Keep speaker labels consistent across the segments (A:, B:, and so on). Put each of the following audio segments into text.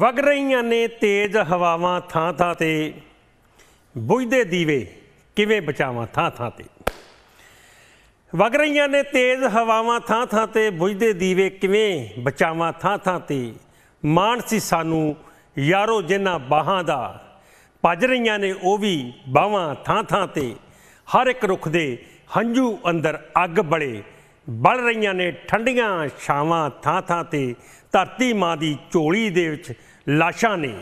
A: ਵਗ ਰਹੀਆਂ ਨੇ ਤੇਜ਼ ਹਵਾਵਾਂ ਥਾਂ ਥਾਂ ਤੇ। ਬੁਝਦੇ ਦੀਵੇ ਕਿਵੇਂ ਬਚਾਵਾਂ ਥਾਂ ਥਾਂ ਤੇ? ਵਗ ਰਹੀਆਂ ਨੇ ਤੇਜ਼ ਹਵਾਵਾਂ ਥਾਂ ਥਾਂ ਤੇ, ਬੁਝਦੇ ਦੀਵੇ ਕਿਵੇਂ ਬਚਾਵਾਂ ਥਾਂ ਥਾਂ ਤੇ? ਮਾਣ ਸੀ ਸਾਨੂੰ ਯਾਰੋ ਜਿਨ੍ਹਾਂ ਬਾਹਾਂ ਦਾ, ਭੱਜ ਰਹੀਆਂ ਨੇ ਉਹ ਵੀ ਬਾਹਾਂ ਥਾਂ ਥਾਂ ਤੇ। ਹਰ ਇੱਕ ਰੁੱਖ ਦੇ ਹੰਝੂ ਅੰਦਰ ਅੱਗ ਬਲੇ ਬਲ ਰਹੀਆਂ ਨੇ ਠੰਡੀਆਂ ਛਾਵਾਂ ਥਾਂ ਥਾਂ ਤੇ। ਧਰਤੀ ਮਾਂ ਦੀ ਝੋਲੀ ਦੇ ਵਿੱਚ ਲਾਸ਼ਾਂ ਨੇ।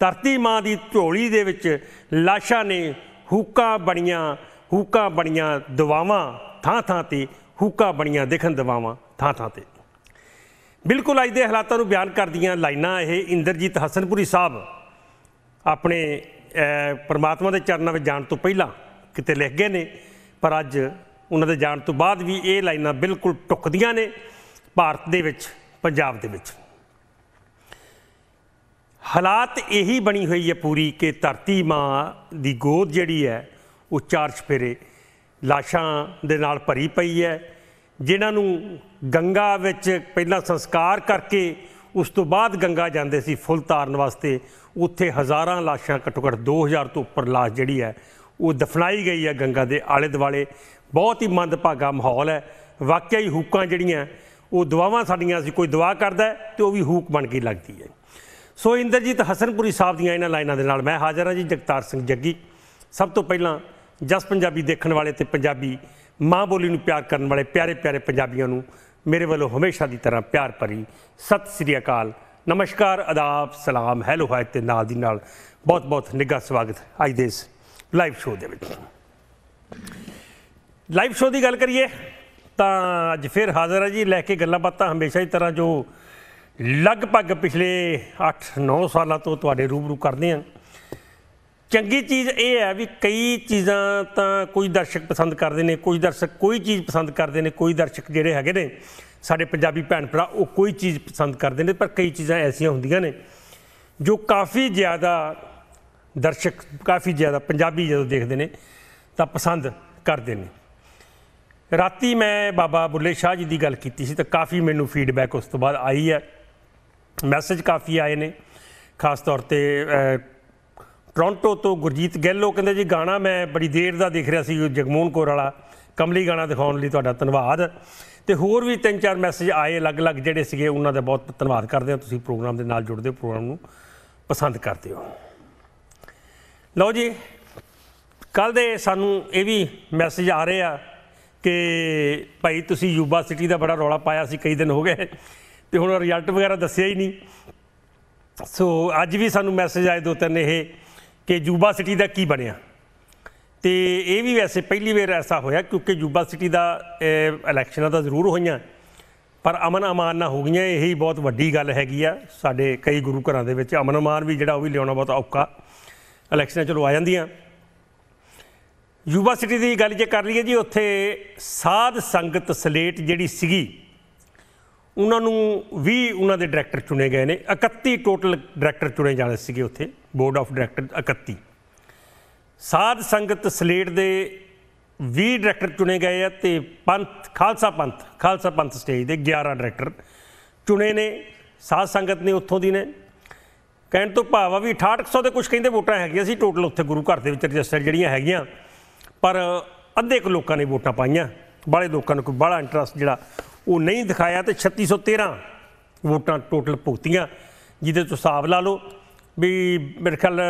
A: ਧਰਤੀ ਮਾਂ ਦੀ ਝੋਲੀ ਦੇ ਵਿੱਚ ਲਾਸ਼ਾਂ ਨੇ ਹੂਕਾਂ ਬਣੀਆਂ ਹੂਕਾਂ ਬਣੀਆਂ ਦਵਾਵਾਂ ਥਾਂ ਥਾਂ ਤੇ ਹੂਕਾਂ ਬਣੀਆਂ ਦੇਖਣ ਦਵਾਵਾਂ ਥਾਂ ਥਾਂ ਤੇ। ਬਿਲਕੁਲ ਅੱਜ ਦੇ ਹਾਲਾਤਾਂ ਨੂੰ ਬਿਆਨ ਕਰਦੀਆਂ ਲਾਈਨਾਂ ਇਹ ਇੰਦਰਜੀਤ ਹਸਨਪੁਰੀ ਸਾਹਿਬ ਆਪਣੇ ਪਰਮਾਤਮਾ ਦੇ ਚਰਨਾਂ ਵਿੱਚ ਜਾਣ ਤੋਂ ਪਹਿਲਾਂ ਕਿਤੇ ਲਿਖ ਗਏ ਨੇ, ਪਰ ਅੱਜ ਉਹਨਾਂ ਦੇ ਜਾਣ ਤੋਂ ਬਾਅਦ ਵੀ ਇਹ ਲਾਈਨਾਂ ਬਿਲਕੁਲ ਟੁਕਦੀਆਂ ਨੇ, ਭਾਰਤ ਦੇ ਵਿੱਚ, ਪੰਜਾਬ ਦੇ ਵਿੱਚ। ਹਾਲਾਤ ਇਹੀ ਬਣੀ ਹੋਈ ਹੈ ਪੂਰੀ ਕਿ ਧਰਤੀ ਮਾਂ ਦੀ ਗੋਦ ਜਿਹੜੀ ਹੈ, ਉਹ ਚਾਰ ਚਫੇਰੇ ਲਾਸ਼ਾਂ ਦੇ ਨਾਲ ਭਰੀ ਪਈ ਹੈ। ਜਿਨ੍ਹਾਂ ਨੂੰ ਗੰਗਾ ਵਿੱਚ ਪਹਿਲਾਂ ਸੰਸਕਾਰ ਕਰਕੇ ਉਸ ਤੋਂ ਬਾਅਦ ਗੰਗਾ ਜਾਂਦੇ ਸੀ ਫੁੱਲ ਤਾਰਨ ਵਾਸਤੇ, ਉੱਥੇ ਹਜ਼ਾਰਾਂ ਲਾਸ਼ਾਂ ਘੱਟੋ ਘੱਟ 2000 ਤੋਂ ਉੱਪਰ ਲਾਸ਼ ਜਿਹੜੀ ਹੈ, ਉਹ ਦਫਨਾਈ ਗਈ ਹੈ ਗੰਗਾ ਦੇ ਆਲੇ ਦੁਆਲੇ ਬਹੁਤ ਹੀ ਮੰਦਭਾਗਾ ਮਾਹੌਲ ਹੈ। ਵਾਕਿਆ ਹੀ ਹੂਕਾਂ ਜਿਹੜੀਆਂ, ਉਹ ਦੁਆਵਾਂ ਸਾਡੀਆਂ ਸੀ, ਕੋਈ ਦੁਆ ਕਰਦਾ ਹੈ ਤੇ ਉਹ ਵੀ ਹੂਕ ਬਣ ਕੇ ਲੱਗਦੀ ਹੈ। ਸੋ ਇੰਦਰਜੀਤ ਹਸਨਪੁਰੀ ਸਾਹਿਬ ਦੀਆਂ ਇਹਨਾਂ ਲਾਈਨਾਂ ਦੇ ਨਾਲ ਮੈਂ ਹਾਜ਼ਰ ਹਾਂ ਜੀ, ਜਗਤਾਰ ਸਿੰਘ ਜੱਗੀ। ਸਭ ਤੋਂ ਪਹਿਲਾਂ ਜਸ ਪੰਜਾਬੀ ਦੇਖਣ ਵਾਲੇ ਤੇ ਪੰਜਾਬੀ ਮਾਂ ਬੋਲੀ ਨੂੰ ਪਿਆਰ ਕਰਨ ਵਾਲੇ ਪਿਆਰੇ ਪਿਆਰੇ ਪੰਜਾਬੀਆਂ ਨੂੰ ਮੇਰੇ ਵੱਲੋਂ ਹਮੇਸ਼ਾ ਦੀ ਤਰ੍ਹਾਂ ਪਿਆਰ ਭਰੀ ਸਤਿ ਸ੍ਰੀ ਅਕਾਲ। ਨਮਸਕਾਰ ਆਦਾਬ ਸਲਾਮ, ਹੈਲੋ ਹਾਇ ਤੇ ਨਾਲ ਦੀ ਨਾਲ ਬਹੁਤ ਬਹੁਤ ਨਿੱਘਾ ਸਵਾਗਤ ਅੱਜ ਦੇ ਇਸ ਲਾਈਵ ਸ਼ੋਅ ਦੇ ਵਿੱਚ। ਲਾਈਵ ਸ਼ੋਅ ਦੀ ਗੱਲ ਕਰੀਏ ਤਾਂ ਅੱਜ ਫਿਰ ਹਾਜ਼ਰ ਹੈ ਜੀ, ਲੈ ਕੇ ਗੱਲਾਂ ਬਾਤਾਂ ਹਮੇਸ਼ਾ ਦੀ ਤਰ੍ਹਾਂ ਜੋ ਲਗਭਗ ਪਿਛਲੇ 8-9 ਸਾਲਾਂ ਤੋਂ ਤੁਹਾਡੇ ਰੂਬਰੂ ਕਰਦੇ ਹਾਂ। ਚੰਗੀ ਚੀਜ਼ ਇਹ ਹੈ ਵੀ ਕਈ ਚੀਜ਼ਾਂ ਤਾਂ ਕੋਈ ਦਰਸ਼ਕ ਪਸੰਦ ਕਰਦੇ ਨੇ, ਕੋਈ ਦਰਸ਼ਕ ਕੋਈ ਚੀਜ਼ ਪਸੰਦ ਕਰਦੇ ਨੇ, ਕੋਈ ਦਰਸ਼ਕ ਜਿਹੜੇ ਹੈਗੇ ਨੇ, ਸਾਡੇ ਪੰਜਾਬੀ ਭੈਣ ਭਰਾ, ਉਹ ਕੋਈ ਚੀਜ਼ ਪਸੰਦ ਕਰਦੇ ਨੇ, ਪਰ ਕਈ ਚੀਜ਼ਾਂ ਐਸੀਆਂ ਹੁੰਦੀਆਂ ਨੇ, ਜੋ ਕਾਫੀ ਜ਼ਿਆਦਾ ਦਰਸ਼ਕ, ਕਾਫੀ ਜ਼ਿਆਦਾ ਪੰਜਾਬੀ ਜਦੋਂ ਦੇਖਦੇ ਨੇ, ਤਾਂ ਪਸੰਦ ਕਰਦੇ ਨੇ। ਰਾਤੀ ਮੈਂ ਬਾਬਾ ਬੁੱਲੇ ਸ਼ਾਹ ਜੀ ਦੀ ਗੱਲ ਕੀਤੀ ਸੀ, ਤਾਂ ਕਾਫੀ ਮੈਨੂੰ ਫੀਡਬੈਕ ਉਸ ਤੋਂ ਬਾਅਦ ਆਈ ਹੈ। ਮੈਸੇਜ ਕਾਫੀ ਆਏ ਨੇ ਖਾਸ ਤੌਰ ਤੇ ਅ, ਟੋਰਾਂਟੋ ਤੋਂ ਗੁਰਜੀਤ ਗਿੱਲ ਕਹਿੰਦੇ ਜੀ ਗਾਣਾ ਮੈਂ ਬੜੀ ਦੇਰ ਦਾ ਦੇਖ ਰਿਹਾ ਸੀ ਜਗਮੋਹਨ ਕੌਰ ਵਾਲਾ ਕਮਲੀ ਗਾਣਾ ਦਿਖਾਉਣ ਲਈ ਤੁਹਾਡਾ ਧੰਨਵਾਦ। ਤੇ ਹੋਰ ਵੀ ਤਿੰਨ ਚਾਰ ਮੈਸੇਜ ਆਏ ਅਲੱਗ-ਅਲੱਗ ਜਿਹੜੇ ਸੀਗੇ ਉਹਨਾਂ ਦਾ ਬਹੁਤ ਧੰਨਵਾਦ ਕਰਦੇ ਹਾਂ। ਤੁਸੀਂ ਪ੍ਰੋਗਰਾਮ ਦੇ ਨਾਲ ਜੁੜਦੇ ਹੋ ਪ੍ਰੋਗਰਾਮ ਨੂੰ ਪਸੰਦ ਕਰਦੇ ਹੋ। ਲਓ ਜੀ ਕੱਲ ਦੇ ਸਾਨੂੰ ਇਹ ਵੀ ਮੈਸੇਜ ਆ ਰਹੇ ਆ ਕਿ ਭਾਈ ਤੁਸੀਂ ਯੂਬਾ ਸਿਟੀ ਦਾ ਬੜਾ ਰੌਲਾ ਪਾਇਆ ਸੀ ਕਈ ਦਿਨ ਹੋ ਗਏ। ਤੇ ਹੁਣ ਰਿਜ਼ਲਟ ਵਗੈਰਾ ਦੱਸਿਆ ਹੀ ਨਹੀਂ। ਸੋ ਅੱਜ ਵੀ ਸਾਨੂੰ ਮੈਸੇਜ ਆਏ ਦੋ ਤਿੰਨ ਇਹ ਕਿ ਯੂਬਾ ਸਿਟੀ ਦਾ ਕੀ ਬਣਿਆ। ਤੇ ਇਹ ਵੀ ਵੈਸੇ ਪਹਿਲੀ ਵਾਰ ਐਸਾ ਹੋਇਆ ਕਿਉਂਕਿ ਯੂਬਾ ਸਿਟੀ ਦਾ ਇਲੈਕਸ਼ਨਾਂ ਤਾਂ ਜ਼ਰੂਰ ਹੋਈਆਂ। ਪਰ ਅਮਨ ਅਮਾਨ ਨਾ ਹੋ ਗਈਆਂ, ਇਹੀ ਬਹੁਤ ਵੱਡੀ ਗੱਲ ਹੈਗੀ ਆ। ਸਾਡੇ ਕਈ ਗੁਰੂ ਘਰਾਂ ਦੇ ਵਿੱਚ ਅਮਨ ਅਮਾਨ ਵੀ ਜਿਹੜਾ ਉਹ ਵੀ ਲਿਆਉਣਾ ਬਹੁਤ ਔਖਾ। ਇਲੈਕਸ਼ਨਾਂ ਚਲੋ ਆ ਜਾਂਦੀਆਂ। ਯੂਬਾ ਸਿਟੀ ਦੀ ਗੱਲ ਜੇ ਕਰ ਲਈਏ ਜੀ, ਉੱਥੇ ਸਾਧ ਸੰਗਤ ਸਲੇਟ ਜਿਹੜੀ ਸੀਗੀ ਉਹਨਾਂ ਨੂੰ ਵੀ ਉਹਨਾਂ ਦੇ ਡਾਇਰੈਕਟਰ ਚੁਣੇ ਗਏ ਨੇ। 31 ਟੋਟਲ ਡਾਇਰੈਕਟਰ ਚੁਣੇ ਜਾਣੇ ਸੀਗੇ ਉੱਥੇ ਬੋਰਡ ਆਫ ਡਾਇਰੈਕਟਰ 31 ਸਾਧ ਸੰਗਤ ਸਲੇਟ ਦੇ 20 ਡਾਇਰੈਕਟਰ ਚੁਣੇ ਗਏ ਆ ਤੇ ਪੰਥ, ਖਾਲਸਾ ਪੰਥ ਖਾਲਸਾ ਪੰਥ ਸਟੇਜ ਦੇ 11 ਡਾਇਰੈਕਟਰ ਚੁਣੇ ਨੇ। ਸਾਧ ਸੰਗਤ ਨੇ ਉੱਥੋਂ ਦੀ ਨੇ। ਕਹਿਣ ਤੋਂ ਭਾਵ ਆ ਵੀ 6800 ਦੇ ਕੁਝ ਕਹਿੰਦੇ ਵੋਟਾਂ ਹੈਗੀਆਂ ਸੀ ਟੋਟਲ ਉੱਥੇ ਗੁਰੂ ਘਰ ਦੇ ਵਿੱਚ ਰਜਿਸਟਰ ਜਿਹੜੀਆਂ ਹੈਗੀਆਂ, ਪਰ ਅੱਧੇ ਕੁ ਲੋਕਾਂ ਨੇ ਵੋਟਾਂ ਪਾਈਆਂ। ਬਾਹਲੇ ਲੋਕਾਂ ਨੂੰ ਕੋਈ ਬਾਹਲਾ ਇੰਟਰਸਟ ਜਿਹੜਾ ਉਹ ਨਹੀਂ ਦਿਖਾਇਆ ਤੇ 3613 ਵੋਟਾਂ ਟੋਟਲ ਭੁਗਤੀਆਂ, ਜਿਹਦੇ ਤੋਂ ਹਿਸਾਬ ਲਾ ਲਓ ਵੀ ਮੇਰੇ ਖਿਆਲ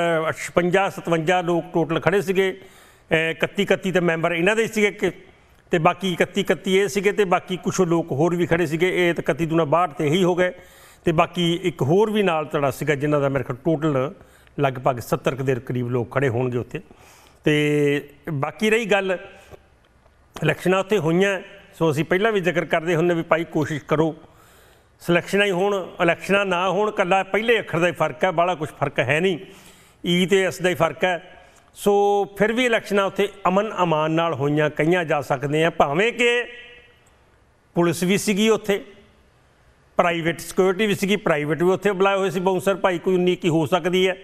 A: 56 57 ਲੋਕ ਟੋਟਲ ਖੜੇ ਸੀਗੇ 31 31 ਤੇ ਮੈਂਬਰ ਇਹਨਾਂ ਦੇ ਸੀਗੇ ਕਿ ਤੇ ਬਾਕੀ 31 31 ਇਹ ਸੀਗੇ ਤੇ ਬਾਕੀ ਕੁਝ ਲੋਕ ਹੋਰ ਵੀ ਖੜੇ ਸੀਗੇ, ਇਹ ਤਾਂ 31 ਦੂਣਾ 62 ਤੇ ਇਹੀ ਹੋ ਗਏ, ਤੇ ਬਾਕੀ ਇੱਕ ਹੋਰ ਵੀ ਨਾਲ ਤੜਾ ਸੀਗਾ ਜਿਨ੍ਹਾਂ ਦਾ ਮੇਰੇ ਖਿਆਲ ਟੋਟਲ ਲਗਭਗ 70 ਕੁ ਦੇ ਕਰੀਬ ਲੋਕ ਖੜੇ ਹੋਣਗੇ ਉੱਥੇ। ਤੇ ਬਾਕੀ ਰਹੀ ਗੱਲ, ਇਲੈਕਸ਼ਨਾਂ ਉੱਥੇ ਹੋਈਆਂ ਸੋ ਅਸੀਂ ਪਹਿਲਾਂ ਵੀ ਜ਼ਿਕਰ ਕਰਦੇ ਹੁੰਦੇ ਵੀ ਭਾਈ ਕੋਸ਼ਿਸ਼ ਕਰੋ। ਸਿਲੈਕਸ਼ਨਾਂ ਹੀ ਹੋਣ ਇਲੈਕਸ਼ਨਾਂ ਨਾ ਹੋਣ, ਕੱਲਾ ਪਹਿਲੇ ਅੱਖਰ ਦਾ ਹੀ ਫ਼ਰਕ ਹੈ, ਬਾਹਲਾ ਕੁਝ ਫ਼ਰਕ ਹੈ ਨਹੀਂ। ਈ ਤੇ ਐਸ ਦਾ ਹੀ ਫ਼ਰਕ ਹੈ। ਸੋ ਫਿਰ ਵੀ ਇਲੈਕਸ਼ਨਾਂ ਉੱਥੇ ਅਮਨ ਅਮਾਨ ਨਾਲ ਹੋਈਆਂ, ਕਈਆਂ ਜਾ ਸਕਦੇ ਆ, ਭਾਵੇਂ ਕਿ ਪੁਲਿਸ ਵੀ ਸੀਗੀ ਉੱਥੇ ਪ੍ਰਾਈਵੇਟ ਸਿਕਿਉਰਿਟੀ ਵੀ ਸੀਗੀ ਪ੍ਰਾਈਵੇਟ ਵੀ ਉੱਥੇ ਬੁਲਾਏ ਹੋਏ ਸੀ ਬਾਉਂਸਰ ਭਾਈ ਕੋਈ ਉਨੀ ਕੀ ਹੋ ਸਕਦੀ ਹੈ।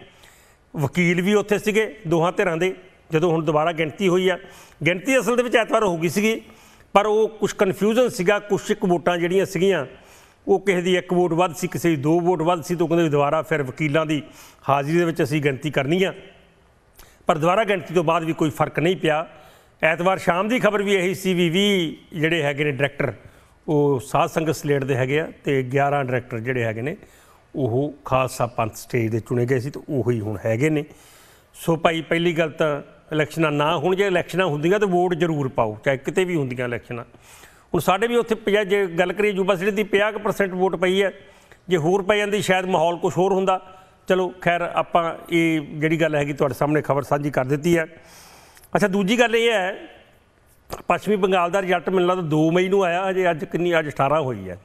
A: ਵਕੀਲ ਵੀ ਉੱਥੇ ਸੀਗੇ, ਦੋਹਾਂ ਧਿਰਾਂ ਦੇ, ਜਦੋਂ ਹੁਣ ਦੁਬਾਰਾ ਗਿਣਤੀ ਹੋਈ ਆ। ਗਿਣਤੀ ਅਸਲ ਦੇ ਵਿੱਚ ਐਤਵਾਰ ਹੋ ਗਈ ਸੀਗੀ। ਪਰ ਉਹ ਕੁਝ ਕਨਫਿਊਜ਼ਨ ਸੀਗਾ ਕੁਝ ਇੱਕ ਵੋਟਾਂ ਜਿਹੜੀਆਂ ਸੀਗੀਆਂ, ਉਹ ਕਿਸੇ ਦੀ ਇੱਕ ਵੋਟ ਵੱਧ ਸੀ, ਕਿਸੇ ਦੀ ਦੋ ਵੋਟ ਵੱਧ ਸੀ, ਤਾਂ ਉਹ ਕਹਿੰਦੇ ਵੀ ਦੁਬਾਰਾ ਫਿਰ ਵਕੀਲਾਂ ਦੀ ਹਾਜ਼ਰੀ ਦੇ ਵਿੱਚ ਅਸੀਂ ਗਿਣਤੀ ਕਰਨੀ ਆ। ਪਰ ਦੁਬਾਰਾ ਗਿਣਤੀ ਤੋਂ ਬਾਅਦ ਵੀ ਕੋਈ ਫ਼ਰਕ ਨਹੀਂ ਪਿਆ। ਐਤਵਾਰ ਸ਼ਾਮ ਦੀ ਖਬਰ ਵੀ ਇਹੀ ਸੀ ਵੀ 20 ਜਿਹੜੇ ਹੈਗੇ ਨੇ ਡਾਇਰੈਕਟਰ, ਉਹ ਸਾਧ ਸੰਗਤ ਸਲੇਟ ਦੇ ਹੈਗੇ ਆ ਤੇ 11 ਡਾਇਰੈਕਟਰ ਜਿਹੜੇ ਹੈਗੇ ਨੇ, ਉਹ ਖਾਲਸਾ ਪੰਥ ਸਟੇਜ ਦੇ ਚੁਣੇ ਗਏ ਸੀ ਤੇ ਉਹੀ ਹੁਣ ਹੈਗੇ ਨੇ। ਸੋ ਭਾਈ, ਪਹਿਲੀ ਗੱਲ ਤਾਂ ਇਲੈਕਸ਼ਨਾਂ ਨਾ, ਹੁਣ ਜੇ ਇਲੈਕਸ਼ਨਾਂ ਹੁੰਦੀਆਂ ਤਾਂ ਵੋਟ ਜ਼ਰੂਰ ਪਾਓ, ਚਾਹੇ ਕਿਤੇ ਵੀ ਹੁੰਦੀਆਂ ਇਲੈਕਸ਼ਨਾਂ। ਹੁਣ ਸਾਡੇ ਵੀ ਉੱਥੇ ਪਿਆ ਜੇ ਗੱਲ ਕਰੀਏ ਯੂਬਾ ਸਿਟੀ ਦੀ 50% ਵੋਟ ਪਈ ਹੈ। ਜੇ ਹੋਰ ਪੈ ਜਾਂਦੀ, ਸ਼ਾਇਦ ਮਾਹੌਲ ਕੁਝ ਹੋਰ ਹੁੰਦਾ। ਚਲੋ, ਖੈਰ, ਆਪਾਂ ਇਹ ਜਿਹੜੀ ਗੱਲ ਹੈਗੀ ਤੁਹਾਡੇ ਸਾਹਮਣੇ ਖਬਰ ਸਾਂਝੀ ਕਰ ਦਿੱਤੀ ਹੈ। ਅੱਛਾ, ਦੂਜੀ ਗੱਲ ਇਹ ਹੈ, ਪੱਛਮੀ ਬੰਗਾਲ ਦਾ ਰਿਜ਼ਲਟ ਮਿਲਣਾ ਤਾਂ 2 ਮਈ ਨੂੰ ਆਇਆ ਅਜੇ ਅੱਜ ਕਿੰਨੀ, ਅੱਜ 18 ਹੋਈ ਹੈ।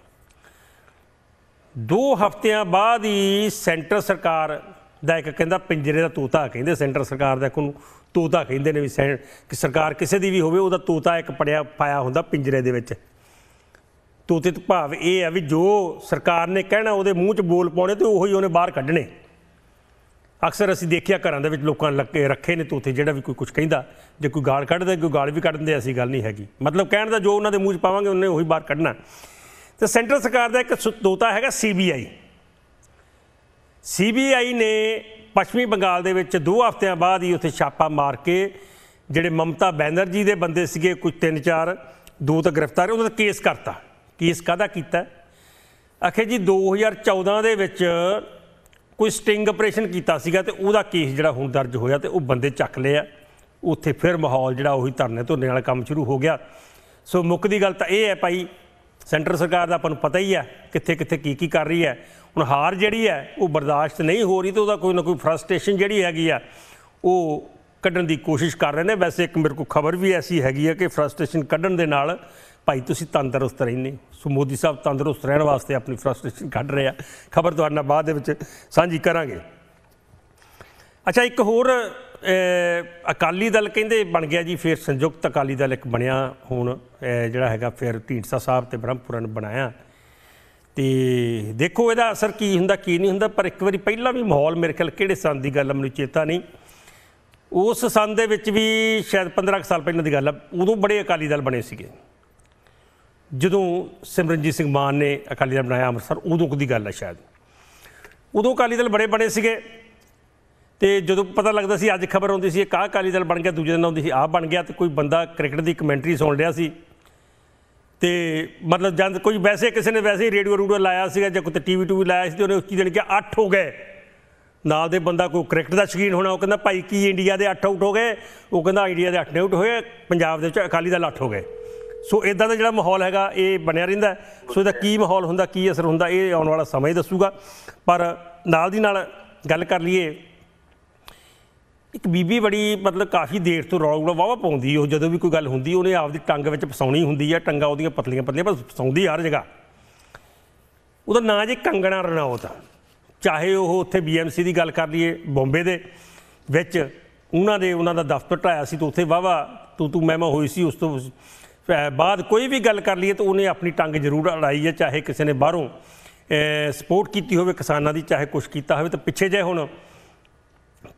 A: ਦੋ ਹਫ਼ਤਿਆਂ ਬਾਅਦ ਹੀ ਸੈਂਟਰ ਸਰਕਾਰ ਦਾ ਇੱਕ ਕਹਿੰਦਾ ਪਿੰਜਰੇ ਦਾ ਤੋਤਾ ਕਹਿੰਦੇ ਸੈਂਟਰ ਸਰਕਾਰ ਦਾ, ਇੱਕ ਉਹਨੂੰ ਤੋਤਾ ਕਹਿੰਦੇ ਨੇ ਵੀ ਸੈਂ- ਕਿ ਸਰਕਾਰ ਕਿਸੇ ਦੀ ਵੀ ਹੋਵੇ, ਉਹਦਾ ਤੋਤਾ ਇੱਕ ਪੜਿਆ, ਪਾਇਆ ਹੁੰਦਾ ਪਿੰਜਰੇ ਦੇ ਵਿੱਚ। ਤੋਤੇ ਤੋਂ ਭਾਵ ਇਹ ਆ ਵੀ ਜੋ ਸਰਕਾਰ ਨੇ ਕਹਿਣਾ, ਉਹਦੇ ਮੂੰਹ 'ਚ ਬੋਲ ਪਾਉਣੇ ਤੇ ਉਹੀ ਉਹਨੇ ਬਾਹਰ ਕੱਢਣੇ। ਅਕਸਰ ਅਸੀਂ ਦੇਖਿਆ ਘਰਾਂ ਦੇ ਵਿੱਚ ਲੋਕਾਂ ਨੇ ਲੱਗੇ ਰੱਖੇ ਨੇ ਤੋਤੇ, ਜਿਹੜਾ ਵੀ ਕੋਈ ਕੁਝ ਕਹਿੰਦਾ, ਜੇ ਕੋਈ ਗਾਲ ਕੱਢਦਾ, ਕੋਈ ਗਾਲ ਵੀ ਕੱਢ ਦਿੰਦੇ ਐਸੀ ਗੱਲ ਨਹੀਂ ਹੈਗੀ। ਮਤਲਬ ਕਹਿਣ ਦਾ ਜੋ ਉਹਨਾਂ ਦੇ ਮੂੰਹ 'ਚ ਪਾਵਾਂਗੇ, ਉਹਨੇ ਉਹੀ ਬਾਹਰ ਕੱਢਣਾ। ਤੇ ਸੈਂਟਰ ਸਰਕਾਰ ਦਾ ਇੱਕ ਸੁ- ਤੋਤਾ ਹੈਗਾ ਸੀਬੀਆਈ ਸੀਬੀਆਈ ਨੇ ਪੱਛਮੀ ਬੰਗਾਲ ਦੇ ਵਿੱਚ ਦੋ ਹਫ਼ਤਿਆਂ ਬਾਅਦ ਹੀ ਉੱਥੇ ਛਾਪਾ ਮਾਰ ਕੇ ਜਿਹੜੇ ਮਮਤਾ ਬੈਨਰਜੀ ਦੇ ਬੰਦੇ ਸੀਗੇ, ਕੁਝ ਤਿੰਨ ਚਾਰ ਦੋ ਤਾਂ ਗ੍ਰਿਫਤਾਰ ਉਹਨਾਂ ਦਾ ਕੇਸ ਕਰਤਾ। ਕੇਸ ਕਾਹਦਾ ਕੀਤਾ? ਆਖੇ ਜੀ 2014 ਦੇ ਵਿੱਚ ਕੋਈ ਸਟਿੰਗ ਆਪਰੇਸ਼ਨ ਕੀਤਾ ਸੀਗਾ ਤੇ ਉਹਦਾ ਕੇਸ ਜਿਹੜਾ ਹੁਣ ਦਰਜ ਹੋਇਆ ਤੇ ਉਹ ਬੰਦੇ ਚੱਕ ਲਏ ਆ। ਉੱਥੇ ਫਿਰ ਮਾਹੌਲ ਜਿਹੜਾ ਉਹੀ ਧਰਨੇ ਧੁਰਨੇ ਵਾਲਾ ਕੰਮ ਸ਼ੁਰੂ ਹੋ ਗਿਆ। ਸੋ ਮੁੱਖ ਦੀ ਗੱਲ ਤਾਂ ਇਹ ਹੈ ਭਾਈ, ਸੈਂਟਰ ਸਰਕਾਰ ਦਾ ਆਪਾਂ ਨੂੰ ਪਤਾ ਹੀ ਹੈ ਕਿੱਥੇ ਕਿੱਥੇ ਕੀ ਕੀ ਕਰ ਰਹੀ ਹੈ। ਹੁਣ ਹਾਰ ਜਿਹੜੀ ਹੈ, ਉਹ ਬਰਦਾਸ਼ਤ ਨਹੀਂ ਹੋ ਰਹੀ ਤੇ ਉਹਦਾ ਕੋਈ ਨਾ ਕੋਈ ਫਰਸਟ੍ਰੇਸ਼ਨ ਜਿਹੜੀ ਹੈਗੀ ਆ, ਉਹ ਕੱਢਣ ਦੀ ਕੋਸ਼ਿਸ਼ ਕਰ ਰਹੇ ਨੇ। ਵੈਸੇ ਇੱਕ ਮੇਰੇ ਕੋਲ ਖਬਰ ਵੀ ਐਸੀ ਹੈਗੀ ਆ ਕਿ ਫਰਸਟ੍ਰੇਸ਼ਨ ਕੱਢਣ ਦੇ ਨਾਲ ਭਾਈ ਤੁਸੀਂ ਤੰਦਰੁਸਤ ਰਹਿੰਦੇ ਸੋ ਮੋਦੀ ਸਾਹਿਬ ਤੰਦਰੁਸਤ ਰਹਿਣ ਵਾਸਤੇ ਆਪਣੀ ਫਰਸਟ੍ਰੇਸ਼ਨ ਕੱਢ ਰਹੇ ਆ। ਖਬਰ ਤੁਹਾਡੇ ਨਾਲ ਬਾਅਦ ਦੇ ਵਿੱਚ ਸਾਂਝੀ ਕਰਾਂਗੇ। ਅੱਛਾ, ਇੱਕ ਹੋਰ ਅਕਾਲੀ ਦਲ ਕਹਿੰਦੇ ਬਣ ਗਿਆ ਜੀ, ਫਿਰ ਸੰਯੁਕਤ ਅਕਾਲੀ ਦਲ ਇੱਕ ਬਣਿਆ ਹੁਣ ਜਿਹੜਾ ਹੈਗਾ ਫਿਰ ਢੀਂਡਸਾ ਸਾਹਿਬ ਤੇ ਬ੍ਰਹਮਪੁਰਾ ਨੇ ਬਣਾਇਆ। ਤੇ ਦੇਖੋ ਇਹਦਾ ਅਸਰ ਕੀ ਹੁੰਦਾ, ਕੀ ਨਹੀਂ ਹੁੰਦਾ, ਪਰ ਇੱਕ ਵਾਰੀ ਪਹਿਲਾਂ ਵੀ ਮਾਹੌਲ ਮੇਰੇ ਖਿਆਲ ਕਿਹੜੇ ਸੰਨ ਦੀ ਗੱਲ ਮੈਨੂੰ ਚੇਤਾ ਨਹੀਂ। ਉਸ ਸੰਦ ਦੇ ਵਿੱਚ ਵੀ ਸ਼ਾਇਦ 15 ਕੁ ਸਾਲ ਪਹਿਲਾਂ ਦੀ ਗੱਲ ਆ, ਉਦੋਂ ਬੜੇ ਅਕਾਲੀ ਦਲ ਬਣੇ ਸੀਗੇ। ਜਦੋਂ ਸਿਮਰਨਜੀਤ ਸਿੰਘ ਮਾਨ ਨੇ ਅਕਾਲੀ ਦਲ ਬਣਾਇਆ ਅੰਮ੍ਰਿਤਸਰ, ਉਦੋਂ ਦੀ ਗੱਲ ਹੈ ਸ਼ਾਇਦ। ਉਦੋਂ ਅਕਾਲੀ ਦਲ ਬੜੇ ਬਣੇ ਸੀਗੇ ਤੇ ਜਦੋਂ ਪਤਾ ਲੱਗਦਾ ਸੀ, ਅੱਜ ਖਬਰ ਆਉਂਦੀ ਸੀ, ਇੱਕ ਆਹ ਅਕਾਲੀ ਦਲ ਬਣ ਗਿਆ, ਦੂਜੇ ਦਿਨ ਆਉਂਦੀ ਸੀ, ਆਹ ਬਣ ਗਿਆ ਤੇ ਕੋਈ ਬੰਦਾ ਕ੍ਰਿਕਟ ਦੀ ਕਮੈਂਟਰੀ ਸੁਣ ਰਿਹਾ ਸੀ। ਤੇ ਮਤਲਬ ਜਦ ਕੋਈ ਵੈਸੇ ਕਿਸੇ ਨੇ ਵੈਸੇ ਹੀ ਰੇਡੀਓ ਰੂਡੀਓ ਲਾਇਆ ਸੀਗਾ ਜਾਂ ਕੋਈ ਟੀਵੀ ਟੂਵੀ ਲਾਇਆ ਸੀ ਤੇ ਉਹਨੇ ਉਸ ਚੀਜ਼ ਨੇ ਕਿਹਾ 8 ਹੋ ਗਏ। ਨਾਲ ਦੇ ਬੰਦਾ ਕੋਈ ਕ੍ਰਿਕਟ ਦਾ ਸ਼ੌਕੀਨ ਹੋਣਾ, ਉਹ ਕਹਿੰਦਾ ਭਾਈ ਕੀ ਇੰਡੀਆ ਦੇ 8 ਆਊਟ ਹੋ ਗਏ? ਉਹ ਕਹਿੰਦਾ ਇੰਡੀਆ ਦੇ 8 ਆਊਟ ਹੋਏ, ਪੰਜਾਬ ਦੇ ਵਿੱਚ ਅਕਾਲੀ ਦਲ 8 ਹੋ ਗਏ। ਸੋ ਇਦਾਂ ਦਾ ਜਿਹੜਾ ਮਾਹੌਲ ਹੈਗਾ, ਇਹ ਬਣਿਆ ਰਹਿੰਦਾ ਸੋ ਇਹਦਾ ਕੀ ਮਾਹੌਲ ਹੁੰਦਾ, ਕੀ ਅਸਰ ਹੁੰਦਾ, ਇਹ ਆਉਣ ਵਾਲਾ ਸਮਾਂ ਹੀ ਦੱਸੂਗਾ। ਪਰ ਨਾਲ ਦੀ ਨਾਲ ਗੱਲ ਕਰ ਲਈਏ ਇੱਕ ਬੀਬੀ ਬੜੀ ਮਤਲਬ ਕਾਫੀ ਦੇਰ ਤੋਂ ਰੌਲਾ ਰੌਲਾ ਵਾਵਾ ਪਾਉਂਦੀ ਉਹ ਜਦੋਂ ਵੀ ਕੋਈ ਗੱਲ ਹੁੰਦੀ, ਉਹਨੇ ਆਪਦੀ ਟੰਗ ਵਿੱਚ ਫਸਾਉਣੀ ਹੁੰਦੀ ਹੈ ਟੰਗਾ ਉਹਦੀਆਂ ਪਤਲੀਆਂ ਪਤਲੀਆਂ ਪਰ ਫਸਾਉਂਦੀ ਹਰ ਜਗ੍ਹਾ। ਉਹਦਾ ਨਾਂ ਜੇ ਕੰਗਣਾ ਰਣੌਤ ਚਾਹੇ ਉਹ ਉੱਥੇ ਬੀਐਮਸੀ ਦੀ ਗੱਲ ਕਰ ਲਈਏ, ਬੰਬੇ ਦੇ ਵਿੱਚ, ਉਹਨਾਂ ਦੇ ਉਹਨਾਂ ਦਾ ਦਫ਼ਤਰ ਢਾਇਆ ਸੀ ਤੇ ਉੱਥੇ ਵਾਵਾ ਤੂੰ ਤੂੰ ਮਹਿਮਾ ਹੋਈ ਸੀ, ਉਸ ਤੋਂ ਬਾਅਦ ਕੋਈ ਵੀ ਗੱਲ ਕਰ ਲਈਏ ਤਾਂ ਉਹਨੇ ਆਪਣੀ ਟੰਗ ਜ਼ਰੂਰ ਅੜਾਈ ਹੈ ਚਾਹੇ ਕਿਸੇ ਨੇ ਬਾਹਰੋਂ ਸਪੋਰਟ ਕੀਤੀ ਹੋਵੇ ਕਿਸਾਨਾਂ ਦੀ, ਚਾਹੇ ਕੁਝ ਕੀਤਾ ਹੋਵੇ ਤਾਂ ਪਿੱਛੇ ਜੇ ਹੁਣ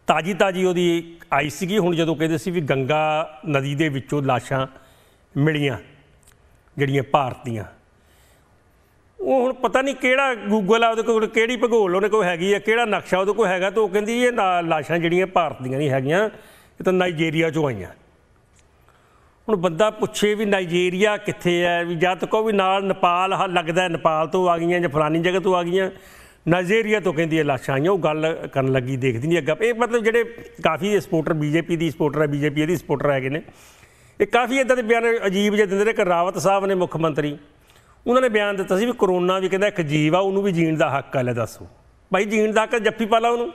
A: ਤਾਜੀ ਤਾਜੀ ਉਹਦੀ ਆਈ ਸੀਗੀ, ਹੁਣ ਜਦੋਂ ਕਹਿੰਦੇ ਸੀ ਵੀ ਗੰਗਾ ਨਦੀ ਦੇ ਵਿੱਚੋਂ ਲਾਸ਼ਾਂ ਮਿਲੀਆਂ, ਜਿਹੜੀਆਂ ਭਾਰਤ ਦੀਆਂ ਉਹ ਹੁਣ ਪਤਾ ਨਹੀਂ ਕਿਹੜਾ ਗੂਗਲ ਆ, ਉਹਦੇ ਕੋਲ ਕਿਹੜੀ ਭੂਗੋਲ ਉਹਨੇ ਕੋਲ ਹੈਗੀ ਆ, ਕਿਹੜਾ ਨਕਸ਼ਾ ਉਹਦੇ ਕੋਲ ਹੈਗਾ, ਤਾਂ ਉਹ ਕਹਿੰਦੀ ਇਹ ਨਾ- ਲਾਸ਼ਾਂ ਜਿਹੜੀਆਂ ਭਾਰਤ ਦੀਆਂ ਨਹੀਂ ਹੈਗੀਆਂ, ਇਹ ਤਾਂ ਨਾਈਜੀਰੀਆ ਚੋਂ ਆਈਆਂ। ਹੁਣ ਬੰਦਾ ਪੁੱਛੇ ਵੀ ਨਾਈਜੀਰੀਆ ਕਿੱਥੇ ਹੈ, ਵੀ ਜਦ ਤੱਕ ਉਹ ਵੀ ਨਾਲ ਨੇਪਾਲ ਹ ਲੱਗਦਾ ਨੇਪਾਲ ਤੋਂ ਆ ਗਈਆਂ ਜਾਂ ਫਲਾਨੀ ਜਗ੍ਹਾ ਤੋਂ ਆ ਗਈਆਂ ਨਾਈਜੀਰੀਆ ਤੋਂ ਕਹਿੰਦੀ ਹੈ ਲਾਸ਼ਾਂ ਆਈਆਂ, ਉਹ ਗੱਲ ਕਰਨ ਲੱਗੀ, ਦੇਖਦੀ ਨਹੀਂ ਅੱਗਾ। ਇਹ ਮਤਲਬ ਜਿਹੜੇ ਕਾਫੀ ਸਪੋਰਟਰ ਬੀਜੇਪੀ ਦੀ, ਸਪੋਰਟਰ ਹੈ ਬੀਜੇਪੀ, ਇਹਦੀ ਸਪੋਰਟਰ ਹੈਗੇ ਨੇ। ਇਹ ਕਾਫੀ ਇਦਾਂ ਦੇ ਬਿਆਨ ਅਜੀਬ ਜਿਹੇ ਦਿੰਦੇ ਨੇ ਕਿ ਰਾਵਤ ਸਾਹਿਬ ਨੇ ਮੁੱਖ ਮੰਤਰੀ, ਉਹਨਾਂ ਨੇ ਬਿਆਨ ਦਿੱਤਾ ਸੀ ਵੀ ਕਰੋਨਾ ਵੀ ਕਹਿੰਦਾ ਇੱਕ ਜੀਵ ਆ, ਉਹਨੂੰ ਵੀ ਜੀਣ ਦਾ ਹੱਕ ਆ, ਲੈ ਦੱਸੋ। ਭਾਈ ਜੀਣ ਦਾ ਹੱਕ ਜੱਫੀ ਪਾ ਲਾ ਉਹਨੂੰ।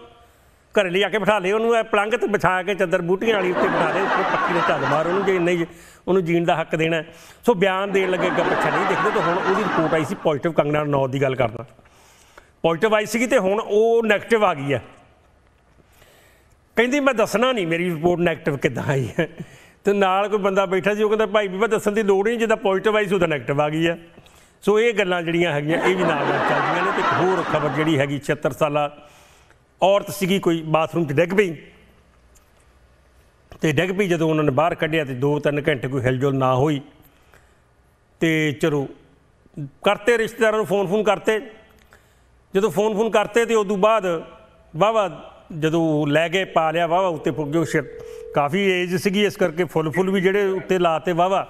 A: ਘਰੇ ਲਈ ਆ ਕੇ ਬਿਠਾ ਲੈ ਉਹਨੂੰ, ਇਹ ਪਲੰਗ ਤੇ ਵਿਛਾ ਕੇ ਚੱਦਰ ਬੂਟੀਆਂ ਵਾਲੀ ਉੱਤੇ ਬਿਠਾ ਦੇ ਉੱਤੇ ਪੱਕੀ ਦੇ ਝੱਲ ਮਾਰ ਉਹਨੂੰ, ਜੇ ਨਹੀਂ ਉਹਨੂੰ ਜੀਣ ਦਾ ਹੱਕ ਦੇਣਾ ਸੋ ਬਿਆਨ ਦੇਣ ਲੱਗੇ ਅੱਗੇ ਪਿੱਛੇ ਨਹੀਂ ਦੇਖਦੇ, ਤਾਂ ਹੁਣ ਉਹਦੀ ਰਿਪੋਰਟ ਆਈ ਸੀ ਪੋਜ਼ਿਟਿਵ ਕੰਗਣਾ ਰਣੌਤ ਦੀ ਗੱਲ ਕਰਦਾ। ਪੋਜ਼ਿਟਿਵ ਆਈ ਸੀਗੀ ਤੇ ਹੁਣ ਉਹ ਨੈਗੇਟਿਵ ਆ ਗਈ ਹੈ। ਕਹਿੰਦੀ ਮੈਂ ਦੱਸਣਾ ਨਹੀਂ ਮੇਰੀ ਰਿਪੋਰਟ ਨੈਗੇਟਿਵ ਕਿੱਦਾਂ ਆਈ ਹੈ। ਤੇ ਨਾਲ ਕੋਈ ਬੰਦਾ ਬੈਠਾ ਸੀ, ਉਹ ਕਹਿੰਦਾ, ਭਾਈ ਬੀਬਾ ਦੱਸਣ ਦੀ ਲੋੜ ਨਹੀਂ, ਜਿੱਦਾਂ ਪੋਜ਼ਿਟਿਵ ਆਈ ਸੀ ਉਹਦਾ ਨੈਗੇਟਿਵ ਆ ਗਈ ਹੈ। ਸੋ ਇਹ ਗੱਲਾਂ ਜਿਹੜੀਆਂ ਹੈਗੀਆਂ, ਇਹ ਵੀ ਨਾਲ ਨਾਲ ਚੱਲਦੀਆਂ ਨੇ ਤੇ ਇੱਕ ਹੋਰ ਖਬਰ ਜਿਹੜੀ ਹੈਗੀ 76 ਸਾਲਾ, ਔਰਤ ਸੀਗੀ ਕੋਈ ਬਾਥਰੂਮ 'ਚ ਡਿੱਗ ਪਈ। ਤੇ ਡਿੱਗ ਪਈ ਜਦੋਂ ਉਹਨਾਂ ਨੇ ਬਾਹਰ ਕੱਢਿਆ ਤੇ 2-3 ਘੰਟੇ ਕੋਈ ਹਿਲਜੁਲ ਨਾ ਹੋਈ। ਤੇ ਚਲੋ, ਕਰਤੇ ਰਿਸ਼ਤੇਦਾਰਾਂ ਨੂੰ ਫੋਨ ਫੋਨ ਕਰਤੇ। ਜਦੋਂ ਫੋਨ ਫੋਨ ਕਰਤੇ ਤੇ ਉਦੋਂ ਬਾਅਦ ਵਾਵਾ ਜਦੋਂ ਲੈ ਗਏ ਪਾ ਲਿਆ ਵਾਵਾ ਉੱਤੇ ਪੁੱਗਿਓ ਸ਼ਿਰ ਕਾਫੀ ਏਜ ਸੀਗੀ ਇਸ ਕਰਕੇ ਫੁੱਲ ਫੁੱਲ ਵੀ ਜਿਹੜੇ ਉੱਤੇ ਲਾਤੇ ਵਾਵਾ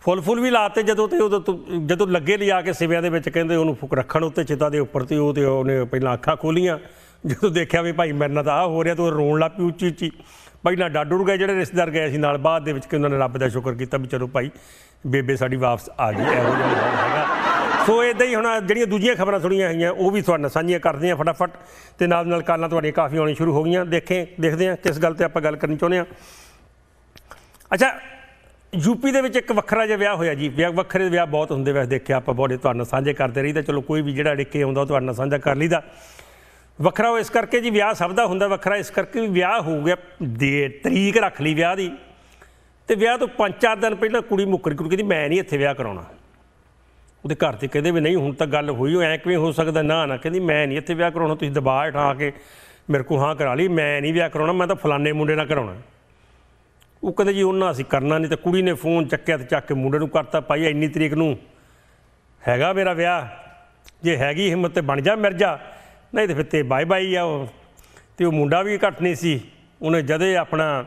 A: ਫੁੱਲ ਫੁੱਲ ਵੀ ਲਾਤੇ ਜਦੋਂ ਤੇ ਉਦੋਂ ਤੋਂ- ਜਦੋਂ ਲੱਗੇ ਲਿਜਾ ਕੇ ਸਿਵਿਆਂ ਦੇ ਵਿੱਚ, ਕਹਿੰਦੇ ਉਹਨੂੰ ਫੁਕ ਰੱਖਣ ਉੱਤੇ ਚਿਤਾ ਦੇ ਉੱਪਰ ਤੇ ਉਹ ਤੇ ਉਹਨੇ ਪਹਿਲਾਂ ਅੱਖਾਂ ਖੋਲੀਆਂ। ਜਦੋਂ ਦੇਖਿਆ ਵੀ ਭਾਈ ਮੇਰੇ ਨਾਲ ਤਾਂ ਆ ਹੋ ਰਿਹਾ ਤੇ ਉਹ ਰੋਣ ਲੱਗ ਪਈ ਉੱਚੀ ਉੱਚੀ। ਪਹਿਲਾਂ ਡੱਡ ਉੱਡ ਗਏ, ਜਿਹੜੇ ਰਿਸ਼ਤੇਦਾਰ ਗਏ ਸੀ ਨਾਲ, ਬਾਅਦ ਦੇ ਵਿੱਚ ਕਿ ਉਹਨਾਂ ਨੇ ਰੱਬ ਦਾ ਸ਼ੁਕਰ ਕੀਤਾ ਵੀ ਚਲੋ ਭਾਈ ਬੇਬੇ ਸਾਡੀ ਵਾਪਸ ਆ ਗਈ, ਇਹੋ ਜਿਹਾ ਹੈਗਾ। ਸੋ ਇਦਾਂ ਹੀ ਹੁਣ ਜਿਹੜੀਆਂ ਦੂਜੀਆਂ ਖਬਰਾਂ ਸੁਣੀਆਂ ਹੋਈਆਂ, ਉਹ ਵੀ ਤੁਹਾਡੇ ਨਾਲ ਸਾਂਝੀਆਂ ਕਰਦੇ ਹਾਂ ਫਟਾਫਟ। ਤੇ ਨਾਲ ਨਾਲ ਕਾਲਾਂ ਤੁਹਾਡੀਆਂ ਕਾਫੀ ਆਉਣੀ ਸ਼ੁਰੂ ਹੋ ਗਈਆਂ। ਦੇਖੇ, ਦੇਖਦੇ ਹਾਂ ਕਿਸ ਗੱਲ ਤੇ ਆਪਾਂ ਗੱਲ ਕਰਨੀ ਚਾਹੁੰਦੇ ਹਾਂ। ਅੱਛਾ ਯੂਪੀ ਦੇ ਵਿੱਚ ਇੱਕ ਵੱਖਰਾ ਜਿਹਾ ਵਿਆਹ ਹੋਇਆ ਜੀ। ਵਿਆਹ ਵੱਖਰੇ ਵਿਆਹ ਬਹੁਤ ਹੁੰਦੇ ਵੈਸੇ ਦੇਖਿਆ ਆਪਾਂ, ਬੜੇ ਤੁਹਾਡੇ ਨਾਲ ਸਾਂਝੇ ਕਰਦੇ ਰਹੀਦਾ। ਚਲੋ, ਕੋਈ ਵੀ ਜਿਹੜਾ ਡਿੱਕੇ ਆਉਂਦਾ, ਉਹ ਤੁਹਾਡੇ ਨਾਲ ਸਾਂਝਾ ਕਰ ਲਈਦਾ। ਵੱਖਰਾ ਉਹ ਇਸ ਕਰਕੇ ਜੀ, ਵਿਆਹ ਸਭ ਦਾ ਹੁੰਦਾ ਵੱਖਰਾ। ਇਸ ਕਰਕੇ ਵੀ ਵਿਆਹ ਹੋ ਗਿਆ ਦੇ ਤਰੀਕ ਰੱਖ ਲਈ ਵਿਆਹ ਦੀ। ਤੇ ਵਿਆਹ ਤੋਂ ਪੰਜ ਚਾਰ ਦਿਨ ਪਹਿਲਾਂ ਕੁੜੀ ਮੁੱਕਰ ਕੁੜੀ ਕਹਿੰਦੀ, ਮੈਂ ਨਹੀਂ ਇੱਥੇ ਵਿਆਹ ਕਰਾਉਣਾ। ਉਹਦੇ ਘਰ ਤੇ ਕਹਿੰਦੇ ਵੀ ਨਹੀਂ, ਹੁਣ ਤਾਂ ਗੱਲ ਹੋਈ ਹੋ ਐ ਕਿਵੇਂ ਹੋ ਸਕਦਾ? ਨਾ ਨਾ। ਕਹਿੰਦੀ, ਮੈਂ ਨਹੀਂ ਇੱਥੇ ਵਿਆਹ ਕਰਾਉਣਾ, ਤੁਸੀਂ ਦਬਾਅ ਹਟਾ ਕੇ ਮੇਰੇ ਕੋਲ ਹਾਂ ਕਰਾ ਲਈ, ਮੈਂ ਨਹੀਂ ਵਿਆਹ ਕਰਾਉਣਾ, ਮੈਂ ਤਾਂ ਫਲਾਣੇ ਮੁੰਡੇ ਨਾਲ ਕਰਾਉਣਾ। ਉਹ ਕਹਿੰਦੇ ਜੀ, ਉਹਨਾਂ ਅਸੀਂ ਕਰਨਾ ਨਹੀਂ, ਤਾਂ ਕੁੜੀ ਨੇ ਫੋਨ ਚੱਕਿਆ ਤੇ ਚੱਕ ਕੇ ਮੁੰਡੇ ਨੂੰ ਕਰਤਾ, ਭਾਈ ਇੰਨੀ ਤਰੀਕ ਨੂੰ ਹੈਗਾ ਮੇਰਾ ਵਿਆਹ, ਜੇ ਹੈਗੀ ਹਿੰਮਤ ਤੇ ਬਣ ਜਾ ਮਿਰਜਾ, ਨਹੀਂ ਤੇ ਫਿਰ ਤੇ ਬਾਏ ਬਾਏ ਆ ਉਹ। ਤੇ ਉਹ ਮੁੰਡਾ ਵੀ ਘੱਟ ਨਹੀਂ ਸੀ, ਉਹਨੇ ਜਦੇ ਆਪਣਾ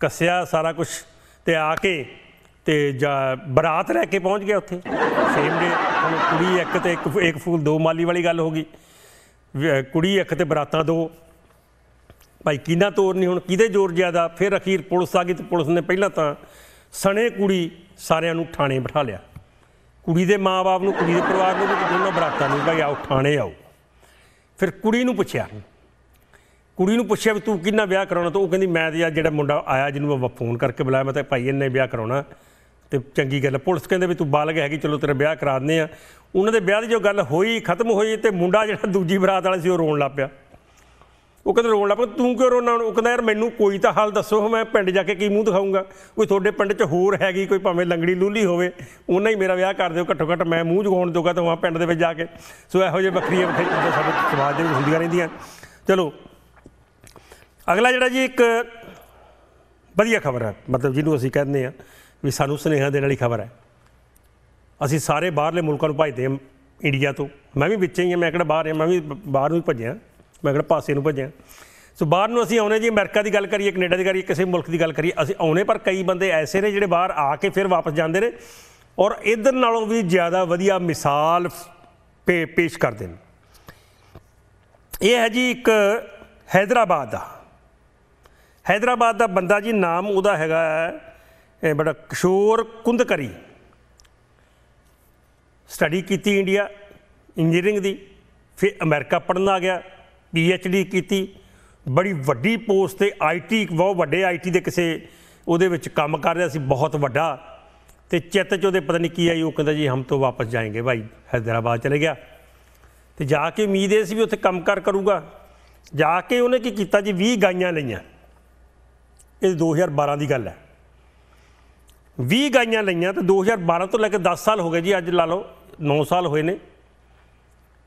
A: ਕੱਸਿਆ ਸਾਰਾ ਕੁਝ ਤੇ ਆ ਕੇ ਤੇ ਜਾਂ ਬਰਾਤ ਲੈ ਕੇ ਪਹੁੰਚ ਗਿਆ ਉੱਥੇ। ਸੇਮ ਡੇ ਹੁਣ ਕੁੜੀ ਇੱਕ ਤੇ ਇੱਕ ਇੱਕ ਫੂਲ ਦੋ ਮਾਲੀ ਵਾਲੀ ਗੱਲ ਹੋ ਗਈ। ਕੁੜੀ ਇੱਕ ਤੇ ਬਰਾਤਾਂ ਦੋ। ਭਾਈ ਕਿਹਨਾਂ ਤੋਰਨੀ ਹੁਣ, ਕਿਹਦੇ ਜ਼ੋਰ ਜ਼ਿਆਦਾ? ਫਿਰ ਅਖੀਰ ਪੁਲਿਸ ਆ ਗਈ ਤੇ ਪੁਲਿਸ ਨੇ ਪਹਿਲਾਂ ਤਾਂ ਸਣੇ ਕੁੜੀ ਸਾਰਿਆਂ ਨੂੰ ਥਾਣੇ ਬਿਠਾ ਲਿਆ। ਕੁੜੀ ਦੇ ਮਾਪੇ ਨੂੰ, ਕੁੜੀ ਦੇ ਪਰਿਵਾਰ ਨੂੰ ਵੀ ਤੇ ਦੋਨਾਂ ਬਰਾਤਾਂ ਨੂੰ ਭਾਈ ਆਓ ਥਾਣੇ ਆਓ। ਫਿਰ ਕੁੜੀ ਨੂੰ ਪੁੱਛਿਆ। ਕੁੜੀ ਨੂੰ ਪੁੱਛਿਆ ਵੀ ਤੂੰ ਕਿੰਨਾ ਵਿਆਹ ਕਰਾਉਣਾ? ਤਾਂ ਉਹ ਕਹਿੰਦੀ, ਮੈਂ ਤੇ ਆ ਜਿਹੜਾ ਮੁੰਡਾ ਆਇਆ ਜਿਹਨੂੰ ਮੈਂ ਫੋਨ ਕਰਕੇ ਬੁਲਾਇਆ, ਮੈਂ ਤਾਂ ਭਾਈ ਇਹਨੇ ਵਿਆਹ ਕਰਾਉਣਾ। ਤੇ ਚੰਗੀ ਗੱਲ ਹੈ। ਪੁਲਿਸ ਕਹਿੰਦੇ ਵੀ ਤੂੰ ਬਾਲਗ ਹੈਗੀ, ਚਲੋ ਤੇਰਾ ਵਿਆਹ ਕਰਾ ਦਿੰਦੇ ਆ। ਉਹਨਾਂ ਦੇ ਵਿਆਹ ਦੀ ਜੋ ਗੱਲ ਹੋਈ, ਖਤਮ ਹੋਈ ਤੇ ਮੁੰਡਾ ਜਿਹੜਾ ਦੂਜੀ ਬਰਾਤ ਵਾਲਾ ਸੀ, ਉਹ ਰੋਣ ਲੱਗ ਪਿਆ। ਉਹ ਕਹਿੰਦੇ ਰੋਣ ਲੱਗ ਪਿਆ, ਤੂੰ ਕਿਉਂ ਰੋਣਾ ਉਹ ਕਹਿੰਦਾ, ਯਾਰ ਮੈਨੂੰ ਕੋਈ ਤਾਂ ਹੱਲ ਦੱਸੋ, ਮੈਂ ਪਿੰਡ ਜਾ ਕੇ ਕੀ ਮੂੰਹ ਦਿਖਾਊਂਗਾ? ਕੋਈ ਤੁਹਾਡੇ ਪਿੰਡ 'ਚ ਹੋਰ ਹੈਗੀ, ਕੋਈ ਭਾਵੇਂ ਲੰਗੜੀ ਲੂਲੀ ਹੋਵੇ ਉਹਨਾਂ ਹੀ ਮੇਰਾ ਵਿਆਹ ਕਰ ਦਿਓ ਘੱਟੋ ਘੱਟ ਮੈਂ ਮੂੰਹ ਜਗਾਉਣ ਜੋਗਾ ਤਾਂ ਵਾਂ ਪਿੰਡ ਦੇ ਵਿੱਚ ਜਾ ਕੇ। ਸੋ ਇਹੋ ਜਿਹੇ ਵੱਖਰੀਆਂ ਵੱਖਰੀਆਂ ਚੀਜ਼ਾਂ ਸਾਡੇ ਸਮਾਜ ਦੇ ਵਿੱਚ ਹੁੰਦੀਆਂ ਰਹਿੰਦੀਆਂ। ਚਲੋ, ਅਗਲਾ ਜਿਹੜਾ ਜੀ ਇੱਕ ਵਧੀਆ ਖਬਰ ਹੈ ਮਤਲਬ ਜਿਹਨੂੰ ਅਸੀਂ ਕਹਿੰਦੇ ਆ ਵੀ ਸਾਨੂੰ ਸੁਨੇਹਾ ਦੇਣ ਵਾਲੀ ਖਬਰ ਹੈ। ਅਸੀਂ ਸਾਰੇ ਬਾਹਰਲੇ ਮੁਲਕਾਂ ਨੂੰ ਭਜਦੇ ਹਾਂ, ਇੰਡੀਆ ਤੋਂ। ਮੈਂ ਵੀ ਵਿੱਚੇ ਹੀ ਹਾਂ, ਮੈਂ ਕਿਹੜਾ ਬਾਹਰ ਹਾਂ, ਮੈਂ ਵੀ ਬਾਹਰ ਨੂੰ ਹੀ ਭੱਜਿਆ। ਮੈਂ ਕਿਹੜਾ ਪਾਸੇ ਨੂੰ ਭੱਜਿਆ। ਸੋ ਬਾਹਰ ਨੂੰ ਅਸੀਂ ਆਉਨੇ ਜੀ, ਅਮਰੀਕਾ ਦੀ ਗੱਲ ਕਰੀਏ, ਕੈਨੇਡਾ ਦੀ ਕਰੀਏ, ਕਿਸੇ ਮੁਲਕ ਦੀ ਗੱਲ ਕਰੀਏ, ਅਸੀਂ ਆਉਨੇ ਪਰ ਕਈ ਬੰਦੇ ਐਸੇ ਨੇ ਜਿਹੜੇ ਬਾਹਰ ਆ ਕੇ ਫਿਰ ਵਾਪਸ ਜਾਂਦੇ ਨੇ ਔਰ ਇਧਰ ਨਾਲੋਂ ਵੀ ਜ਼ਿਆਦਾ ਵਧੀਆ ਮਿਸਾਲ ਪੇ, ਪੇਸ਼ ਕਰਦੇ ਨੇ। ਇਹ ਹੈ ਜੀ ਇੱਕ ਹੈਦਰਾਬਾਦ ਦਾ। ਹੈਦਰਾਬਾਦ ਦਾ ਬੰਦਾ ਜੀ, ਨਾਮ ਉਹਦਾ ਹੈਗਾ ਬੜਾ ਕਿਸ਼ੋਰ ਕੁੰਦਕਰੀ। ਸਟੱਡੀ ਕੀਤੀ ਇੰਡੀਆ ਇੰਜੀਨੀਅਰਿੰਗ ਦੀ, ਫਿਰ ਅਮਰੀਕਾ ਪੜਨ ਆ ਗਿਆ ਡੀ ਕੀਤੀ। ਬੜੀ ਵੱਡੀ ਪੋਸਟ ਤੇ ਆਈਟੀ ਬਹੁਤ ਵੱਡੇ ਆਈਟੀ ਦੇ ਕਿਸੇ ਉਹਦੇ ਵਿੱਚ ਕੰਮ ਕਰ ਰਿਹਾ ਸੀ, ਬਹੁਤ ਵੱਡਾ। ਤੇ ਚਿੱਤ ਚ ਉਹਦੇ ਪਤਾ ਨਹੀਂ ਕੀ ਆਈ, ਉਹ ਕਹਿੰਦਾ ਜੀ, ਹਮ ਤੋਂ ਵਾਪਸ ਜਾਏਂਗੇ ਭਾਈ ਹੈਦਰਾਬਾਦ ਚਲੇ ਗਿਆ। ਤੇ ਜਾ ਕੇ ਉਮੀਦ ਇਹ ਸੀ ਵੀ ਉੱਥੇ ਕੰਮ ਕਰ ਕਰੂਗਾ। ਜਾ ਕੇ ਉਹਨੇ ਕੀ ਕੀਤਾ ਜੀ 20 ਗਾਈਆਂ ਲਈਆਂ। ਇਹ 2012 ਦੀ ਗੱਲ ਹੈ। 20 ਗਾਈਆਂ ਲਈਆਂ ਤੇ 2012 ਤੋਂ ਲੈ ਕੇ 10 ਸਾਲ ਹੋ ਗਏ ਜੀ, ਅੱਜ ਲਾ ਲਓ 9 ਸਾਲ ਹੋਏ ਨੇ।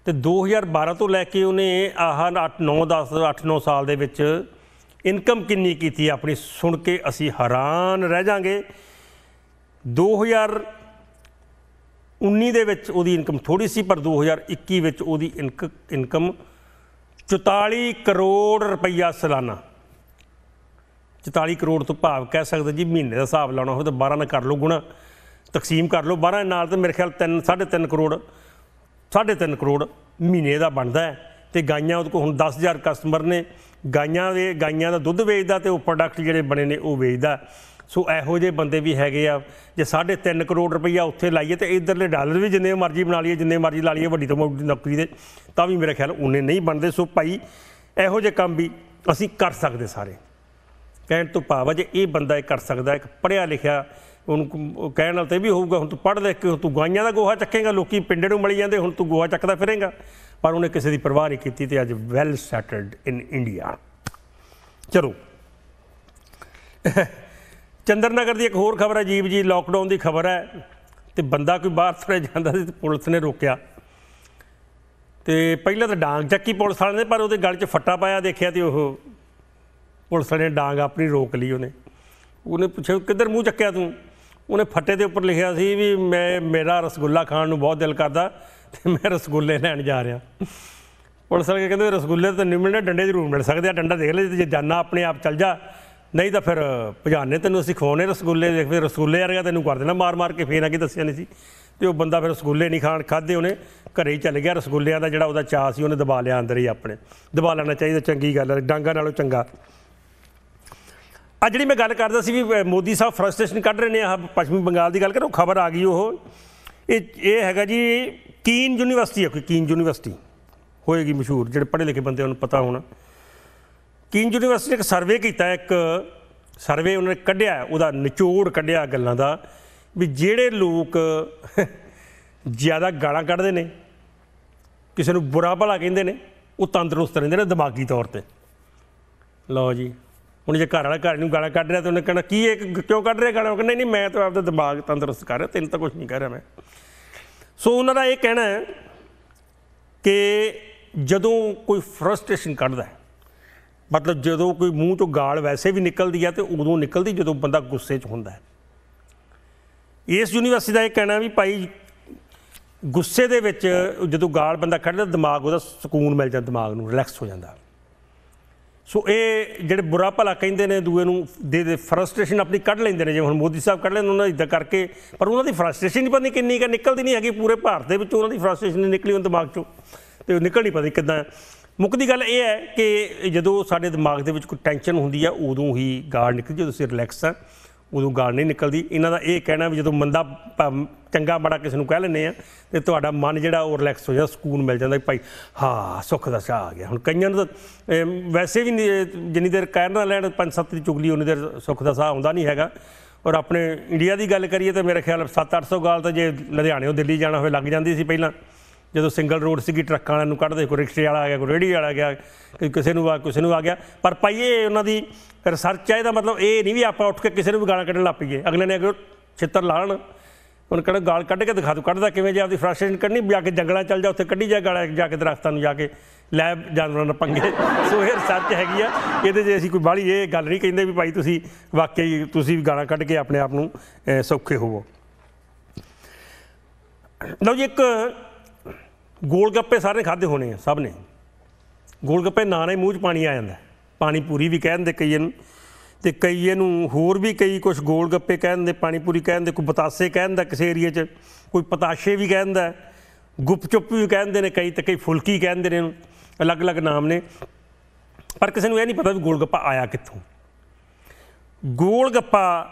A: ਤੇ 2012 ਤੋਂ ਲੈ ਕੇ ਉਹਨੇ ਆਹ 8 9 10 8 9 ਸਾਲ ਦੇ ਵਿੱਚ ਇਨਕਮ ਕਿੰਨੀ ਕੀਤੀ ਆਪਣੀ, ਸੁਣ ਕੇ ਅਸੀਂ ਹੈਰਾਨ ਰਹਿ ਜਾਾਂਗੇ। 2019 ਦੇ ਵਿੱਚ ਉਹਦੀ ਇਨਕਮ ਥੋੜੀ ਸੀ, ਪਰ 2021 ਵਿੱਚ ਉਹਦੀ ਇਨਕ- ਇਨਕਮ 44 ਕਰੋੜ ਰੁਪਈਆ ਸਾਲਾਨਾ। 44 ਕਰੋੜ ਤੋਂ ਭਾਵ ਕਹਿ ਸਕਦੇ ਜੀ, ਮਹੀਨੇ ਦਾ ਹਿਸਾਬ ਲਾਉਣਾ ਹੋਵੇ ਤਾਂ 12 ਨਾਲ ਕਰ ਲਓ ਗੁਣਾ, ਤਕਸੀਮ ਕਰ ਲਓ। 12 ਨਾਲ ਤਾਂ ਮੇਰੇ ਖਿਆਲ 3 3.5 ਕਰੋੜ 3.5 ਕਰੋੜ ਮਹੀਨੇ ਦਾ ਬਣਦਾ ਹੈ। ਤੇ ਗਾਈਆਂ ਉਹਦੇ ਕੋਲ ਹੁਣ 10000 ਕਸਟਮਰ ਨੇ। ਗਾਈਆਂ ਦੇ, ਗਾਈਆਂ ਦਾ ਦੁੱਧ ਵੇਚਦਾ ਤੇ ਉਹ ਪ੍ਰੋਡਕਟ ਜਿਹੜੇ ਬਣੇ ਨੇ ਉਹ ਵੇਚਦਾ। ਸੋ ਇਹੋ ਜਿਹੇ ਬੰਦੇ ਵੀ ਹੈਗੇ ਆ। ਜੇ 3.5 ਕਰੋੜ ਰੁਪਈਆ ਉੱਥੇ ਲਾਈਏ ਤੇ ਇਧਰਲੇ ਡਾਲਰ ਵੀ ਜਿੰਨੇ ਮਰਜ਼ੀ ਬਣਾ ਲਈਏ, ਜਿੰਨੇ ਮਰਜ਼ੀ ਲਾ ਲਈਏ, ਵੱਡੀ ਤੋਂ ਵੱਡੀ ਨੌਕਰੀ ਦੇ, ਤਾਂ ਵੀ ਮੇਰੇ ਖਿਆਲ ਉਹਨੇ ਨਹੀਂ ਬਣਦੇ। ਸੋ ਭਾਈ, ਇਹੋ ਜਿਹੇ ਕੰਮ ਵੀ ਅਸੀਂ ਕਰ ਸਕਦੇ ਸਾਰੇ। ਕਹਿਣ ਤੋਂ ਭਾਵ ਹੈ ਜੇ ਇਹ ਬੰਦਾ ਇਹ ਕਰ ਸਕਦਾ ਇੱਕ ਪੜ੍ਹਿਆ ਲਿਖਿਆ ਉਹਨੂੰ ਕ- ਉਹ ਕਹਿਣ ਨਾਲ ਤੇ ਵੀ ਹੋਊਗਾ, ਹੁਣ ਤੂੰ ਪੜ੍ਹ ਲਿਖ ਕੇ ਤੂੰ ਗਾਈਆਂ ਦਾ ਗੋਹਾ ਚੱਕੇਗਾ, ਲੋਕੀ ਪਿੰਡੇ ਨੂੰ ਮਲੀ ਜਾਂਦੇ, ਹੁਣ ਤੂੰ ਗੋਹਾ ਚੱਕਦਾ ਫਿਰੇਗਾ। ਪਰ ਉਹਨੇ ਕਿਸੇ ਦੀ ਪਰਵਾਹ ਨਹੀਂ ਕੀਤੀ ਤੇ ਅੱਜ ਵੈਲ ਸੈਟਲਡ ਇਨ ਇੰਡੀਆ ਚਲੋ। ਚੰਦਰਨਗਰ ਦੀ ਇੱਕ ਹੋਰ ਖਬਰ ਹੈ ਜੀਬ ਜੀ ਲੋਕਡਾਊਨ ਦੀ ਖਬਰ ਹੈ, ਤੇ ਬੰਦਾ ਕੋਈ ਬਾਹਰ ਤੁਰੇ ਜਾਂਦਾ ਸੀ ਤੇ ਪੁਲਿਸ ਨੇ ਰੋਕਿਆ। ਤੇ ਪਹਿਲਾਂ ਤਾਂ ਡਾਂਗ ਚੱਕੀ ਪੁਲਿਸ ਵਾਲਿਆਂ ਨੇ, ਪਰ ਉਹਦੇ ਗਲ 'ਚ ਫੱਟਾ ਪਾਇਆ, ਦੇਖਿਆ ਤੇ ਉਹ ਪੁਲਿਸ ਨੇ ਡਾਂਗ ਆਪਣੀ ਰੋਕ ਲਈ ਉਹਨੇ। ਉਹਨੇ ਪੁੱਛਿਆ, ਕਿੱਧਰ ਮੂੰਹ ਚੱਕਿਆ ਤੂੰ? ਉਹਨੇ ਫੱਟੇ ਦੇ ਉੱਪਰ ਲਿਖਿਆ ਸੀ ਵੀ ਮੈਂ, ਮੇਰਾ ਰਸਗੁੱਲਾ ਖਾਣ ਨੂੰ ਬਹੁਤ ਦਿਲ ਕਰਦਾ ਤੇ ਮੈਂ ਰਸਗੁੱਲੇ ਲੈਣ ਜਾ ਰਿਹਾ। ਪੁਲਿਸ ਵਾਲੇ ਕਹਿੰਦੇ, ਰਸਗੁੱਲੇ ਤਾਂ ਨਹੀਂ ਮਿਲਣੇ, ਡੰਡੇ ਜ਼ਰੂਰ ਮਿਲ ਸਕਦੇ ਆ, ਡੰਡਾ ਦੇਖ ਲੈ, ਜੇ ਜਾਨਾ ਆਪਣੇ ਆਪ ਚੱਲ ਜਾ। ਨਹੀਂ ਤਾਂ ਫਿਰ ਭਜਾਨੇ ਤੈਨੂੰ, ਅਸੀਂ ਖਵਾਉਣੇ ਰਸਗੁੱਲੇ, ਦੇਖ ਫਿਰ ਰਸਗੁੱਲੇ ਵਰਗਾ ਤੈਨੂੰ ਕਰ ਦੇਣਾ ਮਾਰ ਮਾਰ ਕੇ ਫੇਰ ਆ ਕੇ ਦੱਸਿਆ ਨਹੀਂ ਸੀ। ਤੇ ਉਹ ਬੰਦਾ ਫਿਰ ਰਸਗੁੱਲੇ ਨਹੀਂ ਖਾਣ ਖਾਦੇ ਉਹਨੇ, ਘਰੇ ਹੀ ਚੱਲ ਗਿਆ ਰਸਗੁੱਲਿਆਂ ਦਾ ਜਿਹੜਾ ਉਹਦਾ ਚਾਅ ਸੀ, ਉਹਨੇ ਦਬਾ ਲਿਆ ਅੰਦਰ ਹੀ ਆਪਣੇ। ਦਬਾ ਲੈਣਾ ਚਾਹੀਦਾ, ਚੰਗੀ ਗੱਲ ਹੈ ਡਾਂਗਾ ਨਾਲੋਂ ਚੰਗਾ। ਆ ਜਿਹੜੀ ਮੈਂ ਗੱਲ ਕਰਦਾ ਸੀ ਵੀ ਮੋਦੀ ਸਾਹਿਬ ਫਰਸਟ੍ਰੇਸ਼ਨ ਕੱਢ ਰਹੇ ਨੇ ਆ ਪੱਛਮੀ ਬੰਗਾਲ ਦੀ ਗੱਲ ਕਰੋ, ਖਬਰ ਆ ਗਈ ਉਹ। ਇਹ ਇਹ ਹੈਗਾ ਜੀ, ਕੀਨ ਯੂਨੀਵਰਸਿਟੀ ਹੈ ਕੋਈ, ਕੀਨ ਯੂਨੀਵਰਸਿਟੀ। ਹੋਏਗੀ ਮਸ਼ਹੂਰ, ਜਿਹੜੇ ਪੜ੍ਹੇ ਲਿਖੇ ਬੰਦੇ ਉਹਨੂੰ ਪਤਾ ਹੋਣਾ। ਕੀਨ ਯੂਨੀਵਰਸਿਟੀ ਨੇ ਇੱਕ ਸਰਵੇ ਕੀਤਾ, ਇੱਕ ਸਰਵੇ ਉਹਨਾਂ ਨੇ ਕੱਢਿਆ, ਉਹਦਾ ਨਿਚੋੜ ਕੱਢਿਆ ਗੱਲਾਂ ਦਾ, ਵੀ ਜਿਹੜੇ ਲੋਕ ਜ਼ਿਆਦਾ ਗਾਲਾਂ ਕੱਢਦੇ ਨੇ, ਕਿਸੇ ਨੂੰ ਬੁਰਾ ਭਲਾ ਕਹਿੰਦੇ ਨੇ, ਉਹ ਤੰਦਰੁਸਤ ਰਹਿੰਦੇ ਨੇ ਦਿਮਾਗੀ ਤੌਰ ਤੇ। ਲਓ ਜੀ। ਹੁਣ ਜੇ ਘਰ ਵਾਲਾ ਘਰ ਨੂੰ ਗਾਲਾਂ ਕੱਢ ਰਿਹਾ ਤਾਂ ਉਹਨੇ ਕਹਿਣਾ, ਕੀ ਇਹ ਕਿਉਂ ਕੱਢ ਰਿਹਾ ਗਾਲਾਂ? ਉਹ ਕਹਿੰਦਾ, ਨਹੀਂ, ਮੈਂ ਤਾਂ ਆਪਦਾ ਦਿਮਾਗ ਤੰਦਰੁਸਤ ਕਰ ਰਿਹਾ, ਤੈਨੂੰ ਤਾਂ ਕੁਝ ਨਹੀਂ ਕਹਿ ਰਿਹਾ ਮੈਂ। ਸੋ ਉਹਨਾਂ ਦਾ ਇਹ ਕਹਿਣਾ ਹੈ ਕਿ ਜਦੋਂ ਕੋਈ ਫਰਸਟ੍ਰੇਸ਼ਨ ਕੱਢਦਾ ਹੈ, ਮਤਲਬ ਜਦੋਂ ਕੋਈ ਮੂੰਹ 'ਚੋਂ ਗਾਲ ਵੈਸੇ ਵੀ ਨਿਕਲਦੀ ਹੈ ਤੇ ਉਦੋਂ ਨਿਕਲਦੀ ਜਦੋਂ ਬੰਦਾ ਗੁੱਸੇ 'ਚ ਹੁੰਦਾ ਹੈ। ਇਸ ਯੂਨੀਵਰਸਿਟੀ ਦਾ ਇਹ ਕਹਿਣਾ ਵੀ ਭਾਈ ਗੁੱਸੇ ਦੇ ਵਿੱਚ ਜਦੋਂ ਗਾਲ ਬੰਦਾ ਕੱਢਦਾ, ਦਿਮਾਗ ਉਹਦਾ ਸਕੂਨ ਮਿਲ ਜਾਂਦਾ, ਦਿਮਾਗ ਨੂੰ ਰਿਲੈਕਸ ਹੋ ਜਾਂਦਾ। ਸੋ ਇਹ ਜਿਹੜੇ ਬੁਰਾ ਭਲਾ ਕਹਿੰਦੇ ਨੇ, ਦੂਏ ਨੂੰ ਦੇ ਦੇ ਫਰਸਟ੍ਰੇਸ਼ਨ ਆਪਣੀ ਕੱਢ ਲੈਂਦੇ ਨੇ, ਜਿਵੇਂ ਹੁਣ ਮੋਦੀ ਸਾਹਿਬ ਕੱਢ ਲੈਂਦੇ ਉਹਨਾਂ ਇਦਾਂ ਕਰਕੇ। ਪਰ ਉਹਨਾਂ ਦੀ ਫਰਸਟ੍ਰੇਸ਼ਨ ਹੀ ਪਤਾ ਨਹੀਂ ਕਿੰਨੀ ਕੁ ਨਿਕਲਦੀ ਨਹੀਂ ਹੈਗੀ ਪੂਰੇ ਭਾਰਤ ਦੇ ਵਿੱਚ ਉਹਨਾਂ ਦੀ ਫਰਸਟ੍ਰੇਸ਼ਨ ਨਹੀਂ ਨਿਕਲੀ ਉਹਨਾਂ ਦਿਮਾਗ ਚੋਂ, ਤੇ ਉਹ ਨਿਕਲ ਨਹੀਂ ਪਤਾ ਕਿਦਾਂ ਮੁੱਕਦੀ ਗੱਲ ਇਹ ਹੈ ਕਿ ਜਦੋਂ ਸਾਡੇ ਦਿਮਾਗ ਦੇ ਵਿੱਚ ਕੋਈ ਟੈਨਸ਼ਨ ਹੁੰਦੀ ਆ, ਉਦੋਂ ਹੀ ਗਾਲ ਨਿਕਲ ਜਦੋਂ ਅਸੀਂ ਰਿਲੈਕਸ ਆ। ਉਦੋਂ ਗਾਲ ਨਹੀਂ ਨਿਕਲਦੀ। ਇਹਨਾਂ ਦਾ ਇਹ ਕਹਿਣਾ ਵੀ ਜਦੋਂ ਮੰਦਾ ਚੰਗਾ ਮਾੜਾ ਕਿਸੇ ਨੂੰ ਕਹਿ ਲੈਂਦੇ ਆ, ਤੇ ਤੁਹਾਡਾ ਮਨ ਜਿਹੜਾ ਉਹ ਰਿਲੈਕਸ ਹੋ ਜਾਂਦਾ, ਸਕੂਨ ਮਿਲ ਜਾਂਦਾ ਵੀ ਭਾਈ, ਹਾਂ, ਸੁੱਖ ਦਾ ਸਾਹ ਆ ਗਿਆ। ਹੁਣ ਕਈਆਂ ਨੂੰ ਤਾਂ ਵੈਸੇ ਵੀ ਜਿੰਨੀ ਦੇਰ ਕਹਿਣ ਨਾ ਲੈਣ, ਪੰਜ ਸੱਤ ਦੀ ਚੁਗਲੀ ਉਨੀ ਦੇਰ ਸੁੱਖ ਦਾ ਸਾਹ ਆਉਂਦਾ ਨਹੀਂ ਹੈਗਾ। ਔਰ ਆਪਣੇ ਇੰਡੀਆ ਦੀ ਗੱਲ ਕਰੀਏ ਤਾਂ ਮੇਰੇ ਖਿਆਲ 7-800 ਗਾਲ ਤਾਂ ਜੇ ਲੁਧਿਆਣੇੋਂ ਦਿੱਲੀ ਜਾਣਾ ਹੋਵੇ, ਲੱਗ ਜਾਂਦੀ ਸੀ ਪਹਿਲਾਂ। ਜਦੋਂ ਸਿੰਗਲ ਰੋਡ ਸੀਗੀ, ਟਰੱਕਾਂ ਵਾਲਿਆਂ ਨੂੰ ਕੱਢਦੇ, ਕੋਈ ਰਿਕਸ਼ੇ ਵਾਲਾ ਆ ਗਿਆ, ਕੋਈ ਰੇਹੜੀ ਵਾਲਾ ਆ ਗਿਆ ਕਿ ਕਿਸੇ ਨੂੰ ਆ, ਕਿਸੇ ਨੂੰ ਆ ਗਿਆ। ਪਰ ਭਾਈ ਇਹ ਉਹਨਾਂ ਦੀ ਰਿਸਰਚ ਹੈ ਇਹਦਾ ਮਤਲਬ ਇਹ ਨਹੀਂ ਵੀ ਆਪਾਂ ਉੱਠ ਕੇ ਕਿਸੇ ਨੂੰ ਵੀ ਗਾਲਾਂ ਕੱਢਣ ਲੱਗ ਪਈਏ। ਅਗਲੇ ਨੇ ਅਗਰ ਛਿੱਤਰ ਲਾਣ ਹੁਣ ਕਹਿੰਦਾ ਗਾਲ ਕੱਢ ਕੇ ਦਿਖਾ ਦੂ ਕੱਢਦਾ ਕਿਵੇਂ ਜੇ ਆਪਦੀ ਫਰਸਟ੍ਰੇਸ਼ਨ ਕੱਢਣੀ ਜਾ ਕੇ ਜੰਗਲਾਂ ਚੱਲ ਜਾ, ਉੱਥੇ ਕੱਢੀ ਜਾ ਗਾਲਾਂ, ਜਾ ਕੇ ਦਰਖਤਾਂ ਨੂੰ ਜਾ ਕੇ ਲੈ ਜਾਨਵਰਾਂ ਨਾਲ ਪੰਗੇ। ਸੋ ਇਹ ਰਿਸਰਚ ਹੈਗੀ ਆ, ਇਹਦੇ 'ਚ ਅਸੀਂ ਕੋਈ ਬਾਹਲੀ ਇਹ ਗੱਲ ਨਹੀਂ ਕਹਿੰਦੇ ਵੀ ਭਾਈ ਤੁਸੀਂ ਵਾਕਈ ਤੁਸੀਂ ਵੀ ਗਾਲਾਂ ਕੱਢ ਕੇ ਆਪਣੇ ਆਪ ਨੂੰ ਸੌਖੇ ਹੋਵੋ। ਲਓ ਜੀ, ਇੱਕ ਗੋਲ ਗੱਪੇ ਸਾਰੇ ਖਾਦੇ ਹੋਣੇ ਆ, ਸਭ ਨੇ। ਗੋਲ ਗੱਪੇ ਨਾ ਨਾਲ ਹੀ ਮੂੰਹ 'ਚ ਪਾਣੀ ਆ ਜਾਂਦਾ। ਪਾਣੀ ਪੂਰੀ ਵੀ ਕਹਿ ਦਿੰਦੇ ਕਈ ਨੂੰ। ਤੇ ਕਈ ਇਹਨੂੰ ਹੋਰ ਵੀ ਕਈ ਕੁਝ ਗੋਲ ਗੱਪੇ ਕਹਿ ਦਿੰਦੇ, ਪਾਣੀ ਪੂਰੀ ਕਹਿ ਦਿੰਦੇ, ਕੋਈ ਬਤਾਸੇ ਕਹਿ ਦਿੰਦਾ ਕਿਸੇ ਏਰੀਏ 'ਚ, ਕੋਈ ਪਤਾਸ਼ੇ ਵੀ ਕਹਿ ਦਿੰਦਾ। ਗੁੱਪ ਚੁੱਪ ਵੀ ਕਹਿ ਦਿੰਦੇ ਨੇ ਕਈ ਤੇ ਕਈ ਫੁਲਕੀ ਕਹਿ ਦਿੰਦੇ ਨੇ ਇਹਨੂੰ। ਅਲੱਗ-ਅਲੱਗ ਨਾਮ ਨੇ। ਪਰ ਕਿਸੇ ਨੂੰ ਇਹ ਨਹੀਂ ਪਤਾ ਵੀ ਗੋਲ ਗੱਪਾ ਆਇਆ ਕਿੱਥੋਂ। ਗੋਲ ਗੱਪਾ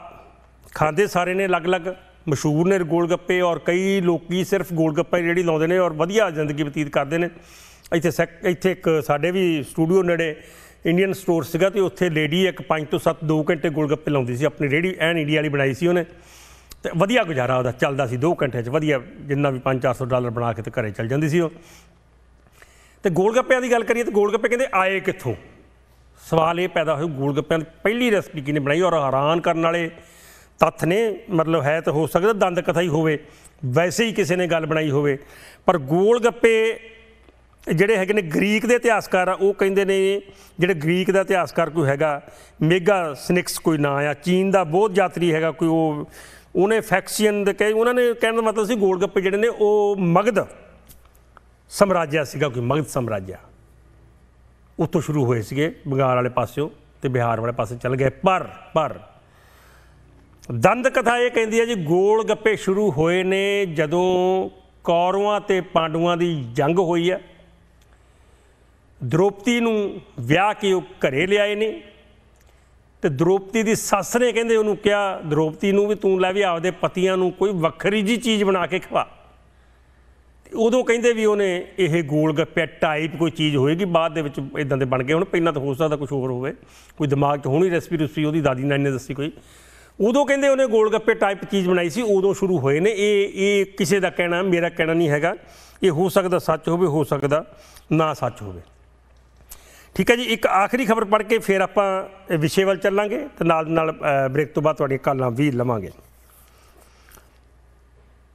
A: ਖਾਂਦੇ ਸਾਰੇ ਨੇ ਅਲੱਗ-ਅਲੱਗ। ਮਸ਼ਹੂਰ ਨੇ ਗੋਲ ਗੱਪੇ ਔਰ ਕਈ ਲੋਕੀ ਸਿਰਫ ਗੋਲ ਗੱਪੇ ਜਿਹੜੀ ਲਾਉਂਦੇ ਨੇ ਔਰ ਵਧੀਆ ਜ਼ਿੰਦਗੀ ਬਤੀਤ ਕਰਦੇ ਨੇ। ਇੱਥੇ ਸੈਕ- ਇੱਥੇ ਇੱਕ ਸਾਡੇ ਵੀ ਸਟੂਡੀਓ ਨੇੜੇ ਇੰਡੀਅਨ ਸਟੋਰ ਸੀਗਾ ਤੇ ਉੱਥੇ ਲੇਡੀ ਇੱਕ 5 ਤੋਂ 7 2 ਘੰਟੇ ਗੋਲਗੱਪੇ ਲਾਉਂਦੀ ਸੀ, ਆਪਣੀ ਰੇੜੀ ਐਨ ਇੰਡੀਆ ਵਾਲੀ ਬਣਾਈ ਸੀ ਉਹਨੇ। ਤੇ ਵਧੀਆ ਗੁਜ਼ਾਰਾ ਉਹਦਾ ਚੱਲਦਾ ਸੀ 2 ਘੰਟੇ 'ਚ, ਵਧੀਆ ਜਿੰਨਾ ਵੀ 5-400 ਡਾਲਰ ਬਣਾ ਕੇ ਤੇ ਘਰੇ ਚੱਲ ਜਾਂਦੀ ਸੀ ਉਹ। ਤੇ ਗੋਲ ਗੱਪਿਆਂ ਦੀ ਗੱਲ ਕਰੀਏ ਤੇ ਗੋਲ ਗੱਪੇ ਕਹਿੰਦੇ ਆਏ ਕਿੱਥੋਂ? ਸਵਾਲ ਇਹ ਪੈਦਾ ਹੋਇਆ ਗੋਲ ਗੱਪਿਆਂ ਦੀ ਪਹਿਲੀ ਰੈਸਪੀ ਕਿਹਨੇ ਬਣਾਈ ਔਰ ਹੈਰਾਨ ਕਰਨ ਵਾਲੇ ਤੱਥ ਨੇ ਮਤਲਬ ਹੈ ਤਾਂ ਹੋ ਸਕਦਾ ਦੰਦ ਕਥਾ ਹੀ ਹੋਵੇ, ਵੈਸੇ ਹੀ ਕਿਸੇ ਨੇ ਗੱਲ ਬਣਾਈ ਹੋਵੇ, ਪਰ ਗੋਲ ਗੱਪੇ ਜਿਹੜੇ ਹੈਗੇ ਨੇ ਗ੍ਰੀਕ ਦੇ ਇਤਿਹਾਸਕਾਰ ਆ, ਉਹ ਕਹਿੰਦੇ ਨੇ ਜਿਹੜੇ ਗ੍ਰੀਕ ਦਾ ਇਤਿਹਾਸਕਾਰ ਕੋਈ ਹੈਗਾ, ਮੇਗਾ ਸਨਿਕਸ ਕੋਈ ਨਾਂ ਆ, ਚੀਨ ਦਾ ਬਹੁਤ ਯਾਤਰੀ ਹੈਗਾ ਕੋਈ, ਉਹ ਉਹਨੇ ਫੈਕਸੀਅਨ ਦੇ ਕਹੇ, ਉਹਨਾਂ ਨੇ ਕਹਿਣ ਦਾ ਮਤਲਬ ਸੀ ਗੋਲ ਗੱਪੇ ਜਿਹੜੇ ਨੇ ਉਹ ਮਗਧ ਸਮਰਾਜਿਆ ਸੀਗਾ ਕੋਈ, ਮਗਧ ਸਮਰਾਜਿਆ। ਉੱਥੋਂ ਸ਼ੁਰੂ ਹੋਏ ਸੀਗੇ, ਬੰਗਾਲ ਵਾਲੇ ਪਾਸਿਓਂ ਤੇ ਬਿਹਾਰ ਵਾਲੇ ਪਾਸੇ ਚੱਲ ਗਏ, ਪਰ ਪਰ ਦੰਦ ਕਥਾ ਇਹ ਕਹਿੰਦੀ ਹੈ ਜੀ, ਗੋਲ ਗੱਪੇ ਸ਼ੁਰੂ ਹੋਏ ਨੇ ਜਦੋਂ ਕੌਰਵਾਂ ਤੇ ਪਾਂਡੂਆਂ ਦੀ ਜੰਗ ਹੋਈ ਹੈ। ਦ੍ਰੋਪਦੀ ਨੂੰ ਵਿਆਹ ਕੇ ਉਹ ਘਰੇ ਲਿਆਏ ਨੇ ਤੇ ਦ੍ਰੋਪਦੀ ਦੀ ਸੱਸ ਨੇ ਕਹਿੰਦੇ ਉਹਨੂੰ ਕਿਹਾ, ਦ੍ਰੋਪਦੀ ਨੂੰ ਵੀ ਤੂੰ ਲੈ ਵੀ ਆਪਦੇ ਪਤੀਆਂ ਨੂੰ ਕੋਈ ਵੱਖਰੀ ਜੀ ਚੀਜ਼ ਬਣਾ ਕੇ ਖਵਾ। ਤੇ ਉਦੋਂ ਕਹਿੰਦੇ ਵੀ ਉਹਨੇ ਇਹ ਗੋਲ ਗੱਪੇ ਟਾਈਪ ਕੋਈ ਚੀਜ਼ ਹੋਏਗੀ, ਬਾਅਦ ਦੇ ਵਿੱਚ ਇਦਾਂ ਦੇ ਬਣ ਗਏ। ਹੁਣ ਪਹਿਲਾਂ ਤਾਂ ਹੋ ਸਕਦਾ ਕੁਝ ਹੋਰ ਹੋਵੇ। ਕੋਈ ਦਿਮਾਗ 'ਚ ਹੋਣੀ ਰੈਸਪੀ ਰੁਸਪੀ ਉਹਦੀ ਦਾਦੀ ਨਾਨੀ ਨੇ ਦੱਸੀ ਕੋਈ। ਉਦੋਂ ਕਹਿੰਦੇ ਉਹਨੇ ਗੋਲ ਗੱਪੇ ਟਾਈਪ ਚੀਜ਼ ਬਣਾਈ ਸੀ, ਉਦੋਂ ਸ਼ੁਰੂ ਹੋਏ ਨੇ। ਇਹ ਇਹ ਕਿਸੇ ਦਾ ਕਹਿਣਾ, ਮੇਰਾ ਕਹਿਣਾ ਨਹੀਂ ਹੈਗਾ। ਇਹ ਹੋ ਸਕਦਾ ਸੱਚ ਹੋਵੇ, ਹੋ ਸਕਦਾ ਨਾ ਸੱਚ ਹੋਵੇ। ਠੀਕ ਹੈ ਜੀ, ਇੱਕ ਆਖਰੀ ਖਬਰ ਪੜ੍ਹ ਕੇ ਫਿਰ ਆਪਾਂ ਇਹ ਵਿਸ਼ੇ ਵੱਲ ਚੱਲਾਂਗੇ ਤੇ ਨਾਲ ਨਾਲ ਬ੍ਰੇਕ ਤੋਂ ਬਾਅਦ ਤੁਹਾਡੀਆਂ ਕਾਲਾਂ ਵੀ ਲਵਾਂਗੇ।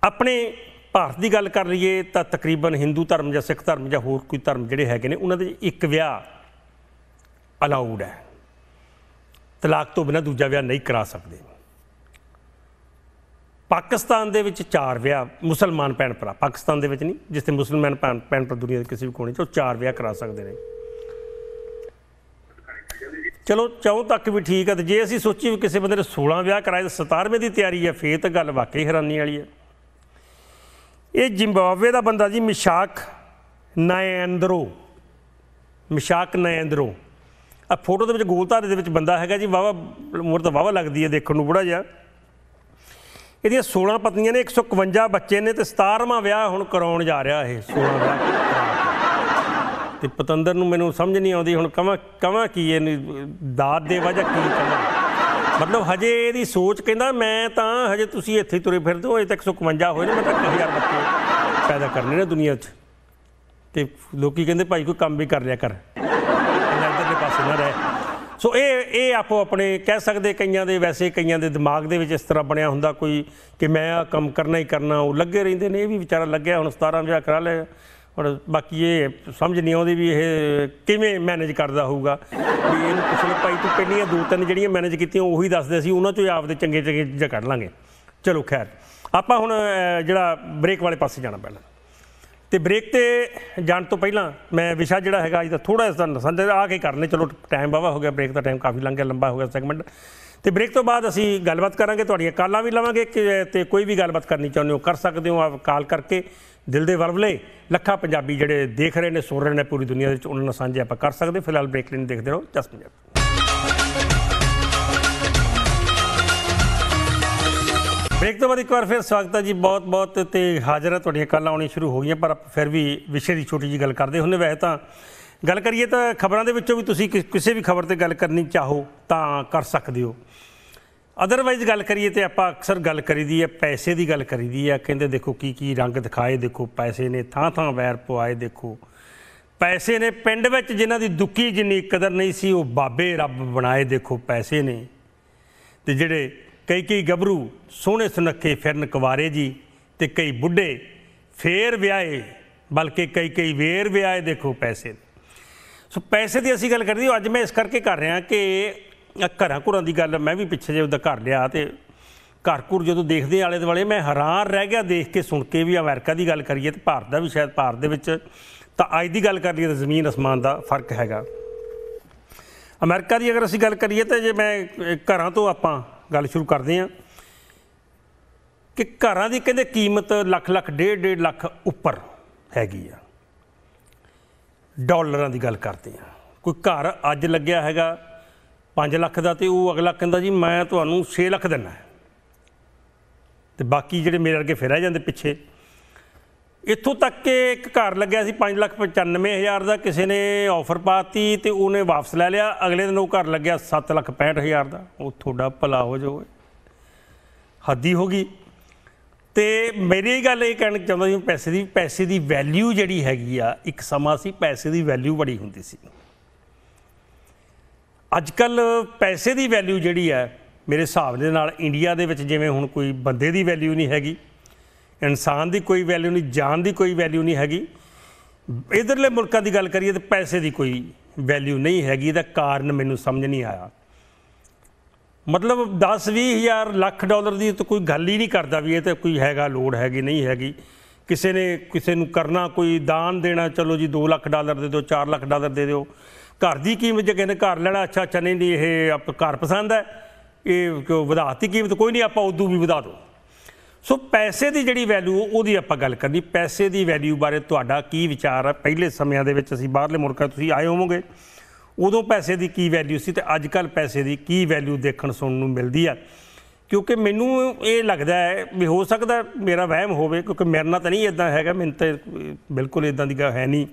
A: ਆਪਣੇ ਭਾਰਤ ਦੀ ਗੱਲ ਕਰ ਲਈਏ ਤਾਂ ਤਕਰੀਬਨ ਹਿੰਦੂ ਧਰਮ ਜਾਂ ਸਿੱਖ ਧਰਮ ਜਾਂ ਹੋਰ ਕੋਈ ਧਰਮ ਜਿਹੜੇ ਹੈਗੇ ਨੇ, ਉਹਨਾਂ ਦੇ ਇੱਕ ਵਿਆਹ ਅਲਾਉਡ ਹੈ। ਤਲਾਕ ਤੋਂ ਬਿਨਾਂ ਦੂਜਾ ਵਿਆਹ ਨਹੀਂ ਕਰਾ ਸਕਦੇ। ਪਾਕਿਸਤਾਨ ਦੇ ਵਿੱਚ ਚਾਰ ਵਿਆਹ ਮੁਸਲਮਾਨ ਭੈਣ ਭਰਾ, ਪਾਕਿਸਤਾਨ ਦੇ ਵਿੱਚ ਨਹੀਂ ਜਿੱਥੇ ਮੁਸਲਮਾਨ ਭੈਣ ਭੈਣ ਭਰਾ ਦੁਨੀਆ ਦੇ ਕਿਸੇ ਵੀ ਕੋਨੇ 'ਚ ਉਹ ਚਾਰ ਵਿਆਹ ਕਰਾ ਸਕਦੇ ਨੇ। ਚਲੋ, ਚੌਂ ਤੱਕ ਵੀ ਠੀਕ ਹੈ ਤੇ ਜੇ ਅਸੀਂ ਸੋਚੀ ਵੀ ਕਿਸੇ ਬੰਦੇ ਨੇ 16 ਵਿਆਹ ਕਰਾਏ ਤੇ 17ਵੇਂ ਦੀ ਤਿਆਰੀ ਹੈ ਫੇਰ ਤਾਂ ਗੱਲ ਵਾਕਈ ਹੈਰਾਨੀ ਵਾਲੀ ਹੈ ਇਹ ਜ਼ਿੰਬਾਬਵੇ ਦਾ ਬੰਦਾ ਜੀ, ਮਿਸ਼ਾਕ ਨਾਇੰਦਰੋ ਮਿਸ਼ਾਕ ਨਾਇੰਦਰੋ ਆ ਫੋਟੋ ਦੇ ਵਿੱਚ ਗੋਲਧਾਰੇ ਦੇ ਵਿੱਚ ਬੰਦਾ ਹੈਗਾ ਜੀ ਵਾਵਾ ਉਮਰ ਤਾਂ ਵਾਵਾ ਲੱਗਦੀ ਹੈ ਦੇਖਣ ਨੂੰ, ਬੜਾ ਜਿਹਾ। ਇਹਦੀਆਂ 16 ਪਤਨੀਆਂ ਨੇ 151 ਬੱਚੇ ਨੇ ਤੇ 17ਵਾਂ ਵਿਆਹ ਹੁਣ ਕਰਾਉਣ ਜਾ ਰਿਹਾ ਇਹ 16 ਵਿਆਹ ਕਰਾ ਤੇ ਪਤੰਦਰ ਨੂੰ ਮੈਨੂੰ ਸਮਝ ਨਹੀਂ ਆਉਂਦੀ, ਹੁਣ ਕਵਾਂ ਕਵਾਂ ਕੀ ਇਹਨੂੰ ਦਾਤ ਦੇ ਵਜ੍ਹਾ ਕੀ ਕਵਾਂ? ਮਤਲਬ ਹਜੇ ਇਹਦੀ ਸੋਚ ਕਹਿੰਦਾ, ਮੈਂ ਤਾਂ ਹਜੇ ਤੁਸੀਂ ਇੱਥੇ ਹੀ ਤੁਰੇ ਫਿਰਦੇ ਹੋ, ਅਜੇ ਤੱਕ 151 ਹੋਏ ਨੇ, ਮੈਂ ਤਾਂ 1000 ਬੱਚੇ ਪੈਦਾ ਕਰਨੇ ਨੇ ਦੁਨੀਆ 'ਚ। ਤੇ ਲੋਕੀ ਕਹਿੰਦੇ, ਭਾਈ ਕੋਈ ਕੰਮ ਵੀ ਕਰ ਲਿਆ ਕਰ। ਇੰਨਾ ਇੱਧਰਲੇ ਪਾਸੇ ਨਾ ਰਹਿ। ਸੋ ਇਹ ਇਹ ਆਪੋ ਆਪਣੇ ਕਹਿ ਸਕਦੇ ਕਈਆਂ ਦੇ, ਵੈਸੇ ਕਈਆਂ ਦੇ ਦਿਮਾਗ ਦੇ ਵਿੱਚ ਇਸ ਤਰ੍ਹਾਂ ਬਣਿਆ ਹੁੰਦਾ ਕੋਈ ਕਿ ਮੈਂ ਆ ਕੰਮ ਕਰਨਾ ਹੀ ਕਰਨਾ, ਉਹ ਲੱਗੇ ਰਹਿੰਦੇ ਨੇ, ਇਹ ਵੀ ਵਿਚਾਰਾ ਲੱਗਿਆ, ਹੁਣ 17 ਵਿਆਹ ਕਰਾ ਲਿਆ। ਹੁਣ ਬਾਕੀ ਇਹ ਸਮਝ ਨਹੀਂ ਆਉਂਦੀ ਵੀ ਇਹ ਕਿਵੇਂ ਮੈਨੇਜ ਕਰਦਾ ਹੋਊਗਾ। ਵੀ ਇਹਨੂੰ ਪੁੱਛ ਭਾਈ ਤੂੰ ਪਹਿਲੀਆਂ ਦੋ ਤਿੰਨ ਜਿਹੜੀਆਂ ਮੈਨੇਜ ਕੀਤੀਆਂ, ਉਹੀ ਦੱਸਦੇ ਸੀ, ਉਹਨਾਂ ਚੋਂ ਹੀ ਆਪਦੇ ਚੰਗੇ ਚੰਗੇ ਚੀਜ਼ਾਂ ਕੱਢ ਲਾਂਗੇ। ਚਲੋ ਖੈਰ, ਆਪਾਂ ਹੁਣ ਜਿਹੜਾ ਬ੍ਰੇਕ ਵਾਲੇ ਪਾਸੇ ਜਾਣਾ ਪਹਿਲਾਂ। ਤੇ ਬ੍ਰੇਕ ਤੇ ਜਾਣ ਤੋਂ ਪਹਿਲਾਂ ਮੈਂ ਵਿਸ਼ਾ ਜਿਹੜਾ ਹੈਗਾ ਅੱਜ ਦਾ ਥੋੜਾ ਜਿਹਾ ਸੰਦੇ ਆ ਕੇ ਕਰਨੇ ਚਲੋ ਟਾਈਮ ਵਾਵਾ ਹੋ ਗਿਆ ਬ੍ਰੇਕ ਦਾ ਟਾਈਮ ਕਾਫੀ ਲੰਘ ਗਿਆ, ਲੰਬਾ ਹੋ ਗਿਆ ਸੈਗਮੈਂਟ। ਤੇ ਬ੍ਰੇਕ ਤੋਂ ਬਾਅਦ ਅਸੀਂ ਗੱਲਬਾਤ ਕਰਾਂਗੇ, ਤੁਹਾਡੀਆਂ ਕਾਲਾਂ ਵੀ ਲਵਾਂਗੇ ਕਿ, ਤੇ ਕੋਈ ਵੀ ਗੱਲਬਾਤ ਕਰਨੀ ਚਾਹੁੰਦੇ ਹੋ, ਕਰ ਸਕਦੇ ਹੋ ਆਪ ਕਾਲ ਕਰਕੇ। ਦਿਲ ਦੇ ਵਰਵਲੇ ਲੱਖਾਂ ਪੰਜਾਬੀ ਜਿਹੜੇ ਦੇਖ ਰਹੇ ਨੇ, ਸੁਣ ਰਹੇ ਨੇ ਪੂਰੀ ਦੁਨੀਆ ਦੇ ਵਿੱਚ, ਉਹਨਾਂ ਨਾਲ ਸਾਂਝੇ ਆਪਾਂ ਕਰ ਸਕਦੇ, ਫਿਲਹਾਲ ਬ੍ਰੇਕ ਲੈਣ ਦੇਖਦੇ ਰਹੋ, ਜਸ ਪੰਜਾਬ। ਬ੍ਰੇਕ ਤੋਂ ਬਾਅਦ ਇੱਕ ਵਾਰ ਫਿਰ ਸਵਾਗਤ ਹੈ ਜੀ। ਬਹੁਤ ਬਹੁਤ ਤੇ ਹਾਜ਼ਰ ਹੈ। ਤੁਹਾਡੀਆਂ ਕਾਲਾਂ ਆਉਣੀ ਸ਼ੁਰੂ ਹੋ ਗਈਆਂ, ਪਰ ਆਪਾਂ ਫਿਰ ਵੀ ਵਿਸ਼ੇ ਦੀ ਛੋਟੀ ਜੀ ਗੱਲ ਕਰਦੇ ਹੁੰਦੇ। ਵੈਸੇ ਤਾਂ ਗੱਲ ਕਰੀਏ ਤਾਂ ਖਬਰਾਂ ਦੇ ਵਿੱਚੋਂ ਵੀ ਤੁਸੀਂ ਕਿਸੇ ਵੀ ਖਬਰ ਤੇ ਗੱਲ ਕਰਨੀ ਚਾਹੋ ਤਾਂ ਕਰ ਸਕਦੇ ਹੋ। ਅਦਰਵਾਈਜ਼ ਗੱਲ ਕਰੀਏ ਤੇ ਆਪਾਂ ਅਕਸਰ ਗੱਲ ਕਰੀਦੀ ਹੈ, ਪੈਸੇ ਦੀ ਗੱਲ ਕਰੀਦੀ ਹੈ। ਕਹਿੰਦੇ ਦੇਖੋ ਕੀ ਕੀ ਰੰਗ ਦਿਖਾਏ, ਦੇਖੋ ਪੈਸੇ ਨੇ, ਥਾਂ ਥਾਂ ਵੈਰ ਪਵਾਏ, ਦੇਖੋ। ਪੈਸੇ ਨੇ ਪਿੰਡ ਵਿੱਚ ਜਿਨ੍ਹਾਂ ਦੀ ਦੁੱਕੀ ਜਿੰਨੀ ਕਦਰ ਨਹੀਂ ਸੀ, ਉਹ ਬਾਬੇ ਰੱਬ ਬਣਾਏ, ਦੇਖੋ ਪੈਸੇ ਨੇ। ਤੇ ਜਿਹੜੇ ਕਈ ਕਈ ਗੱਭਰੂ ਸੋਹਣੇ ਸੁਨੱਖੇ ਫਿਰਨ ਕੁਵਾਰੇ ਜੀ ਤੇ ਕਈ ਬੁੱਢੇ ਫੇਰ ਵਿਆਹੇ, ਬਲਕਿ ਕਈ ਕਈ ਵੇਰ ਵਿਆਹੇ ਦੇਖੋ ਪੈਸੇ। ਸੋ ਪੈਸੇ ਦੀ ਅਸੀਂ ਗੱਲ ਕਰਦੇ ਹਾਂ ਅੱਜ ਮੈਂ ਇਸ ਕਰਕੇ ਕਰ ਰਿਹਾ ਕਿ ਘਰਾਂ ਘੁਰਾਂ ਦੀ ਗੱਲ ਮੈਂ ਵੀ ਪਿੱਛੇ ਜੇ ਉਹਦਾ ਘਰ ਲਿਆ ਤੇ ਘਰ ਘੁਰ ਜਦੋਂ ਦੇਖਦੇ ਆਲੇ ਦੁਆਲੇ ਮੈਂ ਹੈਰਾਨ ਰਹਿ ਗਿਆ ਦੇਖ ਕੇ ਸੁਣ ਕੇ ਵੀ ਅਮਰੀਕਾ ਦੀ ਗੱਲ ਕਰੀਏ ਤੇ ਭਾਰਤ ਦਾ ਵੀ ਸ਼ਾਇਦ ਭਾਰਤ ਦੇ ਵਿੱਚ ਤਾਂ ਅੱਜ ਦੀ ਗੱਲ ਕਰ ਲਈਏ ਤਾਂ ਜ਼ਮੀਨ ਅਸਮਾਨ ਦਾ ਫ਼ਰਕ ਹੈਗਾ। ਅਮਰੀਕਾ ਦੀ ਅਗਰ ਅਸੀਂ ਗੱਲ ਕਰੀਏ ਤਾਂ ਜੇ ਮੈਂ ਘਰਾਂ ਤੋਂ ਆਪਾਂ ਗੱਲ ਸ਼ੁਰੂ ਕਰਦੇ ਹਾਂ ਕਿ ਘਰਾਂ ਦੀ ਕਹਿੰਦੇ ਕੀਮਤ ਲੱਖ ਲੱਖ, ਡੇਢ ਡੇਢ ਲੱਖ ਉੱਪਰ ਹੈਗੀ ਆ। ਡਾਲਰਾਂ ਦੀ ਗੱਲ ਕਰਦੇ ਆ ਕੋਈ ਘਰ ਅੱਜ ਲੱਗਿਆ ਹੈਗਾ 5 ਲੱਖ ਦਾ ਤੇ ਉਹ ਅਗਲਾ ਕਹਿੰਦਾ ਜੀ ਮੈਂ ਤੁਹਾਨੂੰ 6 ਲੱਖ ਦਿੰਨਾ ਹੈ ਤੇ ਬਾਕੀ ਜਿਹੜੇ ਮੇਰੇ ਵਰਗੇ ਫਿਰ ਰਹਿ ਜਾਂਦੇ ਪਿੱਛੇ। ਇੱਥੋਂ ਤੱਕ ਕਿ ਇੱਕ ਘਰ ਲੱਗਿਆ ਸੀ 5 ਲੱਖ 95 ਹਜ਼ਾਰ ਦਾ, ਕਿਸੇ ਨੇ ਆਫਰ ਪਾਤੀ ਤੇ ਉਹਨੇ ਵਾਪਸ ਲੈ ਲਿਆ। ਅਗਲੇ ਦਿਨ ਉਹ ਘਰ ਲੱਗਿਆ 7 ਲੱਖ 65 ਹਜ਼ਾਰ ਦਾ। ਉਹ ਤੁਹਾਡਾ ਭਲਾ ਹੋ ਜਾਵੇ ਹੱਦੀ ਹੋ ਗਈ। ਤੇ ਮੇਰੀ ਗੱਲ ਇਹ ਕਹਿਣਾ ਚਾਹੁੰਦਾ ਸੀ, ਪੈਸੇ ਦੀ ਪੈਸੇ ਦੀ ਵੈਲਿਊ ਜਿਹੜੀ ਹੈਗੀ ਆ, ਇੱਕ ਸਮਾਂ ਸੀ ਪੈਸੇ ਦੀ ਵੈਲਿਊ ਬੜੀ ਹੁੰਦੀ ਸੀ। ਅੱਜ ਕੱਲ ਪੈਸੇ ਦੀ ਵੈਲਿਊ ਜਿਹੜੀ ਹੈ ਮੇਰੇ ਹਿਸਾਬ ਦੇ ਨਾਲ ਇੰਡੀਆ ਦੇ ਵਿੱਚ ਜਿਵੇਂ ਹੁਣ ਕੋਈ ਬੰਦੇ ਦੀ ਵੈਲਿਊ ਨਹੀਂ ਹੈਗੀ। ਇਨਸਾਨ ਦੀ ਕੋਈ ਵੈਲਿਊ ਨਹੀਂ, ਜਾਨ ਦੀ ਕੋਈ ਵੈਲਿਊ ਨਹੀਂ ਹੈਗੀ। ਇਧਰਲੇ ਮੁਲਕਾਂ ਦੀ ਗੱਲ ਕਰੀਏ ਤਾਂ ਪੈਸੇ ਦੀ ਕੋਈ ਵੈਲਿਊ ਨਹੀਂ ਹੈਗੀ, ਇਹਦਾ ਕਾਰਨ ਮੈਨੂੰ ਸਮਝ ਨਹੀਂ ਆਇਆ। ਮਤਲਬ 10 20 ਹਜ਼ਾਰ ਲੱਖ ਡਾਲਰ ਦੀ ਤਾਂ ਕੋਈ ਗੱਲ ਹੀ ਨਹੀਂ ਕਰਦਾ ਵੀ ਇਹ ਤਾਂ ਕੋਈ ਹੈਗਾ, ਲੋੜ ਹੈਗੀ, ਨਹੀਂ ਹੈਗੀ। ਕਿਸੇ ਨੇ, ਕਿਸੇ ਨੂੰ ਕਰਨਾ ਕੋਈ, ਦਾਨ ਦੇਣਾ, ਚਲੋ ਜੀ 2 ਲੱਖ ਡਾਲਰ ਦੇ ਦਿਓ 4 ਲੱਖ ਡਾਲਰ ਦੇ ਦਿਓ। ਘਰ ਦੀ ਕੀਮਤ ਜੇ ਕਹਿੰਦੇ ਘਰ ਲੈਣਾ ਅੱਛਾ ਅੱਛਾ ਨਹੀਂ ਨਹੀਂ, ਇਹ ਆਪ ਘਰ ਪਸੰਦ ਹੈ। ਇਹ ਕਿਉਂ ਵਧਾਤੀ ਕੀਮਤ, ਕੋਈ ਨਹੀਂ, ਆਪਾਂ ਉਦੋਂ ਵੀ ਵਧਾ ਦਿਓ। ਸੋ ਪੈਸੇ ਦੀ ਜਿਹੜੀ ਵੈਲਿਊ ਉਹਦੀ ਆਪਾਂ ਗੱਲ ਕਰਨੀ। ਪੈਸੇ ਦੀ ਵੈਲਿਊ ਬਾਰੇ ਤੁਹਾਡਾ ਕੀ ਵਿਚਾਰ ਹੈ ਪਹਿਲੇ ਸਮਿਆਂ ਦੇ ਵਿੱਚ ਅਸੀਂ ਬਾਹਰਲੇ ਮੁਲਕਾਂ ਤੁਸੀਂ ਆਏ ਹੋਵੋਗੇ। ਉਦੋਂ ਪੈਸੇ ਦੀ ਕੀ ਵੈਲਿਊ ਸੀ ਤੇ ਅੱਜ ਕੱਲ ਪੈਸੇ ਦੀ ਕੀ ਵੈਲਿਊ ਦੇਖਣ ਸੁਣਨ ਨੂੰ ਮਿਲਦੀ ਆ? ਕਿਉਂਕਿ ਮੈਨੂੰ ਇਹ ਲੱਗਦਾ ਹੈ ਵੀ ਹੋ ਸਕਦਾ ਮੇਰਾ ਵਹਿਮ ਹੋਵੇ, ਕਿਉਂਕਿ ਮੇਰੇ ਨਾਲ ਤਾਂ ਨਹੀਂ ਇਦਾਂ ਹੈਗਾ। ਮੈਨੂੰ ਤਾਂ ਬਿਲਕੁਲ ਇਦਾਂ ਦੀ ਗੱਲ ਹੈ ਨਹੀਂ।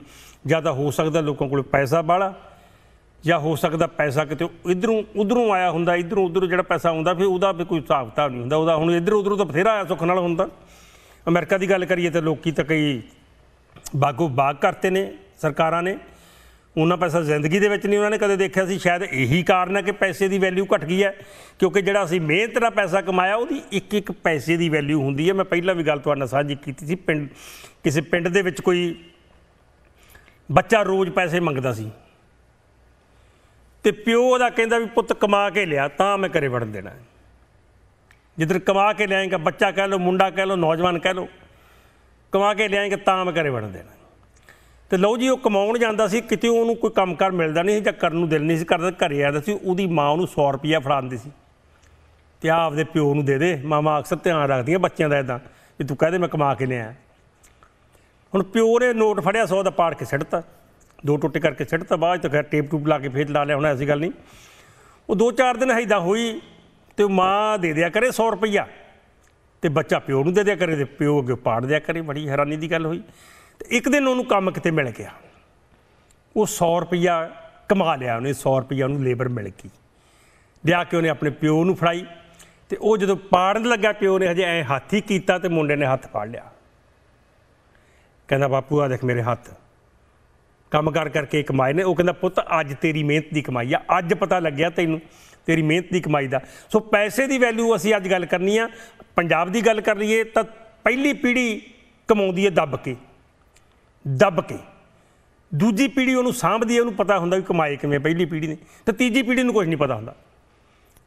A: ਜ਼ਿਆਦਾ ਹੋ ਸਕਦਾ ਲੋਕਾਂ ਕੋਲ ਪੈਸਾ ਬਾਹਲਾ। ਜਾਂ ਹੋ ਸਕਦਾ ਪੈਸਾ ਕਿਤੇ ਇਧਰੋਂ, ਉਧਰੋਂ ਆਇਆ ਹੁੰਦਾ, ਇਧਰੋਂ, ਉਧਰੋਂ ਜਿਹੜਾ ਪੈਸਾ ਆਉਂਦਾ, ਫਿਰ ਉਹਦਾ ਵੀ ਕੋਈ ਹਿਸਾਬ ਕਿਤਾਬ ਨਹੀਂ ਹੁੰਦਾ। ਉਹਦਾ ਹੁਣ ਇਧਰ, ਉਧਰੋਂ ਤਾਂ ਬਥੇਰਾ ਆਇਆ ਸੁੱਖ ਨਾਲ ਹੁੰਦਾ ਅਮਰੀਕਾ ਦੀ ਗੱਲ ਕਰੀਏ ਤਾਂ ਲੋਕੀ ਤਾਂ ਕਈ ਬਾਗੋ ਬਾਗ ਕਰਤੇ ਨੇ ਸਰਕਾਰਾਂ ਨੇ। ਉਹਨਾਂ ਪੈਸਾ ਜ਼ਿੰਦਗੀ ਦੇ ਵਿੱਚ ਨਹੀਂ ਉਹਨਾਂ ਨੇ ਕਦੇ ਦੇਖਿਆ ਸੀ। ਸ਼ਾਇਦ ਇਹੀ ਕਾਰਨ ਹੈ ਕਿ ਪੈਸੇ ਦੀ ਵੈਲਿਊ ਘਟ ਗਈ ਹੈ। ਕਿਉਂਕਿ ਜਿਹੜਾ ਅਸੀਂ ਮਿਹਨਤ ਨਾਲ ਪੈਸਾ ਕਮਾਇਆ, ਉਹਦੀ ਇੱਕ ਇੱਕ ਪੈਸੇ ਦੀ ਵੈਲਿਊ ਹੁੰਦੀ ਹੈ। ਮੈਂ ਪਹਿਲਾਂ ਵੀ ਗੱਲ ਤੁਹਾਡੇ ਨਾਲ ਸਾਂਝੀ ਕੀਤੀ ਸੀ। ਪਿੰਡ, ਕਿਸੇ ਪਿੰਡ ਦੇ ਵਿੱਚ ਕੋਈ ਬੱਚਾ ਰੋਜ਼ ਪੈਸੇ ਮੰਗਦਾ ਸੀ। ਤੇ ਪਿਓ ਉਹਦਾ ਕਹਿੰਦਾ ਵੀ ਪੁੱਤ ਕਮਾ ਕੇ ਲਿਆ, ਤਾਂ ਮੈਂ ਘਰੇ ਵੜਨ ਦੇਣਾ ਹੈ। ਜਿੱਧਰ ਕਮਾ ਕੇ ਲਿਆਏਗਾ, ਬੱਚਾ ਕਹਿ ਲਓ, ਮੁੰਡਾ ਕਹਿ ਲਓ, ਨੌਜਵਾਨ ਕਹਿ ਲਓ, ਕਮਾ ਕੇ ਲਿਆਏਗਾ, ਤਾਂ ਮੈਂ ਘਰੇ ਵੜਨ ਦੇਣਾ ਤੇ ਲਓ ਜੀ, ਉਹ ਕਮਾਉਣ ਜਾਂਦਾ ਸੀ, ਕਿਤੇ ਉਹਨੂੰ ਕੋਈ ਕੰਮਕਾਰ ਮਿਲਦਾ ਨਹੀਂ ਸੀ ਜਾਂ ਕਰਨ ਨੂੰ ਦਿਲ ਨਹੀਂ ਸੀ ਕਰਦਾ, ਘਰੇ ਆਉਂਦਾ ਸੀ, ਉਹਦੀ ਮਾਂ ਉਹਨੂੰ 100 ਰੁਪਿਆ ਫੜਾਉਂਦੀ ਸੀ। ਤੇ ਆ ਆਪਦੇ ਪਿਓ ਨੂੰ ਦੇ ਦੇ ਮਾਮਾ ਅਕਸਰ ਧਿਆਨ ਰੱਖਦੀਆਂ ਬੱਚਿਆਂ ਦਾ ਇਦਾਂ ਵੀ ਤੂੰ ਕਹਦੇ ਮੈਂ ਕਮਾ ਕੇ ਲਿਆ ਹੁਣ ਪਿਓ ਨੇ ਨੋਟ ਫੜਿਆ 100 ਦਾ ਪਾੜ ਕੇ ਸਿੱਟਤਾ। ਦੋ ਟੋਟੇ ਕਰਕੇ ਸਿੱਟਤਾ, ਬਾਅਦ 'ਚ ਤਾਂ ਖੈਰ ਟੇਪ ਟੂਪ ਲਾ ਕੇ ਫੇਰ ਲਾ ਲਿਆ, ਹੁਣ ਐਸੀ ਗੱਲ ਨਹੀਂ। ਉਹ ਦੋ ਚਾਰ ਦਿਨ ਹੈਦਾ ਹੋਈ ਤੇ ਉਹ ਮਾਂ ਦੇ ਦਿਆ ਕਰੇ 100 ਰੁਪਈਆ ਤੇ ਬੱਚਾ ਪਿਓ ਨੂੰ ਦੇ ਦਿਆ ਕਰੇ ਤੇ ਪਿਓ ਅੱਗੇ ਪਾੜ ਦਿਆ ਕਰੇ, ਬੜੀ ਹੈਰਾਨੀ ਦੀ ਗੱਲ ਹੋਈ। ਤੇ ਇੱਕ ਦਿਨ ਉਹਨੂੰ ਕੰਮ ਕਿਤੇ ਮਿਲ ਗਿਆ। ਉਹ 100 ਰੁਪਈਆ ਕਮਾ ਲਿਆ ਉਹਨੇ 100 ਰੁਪਈਆ ਉਹਨੂੰ ਲੇਬਰ ਮਿਲ ਗਈ। ਲਿਆ ਕੇ ਉਹਨੇ ਆਪਣੇ ਪਿਓ ਨੂੰ ਫੜਾਈ ਤੇ ਉਹ ਜਦੋਂ ਪਾੜਨ ਲੱਗਾ ਪਿਓ ਨੇ ਹਜੇ ਐ ਹੱਥ ਹੀ ਕੀਤਾ ਤੇ ਮੁੰਡੇ ਨੇ ਹੱਥ ਫੜ ਲਿਆ। ਕਹਿੰਦਾ, ਬਾਪੂ ਆ ਦੇਖ ਮੇਰੇ ਹੱਥ। ਕੰਮ ਕਰ ਕਰਕੇ ਕਮਾਏ ਨੇ। ਉਹ ਕਹਿੰਦਾ, ਪੁੱਤ, ਅੱਜ ਤੇਰੀ ਮਿਹਨਤ ਦੀ ਕਮਾਈ ਆ। ਅੱਜ ਪਤਾ ਲੱਗਿਆ ਤੈਨੂੰ, ਤੇਰੀ ਮਿਹਨਤ ਦੀ ਕਮਾਈ ਦਾ। ਸੋ ਪੈਸੇ ਦੀ ਵੈਲਿਊ ਅਸੀਂ ਅੱਜ ਗੱਲ ਕਰਨੀ ਆ। ਪੰਜਾਬ ਦੀ ਗੱਲ ਕਰ ਲਈਏ ਤਾਂ ਪਹਿਲੀ ਪੀੜ੍ਹੀ ਕਮਾਉਂਦੀ ਹੈ ਦੱਬ ਕੇ। ਦੱਬ ਕੇ। ਦੂਜੀ ਪੀੜ੍ਹੀ ਉਹਨੂੰ ਸਾਂਭਦੀ ਹੈ, ਉਹਨੂੰ ਪਤਾ ਹੁੰਦਾ ਵੀ ਕਮਾਏ ਕਿਵੇਂ ਪਹਿਲੀ ਪੀੜ੍ਹੀ ਨੇ। ਤੇ ਤੀਜੀ ਪੀੜ੍ਹੀ ਨੂੰ ਕੁਝ ਨਹੀਂ ਪਤਾ ਹੁੰਦਾ।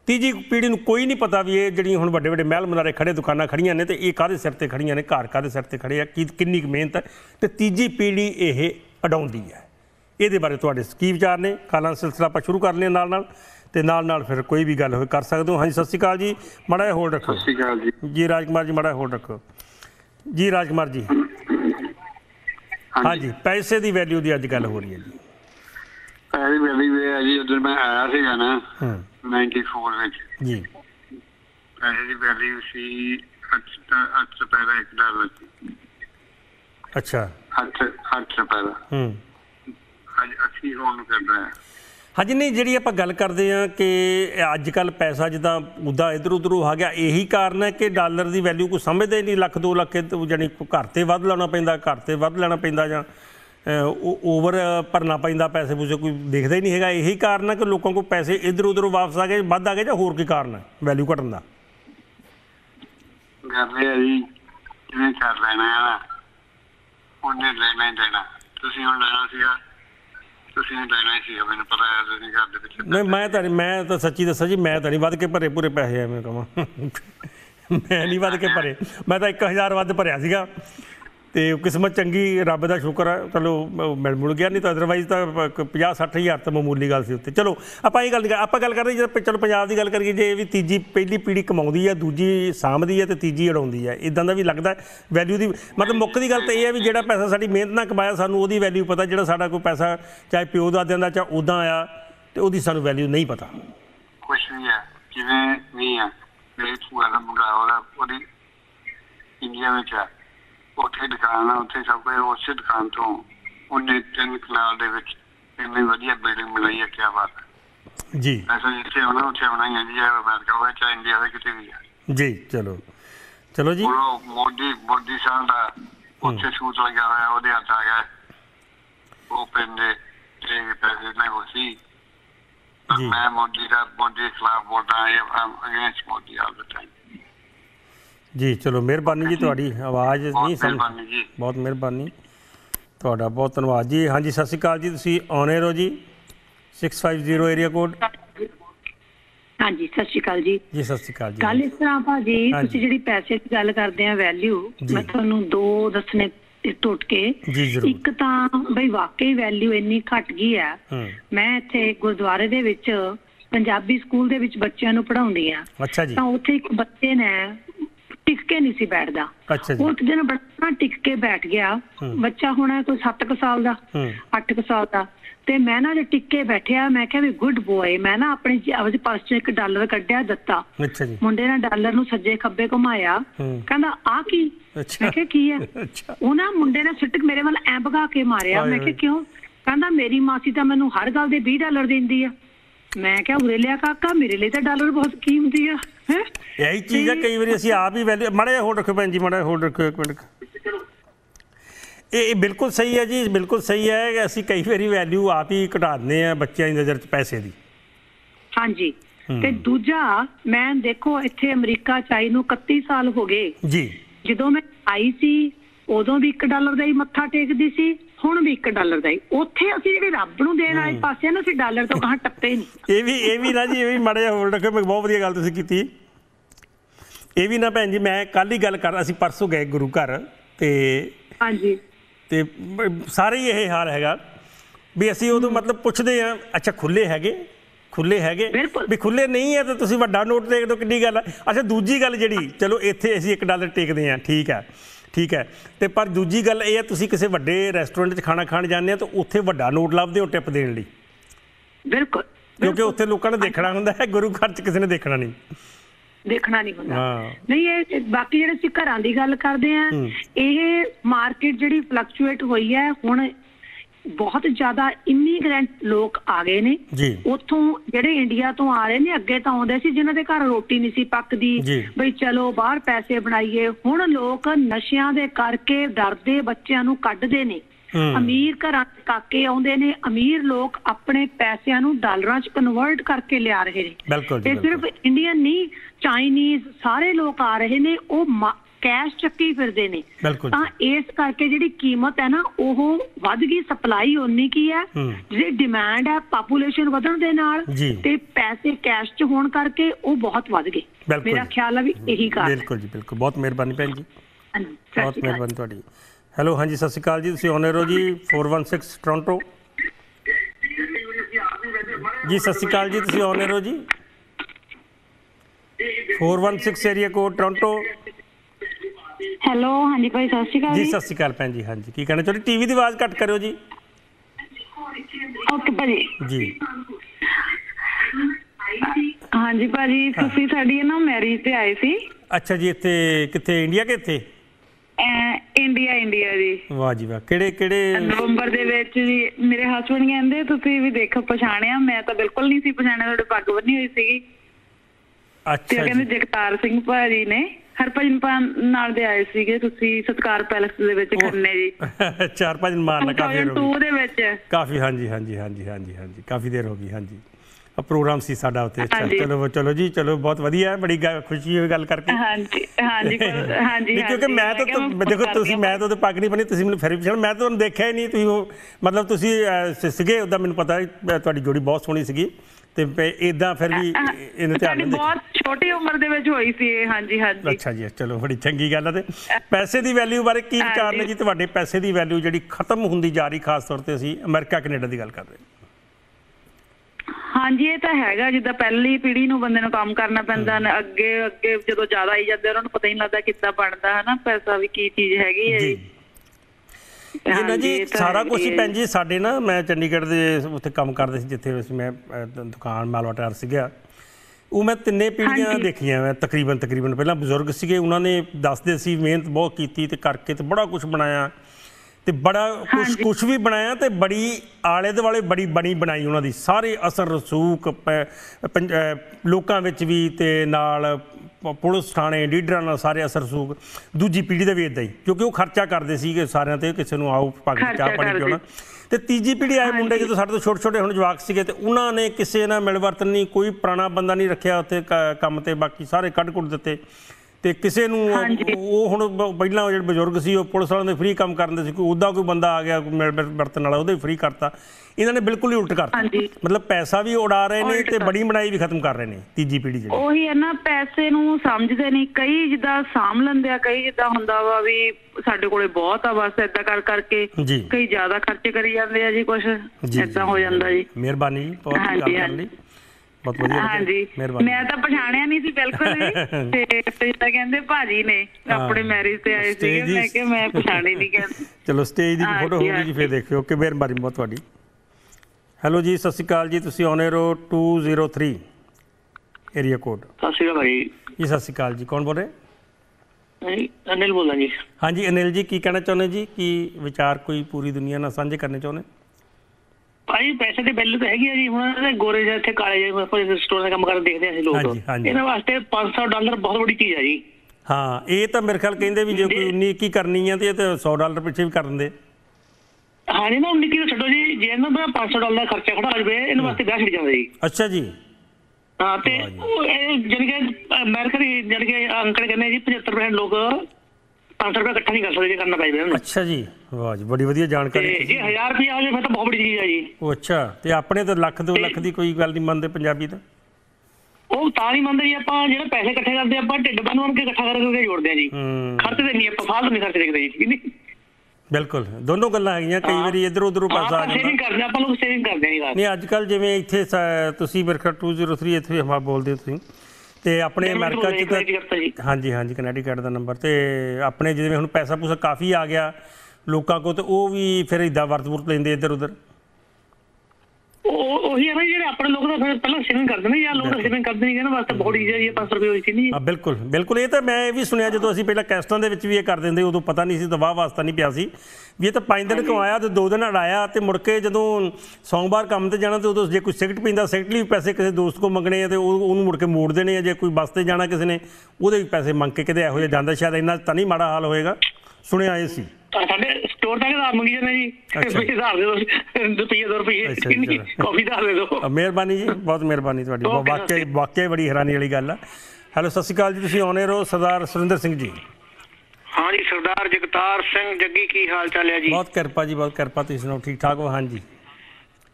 A: ਤੀਜੀ ਪੀੜ੍ਹੀ ਨੂੰ ਕੋਈ ਨਹੀਂ ਪਤਾ ਵੀ ਇਹ ਜਿਹੜੀਆਂ ਹੁਣ ਵੱਡੇ ਵੱਡੇ ਮਹਿਲ ਮਨਾਰੇ ਖੜੇ ਦੁਕਾਨਾਂ ਖੜੀਆਂ ਨੇ ਤੇ ਇਹ ਕਾਹਦੇ ਸਿਰ ਤੇ ਖੜੀਆਂ ਨੇ, ਘਰ ਕਾਹਦੇ ਸਿਰ ਤੇ ਖੜੇ ਆ, ਕੀ ਕਿੰਨੀ ਕੁ ਮਿਹਨਤ ਹੈ ਤੇ ਤੀਜੀ ਪੀੜ੍ਹੀ ਇਹ ਅਡਾਉਂਦੀ ਹੈ। ਇਹਦੇ ਬਾਰੇ ਤੁਹਾਡੇ ਕੀ ਵਿਚਾਰ ਨੇ? ਕਾਲਾਂ ਸਿਲਸਿਲਾ ਆਪਾਂ ਸ਼ੁਰੂ ਕਰ ਲਿਆ ਨਾਲ ਨਾਲ। ਤੇ ਨਾਲ ਨਾਲ ਫਿਰ ਕੋਈ ਵੀ ਗੱਲ ਹੋਵੇ ਕਰ ਸਕਦੇ ਹੋ। ਹਾਂਜੀ ਸਤਿ ਸ਼੍ਰੀ ਅਕਾਲ ਜੀ। ਮਾੜਾ ਹੋਲਡ ਰੱਖੋ।
B: ਸਤਿ ਸ਼੍ਰੀ ਅਕਾਲ ਜੀ।
A: ਜੀ ਰਾਜਕੁਮਾਰ ਜੀ ਮਾੜਾ ਹੋਲਡ ਰੱਖੋ। ਜੀ ਰਾਜਕੁਮਾਰ ਜੀ। ਹਾਂਜੀ ਪੈਸੇ ਦੀ ਵੈਲਿਊ ਦੀ ਅੱਜ ਗੱਲ ਹੋ ਰਹੀ ਹੈ ਜੀ।
B: ਪਹਿਲੀ ਵੇਲੀ ਵੇ ਹੈ ਜੀ ਉਦੋਂ ਮੈਂ ਆਇਆ ਸੀਗਾ ਨਾ
A: ਹੂੰ।
B: 94 ਵਿੱਚ।
A: ਜੀ।
B: ਪੈਸੇ ਦੀ ਵੈਲਿਊ ਸੀ 8 8 ਰੁਪਏ ਦਾ 1 ਡਾਲਰ ਸੀ।
A: ਅੱਛਾ।
B: 8 8 ਰੁਪਏ ਦਾ।
A: ਹੂੰ।
B: ਅੱਜ ਅਸੀਂ ਹੁਣ ਕਰਦਾ ਹੈ।
A: ਹਾਂਜੀ ਨਹੀਂ ਜਿਹੜੀ ਆਪਾਂ ਗੱਲ ਕਰਦੇ ਆ ਕਿ ਅੱਜ ਕੱਲ ਪੈਸਾ ਜਿੱਦਾਂ ਉਦਾ ਇਧਰ ਉਧਰ ਆ ਗਿਆ ਇਹੀ ਕਾਰਨ ਹੈ ਕਿ ਡਾਲਰ ਦੀ ਵੈਲਿਊ ਕੋਈ ਸਮਝਦਾ ਨਹੀਂ ਲੱਖ 2 ਲੱਖ ਜਾਨੀ ਘਰ ਤੇ ਵੱਧ ਲਾਉਣਾ ਪੈਂਦਾ ਘਰ ਤੇ ਵੱਧ ਲੈਣਾ ਪੈਂਦਾ ਜਾਂ ਓਵਰ ਭਰਨਾ ਪੈਂਦਾ ਪੈਸੇ ਪੂਸੇ ਕੋਈ ਦੇਖਦਾ ਹੀ ਨਹੀਂ ਹੈਗਾ। ਇਹੀ ਕਾਰਨ ਹੈ ਕਿ ਲੋਕਾਂ ਕੋਲ ਪੈਸੇ ਇਧਰ ਉਧਰ ਵਾਪਸ ਆ ਗਏ ਵੱਧ ਆ ਗਏ ਜਾਂ ਹੋਰ ਕੀ ਕਾਰਨ ਹੈ ਵੈਲਿਊ ਘਟਣ ਦਾ?
B: ਗੱਲ ਇਹ ਹੈ ਜੀ ਕਿਵੇਂ ਕਰ ਲੈਣਾ ਹੈ ਉਹਨੇ ਲੈਣਾ ਹੀ ਦੇਣਾ। ਤੁਸੀਂ ਹੁਣ ਲੈਣਾ ਸੀਗਾ, ਤੁਸੀਂ ਲੈਣਾ ਹੀ ਸੀਗਾ, ਮੈਨੂੰ ਪਤਾ ਹੈ ਤੁਸੀਂ ਘਰ ਦੇ ਵਿੱਚ
A: ਨਹੀਂ, ਮੈਂ ਤਾਂ ਨਹੀਂ, ਮੈਂ ਤਾਂ ਸੱਚੀ ਦੱਸਾਂ ਜੀ, ਮੈਂ ਤਾਂ ਨਹੀਂ ਵੱਧ ਕੇ ਭਰੇ ਪੂਰੇ ਪੈਸੇ ਐਵੇਂ ਕਹਾਂ ਮੈਂ ਨਹੀਂ ਵੱਧ ਕੇ ਭਰੇ। ਮੈਂ ਤਾਂ 1000 ਵੱਧ ਭਰਿਆ ਸੀਗਾ। ਤੇ ਕਿਸਮਤ ਚੰਗੀ, ਰੱਬ ਦਾ ਸ਼ੁਕਰ ਹੈ ਚਲੋ ਮਿਲ ਮੁਲ ਗਿਆ ਨਹੀਂ ਤਾਂ ਅਦਰਵਾਈਜ਼ ਤਾਂ 50 60000 ਤਾਂ ਮਾਮੂਲੀ ਗੱਲ ਸੀ ਉੱਤੇ। ਚਲੋ, ਆਪਾਂ ਇਹ ਗੱਲ ਆਪਾਂ ਗੱਲ ਕਰਦੇ ਰਹੇ ਜੇ ਚਲੋ ਪੰਜਾਬ ਦੀ ਗੱਲ ਕਰੀਏ, ਜੇ ਵੀ ਤੀਜੀ, ਪਹਿਲੀ ਪੀੜ੍ਹੀ ਕਮਾਉਂਦੀ ਹੈ ਦੂਜੀ ਸਾਂਭਦੀ ਹੈ ਤੇ ਤੀਜੀ ਉਡਾਉਂਦੀ ਹੈ ਇਦਾਂ ਦਾ ਵੀ ਲੱਗਦਾ ਵੈਲਿਊ ਦੀ, ਮਤਲਬ ਮੁੱਖ ਦੀ ਗੱਲ ਤਾਂ ਇਹ ਹੈ ਵੀ ਜਿਹੜਾ ਪੈਸਾ ਸਾਡੀ ਮਿਹਨਤ ਨਾਲ ਕਮਾਇਆ, ਸਾਨੂੰ ਉਹਦੀ ਵੈਲਿਊ ਪਤਾ, ਜਿਹੜਾ ਸਾਡਾ ਕੋਈ ਪੈਸਾ, ਚਾਹੇ ਪਿਓ ਦਾਦਿਆਂ ਦਾ, ਚਾਹੇ ਉਦਾਂ ਆਇਆ ਤੇ ਉਹਦੀ ਸਾਨੂੰ ਵੈਲਿਊ ਨਹੀਂ ਪਤਾ।
B: ਕੁਛ ਨਹੀਂ ਹੈ ਜਿਵੇਂ ਨਹੀਂ ਹੈ ਮੇਰੇ ਭੂਆ ਦਾ ਮੁੰਡਾ, ਉਹਦੀ ਇੰਡੀਆ ਵਿੱਚ ਹੈ ਉੱਥੇ ਦੁਕਾਨ ਆ ਉੱਥੇ ਸਭ ਕੁਝ ਉਸੇ ਦੁਕਾਨ ਤੋਂ। ਉਹਨੇ ਤਿੰਨ ਕਨਾਲ ਦੇ ਵਿੱਚ ਇੰਨੀ ਵਧੀਆ ਬਿਲਡਿੰਗ ਬਣਾਈ ਹੈ ਕਿਆ ਬਾਤ ਹੈ
A: ਜੀ।
B: ਐਸਾ ਜਿੱਥੇ ਹੋਣਾ ਉੱਥੇ ਹੋਣਾ ਹੀ ਹੈ ਜੀ ਇਹ ਅਮਰੀਕਾ ਹੋਵੇ ਚਾਹੇ ਇੰਡੀਆ ਹੋਵੇ ਕਿਤੇ ਵੀ ਹੈ
A: ਜੀ ਚਲੋ। ਚਲੋ ਜੀ।
B: ਉਹ ਮੋਦੀ ਮੋਦੀ ਸਾਹਿਬ ਦਾ ਉੱਥੇ ਸੂਟ ਲੱਗਿਆ ਹੋਇਆ ਉਹਦੇ ਹੱਥ ਆ ਗਿਆ। ਉਹ ਪਿੰਡੇ ਤੇ ਪੈਸੇ ਨਹੀਂ ਹੋ ਸੀ। ਮੈਂ ਮੋਦੀ ਦਾ ਮੋਦੀ ਖਿਲਾਫ ਬੋਲਦਾ ਹਾਂ against Modi all the time
A: ਜੀ ਚਲੋ ਮਿਹਰਬਾਨੀ ਜੀ ਤੁਹਾਡੀ। ਆਵਾਜ਼ ਨਹੀਂ ਸਮਝ ਬਹੁਤ ਮਿਹਰਬਾਨੀ। ਤੁਹਾਡਾ ਬਹੁਤ ਧੰਨਵਾਦ ਜੀ। ਹਾਂਜੀ ਸਤਿ ਸ਼੍ਰੀ ਅਕਾਲ ਜੀ। ਤੁਸੀਂ ਔਨ 에ਅਰ ਹੋ ਜੀ 650 ਏਰੀਆ ਕੋਡ
C: ਹਾਂਜੀ ਸਤਿ ਸ਼੍ਰੀ ਅਕਾਲ ਜੀ।
A: ਜੀ ਸਤਿ ਸ਼੍ਰੀ ਅਕਾਲ ਜੀ।
C: ਗੱਲ ਇਸ ਤਰ੍ਹਾਂ ਭਾਜੀ। ਤੁਸੀਂ ਜਿਹੜੀ ਪੈਸੇ ਦੀ ਗੱਲ ਕਰਦੇ ਆ ਵੈਲਿਊ। ਮੈਂ ਤੁਹਾਨੂੰ ਦੋ ਦੱਸਣੇ ਟੁੱਟ ਕੇ। ਇੱਕ ਤਾਂ ਬਈ ਵਾਕਈ ਵੈਲਿਊ ਇੰਨੀ ਘਟ ਗਈ ਆ। ਮੈਂ ਇੱਥੇ ਗੁਰਦੁਆਰੇ ਦੇ ਵਿੱਚ ਪੰਜਾਬੀ ਸਕੂਲ ਦੇ ਵਿੱਚ ਬੱਚਿਆਂ ਨੂੰ ਪੜ੍ਹਾਉਂਦੀ ਆ। ਤਾਂ ਉੱਥੇ ਇੱਕ ਬੱਚੇ ਨੇ ਟਿਕ ਕੇ ਨਹੀਂ ਸੀ ਬੈਠਦਾ। ਉਹ ਇੱਕ ਦਿਨ ਬੜਾ ਟਿਕ ਕੇ ਬੈਠ ਗਿਆ। ਬੱਚਾ ਹੋਣਾ ਕੋਈ 7 ਸਾਲ ਦਾ
A: ਹੂੰ।
C: 8 ਸਾਲ ਦਾ ਤੇ ਮੈਂ ਨਾ ਜੇ ਟਿੱਕੇ ਬੈਠਿਆ ਮੈਂ ਕਿਹਾ ਵੀ ਗੁੱਡ ਬੋਏ ਮੈਂ ਨਾ ਆਪਣੇ ਆਪਦੇ ਪਰਸ ਚੋਂ ਇੱਕ ਡਾਲਰ ਕੱਢਿਆ ਦਿੱਤਾ।
A: ਅੱਛਾ ਜੀ।
C: ਮੁੰਡੇ ਨੇ ਡਾਲਰ ਨੂੰ ਸੱਜੇ ਖੱਬੇ ਘੁਮਾਇਆ ਕਹਿੰਦਾ ਆ ਕੀ? ਮੈਂ ਕਿਹਾ ਕੀ ਹੈ?
A: ਅੱਛਾ।
C: ਉਹ ਨਾ ਮੁੰਡੇ ਨੇ ਸਿੱਟ ਮੇਰੇ ਵੱਲ ਐਂ ਭਗਾ ਕੇ ਮਾਰਿਆ। ਮੈਂ। ਕਿਹਾ ਕਿਉਂ? ਕਹਿੰਦਾ ਮੇਰੀ ਮਾਸੀ ਤਾਂ ਮੈਨੂੰ ਹਰ ਗੱਲ ਦੇ 20 ਡਾਲਰ ਦਿੰਦੀ ਆ। ਮੈਂ ਕਿਹਾ ਉਰੇ ਲਿਆ ਕਾਕਾ ਮੇਰੇ ਲਈ ਤਾਂ ਡਾਲਰ ਬਹੁਤ ਕੀਮਤੀ ਆ ਹੈ?
A: ਇਹੀ ਚੀਜ਼ ਹੈ ਕਈ ਵਾਰੀ ਅਸੀਂ ਆਪ ਹੀ ਵੈਲਿਊ ਮਾੜਾ ਹੋਲਡ ਰੱਖੋ ਭੈਣ ਜੀ ਮਾੜਾ ਹੋਲਡ ਰੱਖੋ ਇੱਕ ਮਿੰਟ। ਇਹ ਇਹ ਬਿਲਕੁਲ ਸਹੀ ਹੈ ਜੀ ਬਿਲਕੁਲ ਸਹੀ ਹੈ ਕਿ ਅਸੀਂ ਕਈ ਵਾਰੀ ਵੈਲਿਊ ਆਪ ਹੀ ਘਟਾ ਦਿੰਦੇ ਆ ਬੱਚਿਆਂ ਦੀ ਨਜ਼ਰ 'ਚ ਪੈਸੇ ਦੀ।
C: ਹਾਂਜੀ। ਤੇ ਦੂਜਾ ਮੈਂ ਦੇਖੋ ਇੱਥੇ ਅਮਰੀਕਾ ਚ ਆਈ ਨੂੰ 31 ਸਾਲ ਹੋ ਗਏ।
A: ਜੀ।
C: ਜਦੋਂ ਮੈਂ ਆਈ ਸੀ ਉਦੋਂ ਵੀ 1 ਡਾਲਰ ਦਾ ਹੀ ਮੱਥਾ ਟੇਕਦੀ ਸੀ। ਹੁਣ ਵੀ 1 ਡਾਲਰ ਦਾ ਹੀ। ਉੱਥੇ ਅਸੀਂ ਜਿਹੜੇ ਰੱਬ ਨੂੰ ਦੇਣ ਵਾਲੇ ਪਾਸੇ ਨਾ ਅਸੀਂ ਡਾਲਰ ਤੋਂ ਕਹਾਂ ਟੱਪੇ ਨਹੀਂ
A: ਇਹ ਵੀ ਇਹ ਵੀ ਨਾ ਜੀ ਇਹ ਵੀ ਮਾੜਾ ਜਿਹਾ ਹੋਲਡ ਰੱਖੋ ਮੈਂ ਬਹੁਤ ਵਧੀਆ ਗੱਲ ਤੁਸੀਂ ਕੀਤੀ। ਇਹ ਵੀ ਨਾ ਭੈਣ ਜੀ ਮੈਂ ਕੱਲ ਹੀ ਗੱਲ ਕਰ ਅਸੀਂ ਪਰਸੋਂ ਗਏ ਗੁਰੂ ਘਰ ਤੇ
C: ਹਾਂਜੀ।
A: ਤੇ ਸਾਰੇ ਹੀ ਇਹ ਹਾਲ ਹੈਗਾ ਵੀ ਅਸੀਂ ਉਦੋਂ ਮਤਲਬ ਪੁੱਛਦੇ ਆ ਅੱਛਾ ਖੁੱਲੇ ਹੈਗੇ? ਖੁੱਲੇ ਹੈਗੇ। ਵੀ ਖੁੱਲੇ ਨਹੀਂ ਹੈ ਤਾਂ ਤੁਸੀਂ ਵੱਡਾ ਨੋਟ ਦੇਖ ਦਿਓ ਕਿੰਨੀ ਗੱਲ ਹੈ। ਅੱਛਾ ਦੂਜੀ ਗੱਲ ਜਿਹੜੀ ਚਲੋ ਇੱਥੇ ਅਸੀਂ 1 ਡਾਲਰ ਟੇਕਦੇ ਆ ਠੀਕ ਹੈ। ਠੀਕ ਹੈ। ਤੇ ਪਰ ਦੂਜੀ ਗੱਲ ਇਹ ਹੈ ਤੁਸੀਂ ਕਿਸੇ ਵੱਡੇ ਰੈਸਟੋਰੈਂਟ 'ਚ ਖਾਣਾ ਖਾਣ ਜਾਂਦੇ ਆ ਤਾਂ ਉੱਥੇ ਵੱਡਾ ਨੋਟ ਲੱਭਦੇ ਹੋ ਟਿਪ ਦੇਣ ਲਈ।
C: ਬਿਲਕੁਲ
A: ਕਿਉਂਕਿ ਉੱਥੇ ਲੋਕਾਂ ਨੇ ਦੇਖਣਾ ਹੁੰਦਾ ਹੈ ਗੁਰੂ ਘਰ 'ਚ ਕਿਸੇ ਨੇ ਦੇਖਣਾ ਨਹੀਂ।
C: ਦੇਖਣਾ ਨਹੀਂ ਹੁੰਦਾ।
A: ਹਾਂ।
C: ਨਹੀਂ ਇਹ ਇਹ ਬਾਕੀ ਜਿਹੜੇ ਅਸੀਂ ਘਰਾਂ ਦੀ ਗੱਲ ਕਰਦੇ ਆ ਇਹ ਮਾਰਕੀਟ ਜਿਹੜੀ ਫਲਕਚੁਏਟ ਹੋਈ ਹੈ ਹੁਣ ਬਹੁਤ ਜ਼ਿਆਦਾ ਇਮੀਗ੍ਰੈਂਟ ਲੋਕ ਆ ਗਏ ਨੇ। ਉੱਥੋਂ ਜਿਹੜੇ ਇੰਡੀਆ ਤੋਂ ਆ ਰਹੇ ਨੇ ਅੱਗੇ ਤਾਂ ਆਉਂਦੇ ਸੀ ਜਿਨ੍ਹਾਂ ਦੇ ਘਰ ਰੋਟੀ ਨਹੀਂ ਸੀ ਪੱਕਦੀ। ਬਈ ਚਲੋ ਬਾਹਰ ਪੈਸੇ ਬਣਾਈਏ। ਹੁਣ ਲੋਕ ਨਸ਼ਿਆਂ ਦੇ ਕਰਕੇ ਡਰਦੇ ਬੱਚਿਆਂ ਨੂੰ ਕੱਢਦੇ ਨੇ। ਅਮੀਰ ਘਰਾਂ ਦੇ ਕਾਕੇ ਆਉਂਦੇ ਨੇ। ਅਮੀਰ ਲੋਕ ਆਪਣੇ ਪੈਸਿਆਂ ਨੂੰ ਡਾਲਰਾਂ 'ਚ ਕਨਵਰਟ ਕਰਕੇ ਲਿਆ ਰਹੇ ਨੇ। ਇਹ ਸਿਰਫ ਇੰਡੀਅਨ ਨਹੀਂ ਚਾਈਨੀਜ਼ ਸਾਰੇ ਲੋਕ ਆ ਰਹੇ ਨੇ। ਉਹ ਕੈਸ਼ ਚੱਕੀ ਫਿਰਦੇ ਨੇ। ਤਾਂ ਇਸ ਕਰਕੇ ਜਿਹੜੀ ਕੀਮਤ ਹੈ ਨਾ ਉਹ ਵੱਧ ਗਈ ਸਪਲਾਈ ਉਨੀ ਕੀ ਹੈ। ਜਿਹੜੀ ਡਿਮਾਂਡ ਹੈ ਪਾਪੂਲੇਸ਼ਨ ਵਧਣ ਦੇ ਨਾਲ। ਤੇ ਪੈਸੇ ਕੈਸ਼ 'ਚ ਹੋਣ ਕਰਕੇ ਉਹ ਬਹੁਤ ਵੱਧ ਗਏ। ਮੇਰਾ। ਖਿਆਲ ਹੈ ਵੀ ਇਹੀ ਕਾਰਨ
A: ਬਿਲਕੁਲ ਜੀ ਬਿਲਕੁਲ। ਬਹੁਤ ਮਿਹਰਬਾਨੀ ਭੈਣ ਜੀ। ਬਹੁਤ। ਮਿਹਰਬਾਨੀ ਤੁਹਾਡੀ। ਹੈਲੋ ਹਾਂਜੀ ਸਤਿ ਸ਼੍ਰੀ ਅਕਾਲ ਜੀ। ਤੁਸੀਂ ਆਨਰ ਹੋ ਜੀ 416 ਟੋਰਾਂਟੋ। ਜੀ ਸਤਿ ਸ਼੍ਰੀ ਅਕਾਲ ਜੀ। ਤੁਸੀਂ ਆਨਰ ਹੋ ਜੀ। 416 ਏਰੀਆ ਕੋਡ ਟੋਰਾਂਟੋ।
D: ਹੈਲੋ ਹਾਂਜੀ ਭਾਈ ਸਤਿ ਸ਼੍ਰੀ ਅਕਾਲ
A: ਜੀ
D: ਜੀ।
A: ਸਤਿ ਸ਼੍ਰੀ ਅਕਾਲ ਭੈਣ ਜੀ ਹਾਂਜੀ। ਕੀ ਕਹਿਣਾ ਚਾਹੁੰਦੇ? ਟੀਵੀ ਦੀ ਆਵਾਜ਼ ਘੱਟ ਕਰਿਓ ਜੀ।
D: ਓਕੇ ਭਾਜੀ।
A: ਜੀ।
D: ਹਾਂਜੀ ਭਾਜੀ ਤੁਸੀਂ ਸਾਡੀ ਨਾ ਮੈਰਿਜ ਤੇ ਆਏ ਸੀ।
A: ਅੱਛਾ ਜੀ ਇੱਥੇ ਕਿੱਥੇ ਇੰਡੀਆ ਕਿ ਇੱਥੇ?
D: ਇੰਡੀਆ ਇੰਡੀਆ ਜੀ।
A: ਵਾਹ ਜੀ ਵਾਹ। ਕਿਹੜੇ ਕਿਹੜੇ?
D: ਨਵੰਬਰ ਦੇ ਵਿੱਚ ਜੀ ਮੇਰੇ ਹਸਬੰਡ ਕਹਿੰਦੇ ਤੁਸੀਂ ਵੀ ਦੇਖੋ ਪਛਾਣਿਆ। ਮੈਂ ਤਾਂ ਬਿਲਕੁਲ ਨਹੀਂ ਸੀ ਪਛਾਣਿਆ ਤੁਹਾਡੇ ਪੱਗ ਬੰਨੀ ਹੋਈ ਸੀਗੀ।
A: ਅੱਛਾ
D: ਉਹ ਕਹਿੰਦੇ
A: ਜੀ।
D: ਜਗਤਾਰ ਸਿੰਘ ਭਾਜੀ ਨੇ। ਹਰਭਜਨ ਪਾ ਨਾਲ ਦੇ ਆਏ ਸੀਗੇ ਤੁਸੀਂ ਸਤਕਾਰ ਪੈਲਸ ਦੇ ਵਿੱਚ ਖੰਨੇ ਜੀ।
A: ਚਾਰ ਪੰਜ ਮਾਰਨਾ ਕਾਫੀ ਹੋ ਗਈ।
D: 2002 ਦੇ ਵਿੱਚ।
A: ਕਾਫੀ ਹਾਂਜੀ ਹਾਂਜੀ ਹਾਂਜੀ ਹਾਂਜੀ ਹਾਂਜੀ ਕਾਫੀ ਦੇਰ ਹੋ ਗਈ ਹਾਂਜੀ। ਆ ਪ੍ਰੋਗਰਾਮ ਸੀ ਸਾਡਾ ਉੱਤੇ। ਚਲੋ ਚਲੋ ਜੀ ਚਲੋ ਬਹੁਤ ਵਧੀਆ ਹੈ ਬੜੀ ਖੁਸ਼ੀ ਹੋਈ ਗੱਲ ਕਰਕੇ।
D: ਹਾਂਜੀ ਹਾਂਜੀ ਹਾਂਜੀ
A: ਕਿਉਂਕਿ ਮੈਂ ਤਾਂ ਦੇਖੋ ਤੁਸੀਂ। ਮੈਂ ਤਾਂ ਪੱਗ ਨਹੀਂ ਬਣੀ ਤੁਸੀਂ ਮੈਨੂੰ ਫਿਰ ਵੀ ਪਛਾਣ ਮੈਂ ਤਾਂ ਤੁਹਾਨੂੰ ਦੇਖਿਆ ਹੀ ਨਹੀਂ ਤੁਸੀਂ ਉਹ ਮਤਲਬ ਤੁਸੀਂ ਸੀਗੇ ਉਹਦਾ ਮੈਨੂੰ ਪਤਾ ਤੁਹਾਡੀ ਜੋੜੀ ਬਹੁਤ ਸੋਹਣੀ ਸੀਗੀ। ਤੇ ਇਦਾਂ ਫਿਰ ਵੀ ਇਹਨੇ ਧਿਆਨ ਨਹੀਂ
D: ਬਹੁਤ ਛੋਟੀ ਉਮਰ ਦੇ ਵਿੱਚ ਹੋਈ ਸੀ ਇਹ ਹਾਂਜੀ ਹਾਂਜੀ।
A: ਅੱਛਾ ਜੀ ਚਲੋ ਬੜੀ ਚੰਗੀ ਗੱਲ ਹੈ ਤੇ ਪੈਸੇ ਦੀ ਵੈਲਿਊ ਬਾਰੇ ਕੀ ਵਿਚਾਰ ਨੇ। ਜੀ ਤੁਹਾਡੇ? ਪੈਸੇ ਦੀ ਵੈਲਿਊ ਜਿਹੜੀ ਖਤਮ ਹੁੰਦੀ ਜਾ ਰਹੀ ਖਾਸ ਤੌਰ ਤੇ ਅਸੀਂ ਅਮਰੀਕਾ ਕੈਨੇਡਾ ਦੀ ਗੱਲ ਕਰ ਰਹੇ ਹਾਂ।
D: ਹਾਂਜੀ ਇਹ ਤਾਂ ਹੈਗਾ ਜਿੱਦਾਂ ਪਹਿਲੀ ਪੀੜ੍ਹੀ ਨੂੰ ਬੰਦੇ ਨੂੰ ਕੰਮ ਕਰਨਾ ਪੈਂਦਾ ਨਾ ਅੱਗੇ ਅੱਗੇ ਜਦੋਂ ਜ਼ਿਆਦਾ ਆਈ ਜਾਂਦੇ ਉਹਨਾਂ ਨੂੰ ਪਤਾ ਹੀ ਨਹੀਂ ਲੱਗਦਾ ਕਿੱਦਾਂ ਬਣਦਾ ਹਨਾ ਪੈਸਾ ਵੀ ਕੀ ਚੀਜ਼ ਹੈਗੀ ਹੈ
A: ਜੀ। ਇਹ ਨਾ
D: ਹਾਂਜੀ,
A: ਜੀ ਸਾਰਾ ਕੁਝ ਹੀ ਭੈਣ ਜੀ ਸਾਡੇ ਨਾ ਮੈਂ ਚੰਡੀਗੜ੍ਹ ਦੇ ਉੱਥੇ ਕੰਮ ਕਰਦੇ ਸੀ ਜਿੱਥੇ ਅਸੀਂ ਮੈਂ ਦੁਕਾਨ ਮਾਲਵਾ ਟਾਇਰ ਸੀਗਾ ਉਹ ਮੈਂ ਤਿੰਨੇ ਪੀੜ੍ਹੀਆਂ। ਦੇਖੀਆਂ ਮੈਂ ਤਕਰੀਬਨ ਤਕਰੀਬਨ ਪਹਿਲਾਂ ਬਜ਼ੁਰਗ ਸੀਗੇ ਉਹਨਾਂ ਨੇ ਦੱਸਦੇ ਸੀ ਮਿਹਨਤ ਬਹੁਤ ਕੀਤੀ ਤੇ ਕਰਕੇ ਤੇ ਬੜਾ ਕੁਝ ਬਣਾਇਆ ਤੇ ਬੜਾ ਕੁਝ। ਕੁਝ ਵੀ ਬਣਾਇਆ ਤੇ ਬੜੀ ਆਲੇ ਦੁਆਲੇ ਬੜੀ ਬਣੀ ਬਣਾਈ ਉਹਨਾਂ ਦੀ ਸਾਰੇ ਅਸਰ ਰਸੂਖ ਲੋਕਾਂ ਵਿੱਚ ਵੀ ਤੇ ਨਾਲ ਪੁਲਿਸ ਥਾਣੇ ਲੀਡਰਾਂ ਨਾਲ ਸਾਰੇ ਅਸਰ ਰਸੂਖ ਦੂਜੀ ਪੀੜ੍ਹੀ ਦਾ ਵੀ ਇਦਾਂ ਹੀ ਕਿਉਂਕਿ ਉਹ ਖਰਚਾ ਕਰਦੇ ਸੀਗੇ ਸਾਰਿਆਂ ਤੇ ਕਿਸੇ ਨੂੰ ਪੱਗ
D: ਖਰਚਾ
A: ਚਾਹ ਪਾਣੀ। ਪਿਉਣਾ ਤੇ ਤੀਜੀ ਪੀੜ੍ਹੀ ਆਏ ਮੁੰਡੇ ਜਦੋਂ ਸਾਡੇ ਤੋਂ ਛੋਟੇ ਛੋਟੇ ਹੁਣ ਜਵਾਕ ਸੀਗੇ ਤੇ ਉਹਨਾਂ ਨੇ ਕਿਸੇ ਨਾਲ ਮਿਲਵਰਤਨ ਨਹੀਂ ਕੋਈ ਪੁਰਾਣਾ ਬੰਦਾ ਨਹੀਂ ਰੱਖਿਆ ਉੱਥੇ ਕ- ਕੰਮ ਤੇ ਬਾਕੀ ਸਾਰੇ ਕੱਢ ਕੁੱਟ ਦਿੱਤੇ। ਤੇ ਕਿਸੇ ਨੂੰ। ਉਹ ਹੁਣ ਪਹਿਲਾਂ ਜਿਹੜੇ ਬਜ਼ੁਰਗ ਸੀ ਉਹ ਪੁਲਿਸ ਵਾਲਿਆਂ ਦੇ ਫ੍ਰੀ ਕੰਮ ਕਰਦੇ ਸੀ ਕੋਈ ਉਹਦਾ ਕੋਈ ਬੰਦਾ ਆ ਗਿਆ ਮਿਲ ਵਰਤਣ ਵਾਲਾ ਉਹਦੇ ਫ੍ਰੀ ਕਰਤਾ। ਇਹਨਾਂ ਨੇ ਬਿਲਕੁਲ ਹੀ ਉਲਟ ਕਰਤਾ। ਮਤਲਬ ਪੈਸਾ ਵੀ ਉਡਾ ਰਹੇ ਨੇ ਤੇ ਬੜੀ ਬਣਾਈ ਵੀ ਖਤਮ ਕਰ ਰਹੇ ਨੇ ਤੀਜੀ ਪੀੜ੍ਹੀ ਜਿਹੜੀ।
D: ਉਹੀ ਹੈ ਨਾ ਪੈਸੇ ਨੂੰ ਸਮਝਦੇ ਨਹੀਂ। ਕਈ ਜਿੱਦਾਂ ਸਾਂਭ ਲੈਂਦੇ ਆ ਕਈ ਜਿੱਦਾਂ ਹੁੰਦਾ ਵਾ ਵੀ ਸਾਡੇ ਕੋਲੇ ਬਹੁਤ ਆ ਬਸ ਏਦਾਂ ਕਰ ਕਰਕੇ ਕਈ ਜ਼ਿਆਦਾ ਖਰਚੇ ਕਰੀ ਜਾਂਦੇ ਆ ਜੀ ਕੁਝ
A: ਜੀ,
D: ਹੋ ਜਾਂਦਾ ਜੀ।
A: ਮਿਹਰਬਾਨੀ ਜੀ ਬਹੁਤ ਗੱਲ ਕਰਨ। ਲਈ। ਬਹੁਤ ਵਧੀਆ।
D: ਹਾਂਜੀ।
A: ਮਿਹਰਬਾਨੀ।
D: ਮੈਂ ਤਾਂ ਪਛਾਣਿਆ ਨਹੀਂ ਸੀ ਬਿਲਕੁਲ ਵੀ। ਤੇ ਜਿੱਦਾਂ ਕਹਿੰਦੇ ਭਾਜੀ ਨੇ ਆਪਣੇ। ਮੈਰਿਜ ਤੇ ਆਏ ਸੀਗੇ। ਮੈਂ ਕਿਹਾ ਮੈਂ ਪਛਾਣੀ ਨਹੀਂ ਕਹਿੰਦੇ।
A: ਚਲੋ ਸਟੇਜ ਦੀ ਫੋਟੋ ਹੋਊਗੀ ਜੀ। ਫਿਰ ਦੇਖਿਓ ਕਿ ਮਿਹਰਬਾਨੀ ਬਹੁਤ ਤੁਹਾਡੀ। ਹੈਲੋ ਜੀ ਸਤਿ ਸ਼੍ਰੀ ਅਕਾਲ ਜੀ ਤੁਸੀਂ ਔਨ 에ਅਰ 203 ਏਰੀਆ ਕੋਡ
E: ਸਤਿ ਸ਼੍ਰੀ ਅਕਾਲ ਭਾਈ।
A: ਜੀ ਸਤਿ ਸ਼੍ਰੀ ਅਕਾਲ ਜੀ ਕੌਣ ਬੋਲ ਰਹੇ?
E: ਅਨਿਲ ਬੋਲਦਾ ਜੀ।
A: ਹਾਂਜੀ ਅਨਿਲ ਜੀ ਕੀ ਕਹਿਣਾ ਚਾਹੁੰਦੇ ਜੀ? ਕੀ ਵਿਚਾਰ ਕੋਈ ਪੂਰੀ ਦੁਨੀਆ ਨਾਲ ਸਾਂਝੇ ਕਰਨੇ ਚਾਹੁੰਦੇ?
E: ਭਾਈ ਪੈਸੇ ਦੀ ਵੈਲਿਊ ਤਾਂ ਹੈਗੀ ਆ ਜੀ ਹੁਣ ਇਹਦੇ ਗੋਰੇ ਜਿਹੇ ਇੱਥੇ ਕਾਲੇ ਜਿਹੇ ਆਪਾਂ ਸਟੋਰ ਦਾ ਕੰਮ ਕਰਦੇ ਦੇਖਦੇ ਆ ਅਸੀਂ ਲੋਕ।
A: ਹਾਂਜੀ।
E: ਇਹਨਾਂ ਵਾਸਤੇ 500 ਡਾਲਰ ਬਹੁਤ ਵੱਡੀ ਚੀਜ਼ ਆ ਜੀ।
A: ਹਾਂ ਇਹ ਤਾਂ ਮੇਰੇ ਖਿਆਲ ਕਹਿੰਦੇ ਵੀ ਜੇ ਕੋਈ 19 ਕੀ ਕਰਨੀ ਆ ਤੇ ਇਹ ਤਾਂ 100 ਡਾਲਰ ਪਿੱਛੇ ਵੀ ਕਰ ਦਿੰਦੇ।
E: ਹਾਂਜੀ ਨਾ 19 ਕਿਲੋ ਛੱਡੋ ਜੀ ਜੇ ਇਹਨਾਂ ਦਾ 500 ਡਾਲਰ ਦਾ ਖਰਚਾ ਖੜਾ ਹੋ ਜਾਵੇ ਇਹਨਾਂ ਵਾਸਤੇ ਵਿਆਹ ਜਾਂਦਾ ਜੀ।
A: ਅੱਛਾ ਜੀ।
E: ਹਾਂ ਤੇ
A: ਵਾਹ ਜੀ।
E: ਉਹ ਇਹ ਜਾਣੀ ਕਿ ਅਮਰੀਕਾ ਦੀ ਜਾਣੀ ਕਿ ਕਹਿੰਦੇ ਜੀ 75% ਲੋਕ 500 ਰੁਪਏ ਇਕੱਠਾ ਨਹੀਂ ਕਰ ਸਕਦੇ ਜੇ ਕਰਨਾ ਪੈ ਜਾਵੇ ਨੂੰ
A: ਅੱਛਾ ਜੀ। ਵਾਹ ਜੀ ਬੜੀ ਵਧੀਆ ਜਾਣਕਾਰੀ
E: ਜੇ 1000 ਰੁਪਏ ਆ ਜਾਵੇ ਫਿਰ ਤਾਂ ਬਹੁਤ ਵੱਡੀ ਚੀਜ਼ ਆ ਜੀ।
A: ਉਹ ਅੱਛਾ ਤੇ ਆਪਣੇ ਤਾਂ ਲੱਖ 2 ਲੱਖ ਦੀ ਕੋਈ ਗੱਲ ਨਹੀਂ ਮੰਨਦੇ ਪੰਜਾਬੀ ਤਾਂ।
E: ਉਹ ਤਾਂ ਨਹੀਂ ਮੰਨਦੇ ਜੀ ਆਪਾਂ ਜਿਹੜੇ ਪੈਸੇ ਇਕੱਠੇ ਕਰਦੇ ਆਪਾਂ ਢਿੱਡ ਬੰਨ ਕੇ ਇਕੱਠਾ ਕਰਕੇ ਜੋੜਦੇ ਆ ਜੀ।
A: ਹੂੰ।
E: ਖਰਚਦੇ ਨਹੀਂ ਆਪਾਂ ਫਾਲਤੂ ਨਹੀਂ ਖਰਚ ਦੇਖਦੇ ਜੀ। ਠੀਕ ਨਹੀਂ
A: ਬਿਲਕੁਲ। ਦੋਨੋਂ ਗੱਲਾਂ ਹੈਗੀਆਂ ਕਈ ਵਾਰੀ ਇਧਰ ਉਧਰੋਂ ਪੈਸਾ ਆ
E: ਆਪਾਂ
A: ਜਾਂਦਾ।
E: ਸੇਵਿੰਗ ਕਰਦੇ ਹਾਂ, ਆਪਾਂ ਲੋਕ ਸੇਵਿੰਗ ਕਰਦੇ ਨਹੀਂ ਰਾਤ
A: ਨਹੀਂ ਅੱਜ ਕੱਲ ਜਿਵੇਂ ਇੱਥੇ ਸ- ਤੁਸੀਂ ਬਿਰਖਾ 203 ਇੱਥੇ ਹਮਾ ਬੋਲਦੇ ਹੋ ਤੁਸੀਂ। ਤੇ ਆਪਣੇ ਅਮਰੀਕਾ ਚ ਤਾਂ
E: ਜੀ।
A: ਹਾਂਜੀ ਹਾਂਜੀ ਕਨੈਕਟੀਕਟ ਦਾ ਨੰਬਰ ਤੇ ਆਪਣੇ ਜਿਵੇਂ ਹੁਣ ਪੈਸਾ ਪੂਸਾ ਕਾਫੀ ਆ ਗਿਆ ਲੋਕਾਂ ਕੋ ਤੇ ਉਹ ਵੀ ਫਿਰ ਇਦਾਂ ਵਰਤ ਵਰਤ ਲੈਂਦੇ ਇੱਧਰ ਉਧਰ
E: ਉਹ ਉਹੀ ਹੈ ਨਾ ਜਿਹੜੇ ਆਪਣੇ ਲੋਕ ਤਾਂ ਫਿਰ ਪਹਿਲਾਂ ਸੇਵਿੰਗ ਕਰਦੇ ਨੇ ਜਾਂ ਲੋਕ ਸੇਵਿੰਗ ਕਰਦੇ ਨਹੀਂ ਕਹਿੰਦੇ ਵਾਸਤੇ ਬਹੁਤ ਈਜ਼ੀ ਹੈ ਜੀ 500 ਰੁਪਏ ਹੋਈ ਨਹੀਂ
A: ਆ ਬਿਲਕੁਲ ਬਿਲਕੁਲ। ਇਹ ਤਾਂ ਮੈਂ ਇਹ ਵੀ ਸੁਣਿਆ ਜਦੋਂ ਅਸੀਂ ਪਹਿਲਾਂ ਕੈਸਟਾਂ ਦੇ ਵਿੱਚ ਵੀ ਇਹ ਕਰ ਦਿੰਦੇ ਉਦੋਂ ਪਤਾ ਨਹੀਂ ਸੀ ਦਵਾ ਵਾਸਤਾ ਨਹੀਂ ਪਿਆ ਸੀ। ਵੀ ਇਹ ਤਾਂ ਪੰਜ ਦਿਨ ਕਮਾਇਆ ਤੇ ਦੋ ਦਿਨ ਅੜਾਇਆ ਤੇ ਮੁੜ ਕੇ ਜਦੋਂ ਸੋਮਵਾਰ ਕੰਮ ਤੇ ਜਾਣਾ ਤੇ ਉਦੋਂ ਜੇ ਕੋਈ ਸਿਗਰਟ ਪੀਂਦਾ ਸਿਗਰਟ ਲਈ ਪੈਸੇ ਕਿਸੇ ਦੋਸਤ ਕੋ ਮੰਗਣੇ ਆ ਤੇ ਉਹ ਉਹਨੂੰ ਮੁੜ ਕੇ ਮੋੜ ਦੇਣੇ ਆ ਜੇ ਕੋਈ ਬੱਸ ਤੇ ਜਾਣਾ ਕਿਸੇ ਨੇ ਉਹਦੇ ਵੀ ਪੈਸੇ ਮੰਗ ਕੇ ਕਿਤੇ ਇਹੋ ਜਿਹਾ ਜਾਂਦਾ ਸ਼ਾਇਦ ਇੰਨਾ ਤਾਂ ਨਹੀਂ ਮਾੜਾ ਹਾਲ ਹੋਏਗਾ। ਸੁਣਿਆ ਇਹ ਸੀ।
E: ਸਾਡੇ ਸਟੋਰ ਤੱਕ ਦਾ ਮੰਗੀ ਜਾਂਦੇ ਜੀ। ਹਜ਼ਾਰ ਦੇ ਦੋ ਰੁਪਏ ਦੋ ਰੁਪਏ
A: ਜੀ।
E: ਕਾਫੀ ਦਾ ਦੇ ਦੋ
A: ਮਿਹਰਬਾਨੀ ਜੀ ਬਹੁਤ ਮਿਹਰਬਾਨੀ ਤੁਹਾਡੀ। ਵਾਕਿਆ ਵਾਕਿਆ ਬੜੀ ਹੈਰਾਨੀ ਵਾਲੀ ਗੱਲ ਆ। ਹੈਲੋ ਸਤਿ ਸ਼੍ਰੀ ਅਕਾਲ ਜੀ ਤੁਸੀਂ ਆਉਣੇ ਰਹੋ ਸਰਦਾਰ ਸੁਰਿੰਦਰ ਸਿੰਘ ਜੀ।
F: ਹਾਂ ਜੀ ਸਰਦਾਰ ਜਗਤਾਰ ਸਿੰਘ ਜੱਗੀ ਕੀ ਹਾਲ ਚਾਲ ਹੈ ਜੀ?
A: ਬਹੁਤ ਕਿਰਪਾ ਜੀ ਬਹੁਤ ਕਿਰਪਾ। ਤੁਸੀਂ ਸੁਣਾਓ ਠੀਕ ਠਾਕ ਹੋ? ਹਾਂਜੀ।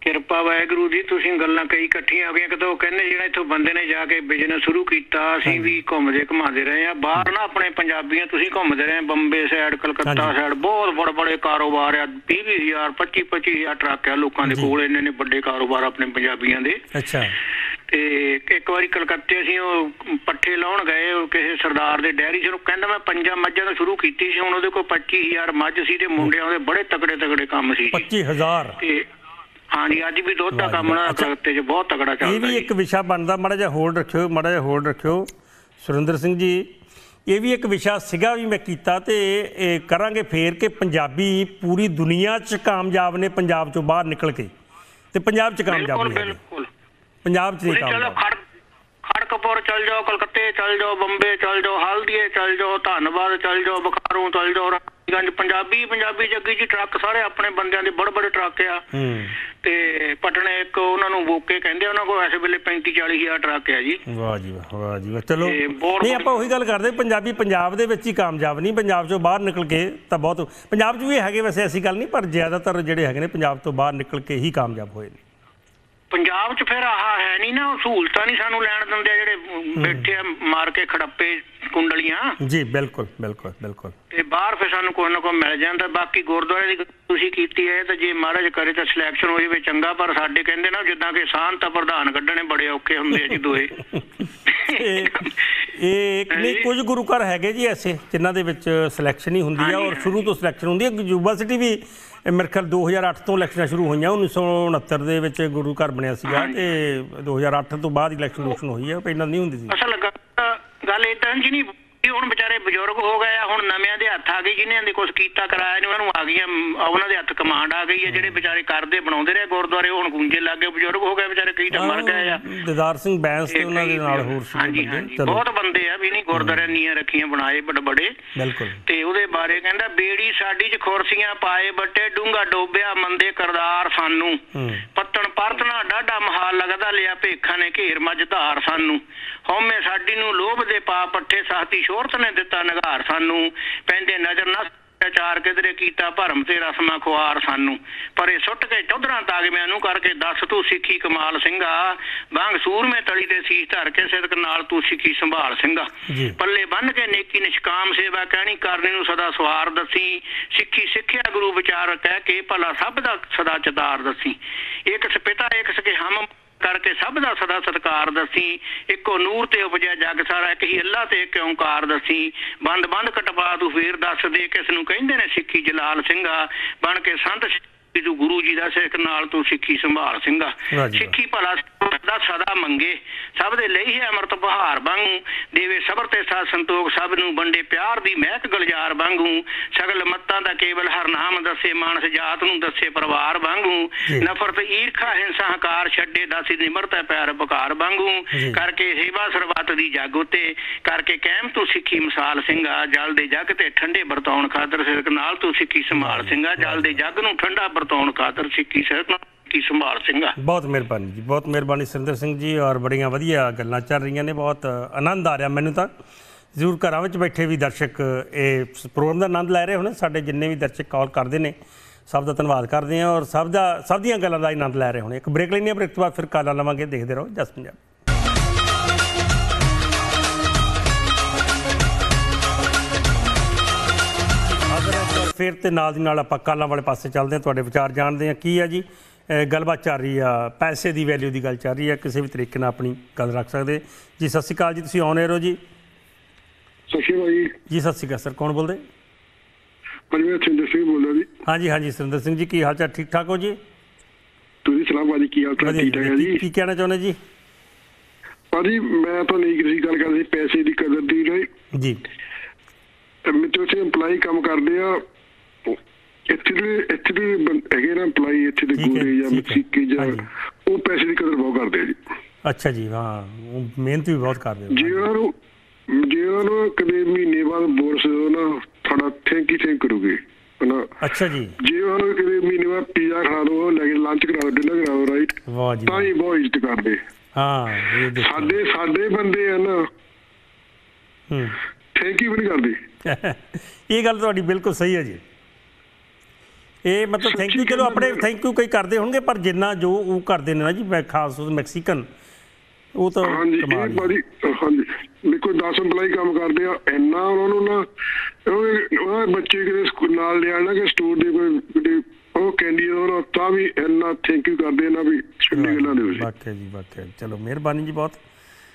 F: ਕਿਰਪਾ ਵਾਹਿਗੁਰੂ ਜੀ ਤੁਸੀਂ ਗੱਲਾਂ ਕਈ ਇਕੱਠੀਆਂ ਹੋ ਗਈਆਂ ਕਦੋਂ ਕਹਿੰਦੇ ਜਿਹੜਾ ਇੱਥੋਂ ਬੰਦੇ ਨੇ ਜਾ ਕੇ ਬਿਜ਼ਨਸ ਸ਼ੁਰੂ ਕੀਤਾ ਅਸੀਂ ਵੀ ਘੁੰਮਦੇ ਘੁਮਾਉਂਦੇ ਰਹੇ ਆ ਬਾਹਰ ਨਾ ਆਪਣੇ ਪੰਜਾਬੀਆਂ ਤੁਸੀਂ ਘੁੰਮਦੇ ਰਹੇ ਬੰਬੇ ਸਾਈਡ ਕਲਕੱਤਾ। ਸਾਈਡ ਬਹੁਤ ਬੜੇ ਬੜੇ ਕਾਰੋਬਾਰ ਆ। 20 ਹਜ਼ਾਰ 25 25000 ਟਰੱਕ ਆ ਲੋਕਾਂ ਦੇ। ਕੋਲ ਇੰਨੇ ਨੇ ਵੱਡੇ ਕਾਰੋਬਾਰ ਆਪਣੇ ਪੰਜਾਬੀਆਂ ਦੇ।
A: ਅੱਛਾ।
F: ਤੇ ਇੱਕ ਵਾਰੀ ਕਲਕੱਤੇ ਅਸੀਂ ਉਹ ਪੱਠੇ ਲਾਉਣ ਗਏ ਕਿਸੇ ਸਰਦਾਰ ਦੇ ਡੈਰੀ ਚ ਉਹ ਕਹਿੰਦਾ ਮੈਂ ਪੰਜਾਂ ਮੱਝਾਂ ਤੋਂ ਸ਼ੁਰੂ ਕੀਤੀ ਸੀ ਹੁਣ ਉਹਦੇ ਕੋਲ 25000 ਮੱਝ ਸੀ ਤੇ ਮੁੰਡਿਆਂ ਦੇ ਬੜੇ ਤਕੜੇ ਤਕੜੇ ਕੰਮ ਸੀ ਜੀ।
A: 25000
F: ਤੇ ਹਾਂਜੀ ਅੱਜ ਵੀ ਦੁੱਧ ਦਾ ਕੰਮ। ਨਾ 'ਚ ਬਹੁਤ ਤਕੜਾ
A: ਇਹ
F: ਚੱਲਦਾ
A: ਵੀ
F: ਜੀ।
A: ਇੱਕ ਵਿਸ਼ਾ ਬਣਦਾ ਮਾੜਾ ਜਿਹਾ ਹੋਲਡ ਰੱਖਿਓ ਮਾੜਾ ਜਿਹਾ ਹੋਲਡ ਰੱਖਿਓ। ਸੁਰਿੰਦਰ ਸਿੰਘ ਜੀ ਇਹ ਵੀ ਇੱਕ ਵਿਸ਼ਾ ਸੀਗਾ ਵੀ ਮੈਂ ਕੀਤਾ ਤੇ ਇਹ ਕਰਾਂਗੇ ਫੇਰ ਕਿ ਪੰਜਾਬੀ ਪੂਰੀ ਦੁਨੀਆ 'ਚ ਕਾਮਯਾਬ ਨੇ ਪੰਜਾਬ 'ਚੋਂ ਬਾਹਰ ਨਿਕਲ ਕੇ। ਤੇ ਪੰਜਾਬ 'ਚ ਕਾਮਯਾਬ ਹੈਗੇ।
F: ਬਿਲਕੁਲ।
A: ਪੰਜਾਬ 'ਚ ਨਹੀਂ ਕਾਮਯਾਬ।
F: ਖੜ ਖੜਕਪੁਰ ਚਲ ਜਾਓ ਕਲਕੱਤੇ ਚਲ ਜਾਓ ਬੰਬੇ ਚਲ ਜਾਓ ਹਲਦੀਏ ਚਲ ਜਾਓ ਧੰਨਵਾਦ ਚਲ ਜਾਓ ਬਖਾਰੋਂ ਚਲ ਜਾਓ ਰਾਜਗੰਜ ਪੰਜਾਬੀ ਪੰਜਾਬੀ ਜੱਗੀ ਜੀ ਟਰੱਕ ਸਾਰੇ ਆਪਣੇ ਬੰਦਿਆਂ ਦੇ ਬੜੇ ਬੜੇ ਟਰੱਕ ਆ। ਤੇ ਪਟਨੇ ਇੱਕ ਉਹਨਾਂ ਨੂੰ ਵੋਕੇ ਕਹਿੰਦੇ ਉਹਨਾਂ ਕੋਲ ਇਸ ਵੇਲੇ 35 40 ਹਜ਼ਾਰ ਟਰੱਕ ਆ ਜੀ।
A: ਵਾਹ ਜੀ ਵਾਹ ਜੀ ਵਾਹ। ਚਲੋ ਨਹੀਂ ਆਪਾਂ ਉਹੀ ਗੱਲ ਕਰਦੇ ਪੰਜਾਬੀ ਪੰਜਾਬ ਦੇ ਵਿੱਚ ਹੀ ਕਾਮਯਾਬ ਨਹੀਂ ਪੰਜਾਬ ਚੋਂ ਬਾਹਰ ਨਿਕਲ ਕੇ ਤਾਂ ਬਹੁਤ ਪੰਜਾਬ 'ਚ ਵੀ ਹੈਗੇ ਵੈਸੇ ਐਸੀ ਗੱਲ ਨਹੀਂ ਪਰ ਜ਼ਿਆਦਾਤਰ ਜਿਹੜੇ ਹੈਗੇ ਨੇ ਪੰਜਾਬ ਤੋਂ ਬਾਹਰ ਨਿਕਲ ਕੇ ਹੀ ਕਾਮਯਾਬ ਹੋਏ ਨੇ।
F: ਪੰਜਾਬ 'ਚ ਫਿਰ ਆਹ ਹੈ ਨਹੀਂ ਨਾ ਸਹੂਲਤਾਂ ਨਹੀਂ ਸਾਨੂੰ ਲੈਣ ਦਿੰਦੇ ਜਿਹੜੇ ਬੈਠੇ ਆ ਮਾਰ ਕੇ ਖੜੱਪੇ ਕੁੰਡਲੀਆਂ।
A: ਜੀ ਬਿਲਕੁਲ ਬਿਲਕੁਲ ਬਿਲਕੁਲ।
F: ਤੇ ਬਾਹਰ ਫਿਰ ਸਾਨੂੰ ਕੋਈ ਨਾ ਕੋਈ ਮਿਲ ਜਾਂਦਾ। ਬਾਕੀ ਗੁਰਦੁਆਰੇ ਦੀ ਤੁਸੀਂ ਕੀਤੀ ਹੈ ਤਾਂ ਜੇ ਮਹਾਰਾਜ ਕਰੇ ਤਾਂ ਸਿਲੈਕਸ਼ਨ ਹੋ ਜਾਵੇ ਚੰਗਾ ਪਰ ਸਾਡੇ ਕਹਿੰਦੇ ਨਾ ਜਿੱਦਾਂ ਕਿ ਸਾਂਤ ਤਾਂ ਪ੍ਰਧਾਨ ਕੱਢਣੇ ਬੜੇ ਔਖੇ ਹੁੰਦੇ ਆ ਜੀ ਦੋਏ।
A: ਇਹ ਇਹ ਇੱਕ ਨਹੀਂ ਕੁਝ ਗੁਰੂ ਘਰ ਹੈਗੇ ਜੀ ਐਸੇ ਜਿਨ੍ਹਾਂ ਦੇ ਵਿੱਚ ਸਿਲੈਕਸ਼ਨ ਹੀ ਹੁੰਦੀ ਆ ਔਰ ਸ਼ੁਰੂ ਤੋਂ ਸਿਲੈਕਸ਼ਨ ਹੁੰਦੀ ਹੈ ਯੂਨੀਵਰਸਿਟੀ ਵੀ ਇਹ ਮੇਰੇ ਖਿਆਲ 2008 ਤੋਂ ਇਲੈਕਸ਼ਨਾਂ ਸ਼ੁਰੂ ਹੋਈਆਂ 1969 ਦੇ ਵਿੱਚ ਗੁਰੂ ਘਰ ਬਣਿਆ ਸੀਗਾ ਤੇ 2008 ਤੋਂ ਬਾਅਦ ਇਲੈਕਸ਼ਨ ਇਲੈਕਸ਼ਨ ਹੋਈ ਹੈ ਪਹਿਲਾਂ ਨਹੀਂ ਹੁੰਦੀ ਸੀ।
F: ਅਸਲ ਗੱਲ ਗੱਲ ਇਦਾਂ ਜੀ ਨਹੀਂ ਵੀ ਹੁਣ ਵਿਚਾਰੇ ਬਜ਼ੁਰਗ ਹੋ ਗਏ ਆ ਹੁਣ ਨਵਿਆਂ ਦੇ ਹੱਥ ਆ ਗਈ ਜਿਨ੍ਹਾਂ ਦੇ ਕੁਝ ਕੀਤਾ ਕਰਾਇਆ ਨਹੀਂ ਉਹਨਾਂ ਨੂੰ ਆ ਗਈਆਂ ਉਹਨਾਂ ਦੇ ਹੱਥ ਕਮਾਂਡ ਆ ਗਈ ਹੈ ਜਿਹੜੇ ਵਿਚਾਰੇ ਕਰਦੇ ਬਣਾਉਂਦੇ ਰਹੇ ਗੁਰਦੁਆਰੇ ਹੁਣ ਗੂੰਜੇ ਲੱਗ ਬਜ਼ੁਰਗ ਹੋ ਗਏ ਵਿਚਾਰੇ ਕਈ ਤਾਂ ਮਰ ਗਏ ਆ।
A: ਦਿਦਾਰ ਸਿੰਘ ਬੈਂਸ ਤੇ ਉਹਨਾਂ ਦੇ ਨਾਲ ਹੋਰ
F: ਹਾਂਜੀ
A: ਸੀ
F: ਹਾਂਜੀ
A: ਚਲੋ।
F: ਬਹੁਤ ਬੰਦੇ ਆ ਵੀ ਨਹੀਂ ਗੁਰਦੁਆਰੇ ਨੀਆਂ ਰੱਖੀਆਂ ਬਣਾਏ ਵੱਡੇ ਵੱਡੇ
A: ਬਿਲਕੁਲ।
F: ਤੇ ਉਹਦੇ ਬਾਰੇ ਕਹਿੰਦਾ ਬੇੜੀ ਸਾਡੀ ਚ ਖੁਰਸੀਆਂ ਪਾਏ ਬੱਟੇ ਡੂੰਗਾ ਡੋਬਿਆ ਮੰਦੇ ਕਰਦਾਰ ਸਾਨੂੰ। ਪੱਤਣ ਪਰਤਣਾ ਡਾਢਾ ਮਹਾਲ ਲੱਗਦਾ ਲਿਆ ਭੇਖਾਂ ਨੇ ਘੇਰ ਮਝਧਾਰ ਸਾਨੂੰ। ਹਉਮੈ ਸਾਡੀ ਨੂੰ ਲੋਭ ਦੇ ਪਾ ਪੱਠੇ ਸਾਥੀ ਸ਼ੋਹਰਤ ਨੇ ਦਿੱਤਾ ਨਗਾਰ ਸਾਨੂੰ। ਪੈਂਦੇ ਨਜ਼ਰ ਨਾ ਚਾਰ ਕਿਧਰੇ ਕੀਤਾ ਭਰਮ ਤੇ ਰਸਮਾਂ ਖੁਆਰ ਸਾਨੂੰ। ਪਰੇ ਸੁੱਟ ਕੇ ਚੌਧਰਾਂ ਤਾਗਮਿਆਂ ਨੂੰ ਕਰਕੇ ਦੱਸ ਤੂੰ ਸਿੱਖੀ ਕਮਾਲ ਸਿੰਘਾ। ਵਾਂਗ ਸੂਰਮੇ ਤਲੀ ਤੇ ਸੀਸ ਧਰ ਕੇ ਸਿਦਕ ਨਾਲ ਤੂੰ ਸਿੱਖੀ ਸੰਭਾਲ ਸਿੰਘਾ। ਪੱਲੇ ਬੰਨ ਕੇ ਨੇਕੀ ਨਿਸ਼ਕਾਮ ਸੇਵਾ ਕਹਿਣੀ ਕਰਨੇ ਨੂੰ ਸਦਾ ਸਵਾਰ ਦੱਸੀ। ਸਿੱਖੀ ਸਿੱਖਿਆ ਗੁਰੂ ਵਿਚਾਰ ਕਹਿ ਕੇ ਭਲਾ ਸਭ ਦਾ ਸਦਾ ਚਤਾਰ ਦੱਸੀ। ਇੱਕ ਸਪਿਤਾ ਇੱਕ ਸਕੇ ਹਮ ਕਰਕੇ ਸਭ ਦਾ ਸਦਾ ਸਤਕਾਰ ਦੱਸੀ, ਇੱਕੋ ਨੂਰ ਤੇ ਉਪਜਿਆ ਜਗ ਸਾਰਾ, ਇੱਕ ਹੀ ਅੱਲਾ ਤੇ ਇੱਕ ਓੰਕਾਰ ਦੱਸੀ। ਬੰਦ ਬੰਦ ਕਟਪਾ ਤੂੰ ਫੇਰ ਦੱਸ ਦੇ ਕਿਸ ਨੂੰ ਕਹਿੰਦੇ ਨੇ ਸਿੱਖੀ ਜਲਾਲ ਸਿੰਘਾ, ਬਣ ਕੇ ਸੰਤ ਤੂੰ ਗੁਰੂ ਜੀ ਦਾ ਸਿੱਖ ਨਾਲ ਤੂੰ ਸਿੱਖੀ ਸੰਭਾਲ ਸਿੰਘਾ। ਸਿੱਖੀ ਭਲਾ ਦਾ ਸਦਾ ਮੰਗੇ। ਸਭ ਦੇ ਲਈ ਹੈ ਅੰਮ੍ਰਿਤ ਬਹਾਰ ਵਾਂਗੂ ਦੇਵੇ ਸਬਰ ਤੇ ਸਾਥ ਸੰਤੋਖ ਸਭ ਨੂੰ ਵੰਡੇ ਪਿਆਰ ਦੀ ਮਹਿਕ ਗੁਲਜ਼ਾਰ ਵਾਂਗੂ। ਸਗਲ ਮੱਤਾਂ ਦਾ ਕੇਵਲ ਹਰ ਨਾਮ ਦੱਸੇ ਮਾਨਸ ਜਾਤ ਨੂੰ ਦੱਸੇ ਪਰਿਵਾਰ ਵਾਂਗੂ। ਨਫ਼ਰਤ ਈਰਖਾ ਹਿੰਸਾ ਹੰਕਾਰ ਛੱਡੇ ਦਾਸੀ ਨਿਮਰਤਾ ਪਿਆਰ ਬਕਾਰ ਵਾਂਗੂ। ਕਰਕੇ ਸੇਵਾ ਸਰਬੱਤ ਦੀ ਜਗ ਉਤੇ ਕਰਕੇ ਕਾਇਮ ਤੂੰ ਸਿੱਖੀ ਮਿਸਾਲ ਸਿੰਘਾ ਜਲ ਦੇ ਜਗ ਤੇ ਠੰਡੇ ਵਰਤਾਉਣ ਖਾਤਰ ਸਿਰਕ ਨਾਲ ਤੂੰ ਸਿੱਖੀ ਸੰਭਾਲ ਸਿੰਘਾ ਜਲ ਦੇ ਜਗ ਨੂੰ ਠੰਡਾ ਵਰਤਾਉਣ ਖਾਤਰ ਸਿੱਖੀ ਸਿਰਕ ਨਾਲ ਸਿੱਖੀ ਸੰਭਾਲ ਸਿੰਘਾ
A: ਬਹੁਤ ਮਿਹਰਬਾਨੀ ਜੀ, ਬਹੁਤ ਮਿਹਰਬਾਨੀ ਸੁਰਿੰਦਰ ਸਿੰਘ ਜੀ ਔਰ ਬੜੀਆਂ ਵਧੀਆ ਗੱਲਾਂ ਚੱਲ ਰਹੀਆਂ ਨੇ, ਬਹੁਤ ਆਨੰਦ ਆ ਰਿਹਾ ਮੈਨੂੰ ਤਾਂ। ਜ਼ਰੂਰ ਘਰਾਂ ਵਿੱਚ ਬੈਠੇ ਵੀ ਦਰਸ਼ਕ ਇਹ ਪ੍ਰੋਗਰਾਮ ਦਾ ਆਨੰਦ ਲੈ ਰਹੇ ਹੋਣੇ, ਸਾਡੇ ਜਿੰਨੇ ਵੀ ਦਰਸ਼ਕ ਕਾਲ ਕਰਦੇ ਨੇ, ਸਭ ਦਾ ਧੰਨਵਾਦ ਕਰਦੇ ਹਾਂ ਔਰ ਸਭ ਦਾ, ਸਭ ਦੀਆਂ ਗੱਲਾਂ ਦਾ ਆਨੰਦ ਲੈ ਰਹੇ ਹੋਣੇ। ਇੱਕ ਬ੍ਰੇਕ ਲੈਣੀ ਹੈ ਬ੍ਰੇਕ ਤੋਂ ਬਾਅਦ ਫਿਰ ਕਾਲਾਂ ਲਵਾਂਗੇ, ਦੇਖਦੇ ਰਹੋ ਜਸ ਪੰਜਾਬ। ਫਿਰ ਤੇ ਨਾਲ ਦੀ ਨਾਲ ਆਪਾਂ ਕਾਲਾਂ ਵਾਲੇ ਪਾਸੇ ਚੱਲਦੇ ਹਾਂ ਤੁਹਾਡੇ ਵਿਚਾਰ ਜਾਣਦੇ ਹਾਂ। ਕੀ ਹੈ ਜੀ? ਗੱਲਬਾਤ ਚੱਲ ਰਹੀ ਆ ਪੈਸੇ ਦੀ ਵੈਲਿਊ ਦੀ ਗੱਲ ਚੱਲ ਰਹੀ ਆ ਕਿਸੇ ਵੀ ਤਰੀਕੇ ਨਾਲ ਆਪਣੀ ਗੱਲ ਰੱਖ ਸਕਦੇ। ਜੀ ਸਤਿ ਸ਼੍ਰੀ ਅਕਾਲ ਜੀ ਤੁਸੀਂ ਆਨ 에ਅਰ ਹੋ ਜੀ?
B: ਸਤਿ ਸ਼੍ਰੀ ਅਕਾਲ ਜੀ।
A: ਜੀ ਸਤਿ ਸ਼੍ਰੀ ਅਕਾਲ ਸਰ ਕੌਣ ਬੋਲਦੇ?
B: ਮੈਂ ਸਿੰਦਰ ਸਿੰਘ ਬੋਲਦਾ ਜੀ।
A: ਹਾਂਜੀ ਹਾਂਜੀ ਸੁਰਿੰਦਰ ਸਿੰਘ ਜੀ ਕੀ ਹਾਲ ਚਾਲ ਠੀਕ ਠਾਕ ਹੋ ਜੀ?
B: ਤੁਸੀਂ ਸਲਾਮ ਭਾਜੀ ਕੀ ਹਾਲ ਚਾਲ ਠੀਕ ਠਾਕ ਹੈ
A: ਜੀ?
B: ਜੀ
A: ਕੀ ਕਹਿਣਾ ਚਾਹੁੰਦੇ ਜੀ?
B: ਭਾਜੀ ਮੈਂ ਤਾਂ ਨਹੀਂ ਕਿਸੇ ਗੱਲ ਕਰਦੀ ਪੈਸੇ ਦੀ ਕਦਰ ਦੀ ਰਹੀ
A: ਜੀ।
B: ਮੇਰੇ ਉੱਥੇ EMPLOYE ਕੰਮ ਕਰਦੇ ਆ ਇੱਥੇ ਦੇ ਇੱਥੇ ਦੇ ਬੰ- ਹੈਗੇ ਨਾ EMPLOYE ਇੱਥੇ ਦੇ
A: ਠੀਕ ਹੈ,
B: ਗੋਰੇ ਜਾਂ
A: ਠੀਕ ਹੈ।
B: ਮਕਸੀਕੀ ਜਾਂ
A: ਹਾਂਜੀ।
B: ਉਹ ਪੈਸੇ ਦੀ ਕਦਰ ਬਹੁਤ ਕਰਦੇ ਆ ਜੀ।
A: ਅੱਛਾ ਜੀ ਹਾਂ ਉਹ ਮਿਹਨਤ ਵੀ ਬਹੁਤ ਕਰਦੇ
B: ਜੇ
A: ਹੋ
B: ਉਹਨਾਂ ਨੂੰ ਜੇ ਉਹਨਾਂ ਨੂੰ ਕਦੇ ਮਹੀਨੇ ਬਾਅਦ ਦਿਓ ਨਾ ਤੁਹਾਡਾ ਥੈਂਕ ਯੂ ਥੈਂਕ ਕਰੂਗੇ। ਹਨਾ?
A: ਅੱਛਾ ਜੀ।
B: ਜੇ ਉਹਨਾਂ ਨੂੰ ਕਦੇ ਮਹੀਨੇ ਬਾਅਦ ਪੀਜ਼ਾ ਖਾ ਦੋ ਲੈ ਕੇ ਲੰਚ ਕਰਾ ਦੋ ਡਿਨਰ ਕਰਾ ਦੋ ਰਾਈਟ
A: ਵਾਹ ਜੀ
B: ਤਾਂ। ਹੀ ਬਹੁਤ ਇੱਜ਼ਤ ਕਰਦੇ।
A: ਹਾਂ ਇਹ ਦੇਖੋ।
B: ਸਾਡੇ ਸਾਡੇ ਬੰਦੇ ਆ ਨਾ
A: ਹੂੰ।
B: ਥੈਂਕ ਯੂ ਵੀ ਨਹੀਂ ਕਰਦੇ।
A: ਇਹ ਗੱਲ ਤੁਹਾਡੀ ਬਿਲਕੁਲ ਸਹੀ ਹੈ ਜੀ। ਇਹ ਮਤਲਬ ਥੈਂਕ ਯੂ ਚਲੋ ਆਪਣੇ ਥੈਂਕ ਯੂ ਕਈ ਕਰਦੇ ਹੋਣਗੇ ਪਰ ਜਿੰਨਾ ਜੋ ਉਹ ਕਰਦੇ ਨੇ ਨਾ ਜੀ ਮੈਂ ਖਾਸ ਉਹ ਮੈਕਸੀਕਨ ਉਹ ਤਾਂ
B: ਹਾਂਜੀ
A: ਕਮਾਲ ਹੀ ਹੈ।
B: ਬੜੀ ਹਾਂਜੀ। ਦੇਖੋ 10 EMPLOYE ਕੰਮ ਕਰਦੇ ਆ ਇੰਨਾ ਉਹਨਾਂ ਨੂੰ ਨਾ ਉਹ ਉਹ ਬੱਚੇ ਕਿਤੇ ਨਾਲ ਲਿਆਣ ਨਾ ਕਿ ਸਟੋਰ ਦੇ ਕੋਈ ਉਹ ਕੈਂਡੀ ਉਹਨਾਂ ਤਾਂ ਵੀ ਇੰਨਾ ਥੈਂਕ ਯੂ ਕਰਦੇ ਨਾ ਵੀ ਛੱਡੀ ਗੱਲਾਂ ਦੇ ਵਿੱਚ।
A: ਵਾਕਿਆ ਜੀ ਵਾਕਿਆ ਚਲੋ ਮਿਹਰਬਾਨੀ ਜੀ ਬਹੁਤ।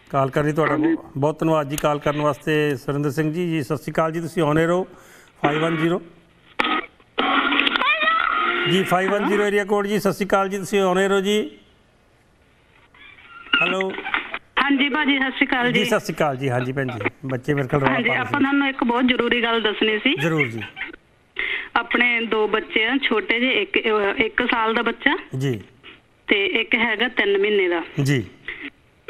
A: ਕਾਲ ਕਰਨੀ ਤੁਹਾਡਾ ਬਹੁਤ- ਬਹੁਤ ਧੰਨਵਾਦ ਜੀ ਕਾਲ ਕਰਨ ਵਾਸਤੇ ਸੁਰਿੰਦਰ ਸਿੰਘ ਜੀ। ਜੀ ਸਤਿ ਸ਼੍ਰੀ ਅਕਾਲ ਜੀ ਤੁਸੀਂ ਆਨ ਰਹੋ। 510 ਜੀ 510 ਏਰੀਆ ਕੋਡ ਜੀ ਸਤਿ ਸ਼੍ਰੀ ਅਕਾਲ ਜੀ ਤੁਸੀਂ ਆਨ ਰਹੋ ਜੀ। ਹੈਲੋ
G: ਹਾਂਜੀ ਭਾਜੀ ਸਤਿ ਸ਼੍ਰੀ ਅਕਾਲ
A: ਜੀ
G: ਜੀ।
A: ਸਤਿ ਸ਼੍ਰੀ ਅਕਾਲ ਜੀ ਹਾਂਜੀ ਭੈਣ ਜੀ ਬੱਚੇ ਮੇਰੇ ਕੋਲ ਰੌਲਾ
G: ਹਾਂਜੀ ਆਪਾਂ ਤੁਹਾਨੂੰ ਇੱਕ ਬਹੁਤ ਜ਼ਰੂਰੀ ਗੱਲ ਦੱਸਣੀ ਸੀ।
A: ਸੀ। ਜ਼ਰੂਰ ਜੀ।
G: ਆਪਣੇ ਦੋ ਬੱਚੇ ਆ ਛੋਟੇ ਜਿਹੇ ਇੱਕ 1 ਸਾਲ ਦਾ ਬੱਚਾ
A: ਜੀ।
G: ਤੇ ਇੱਕ ਹੈਗਾ 3 ਮਹੀਨੇ ਦਾ।
A: ਜੀ।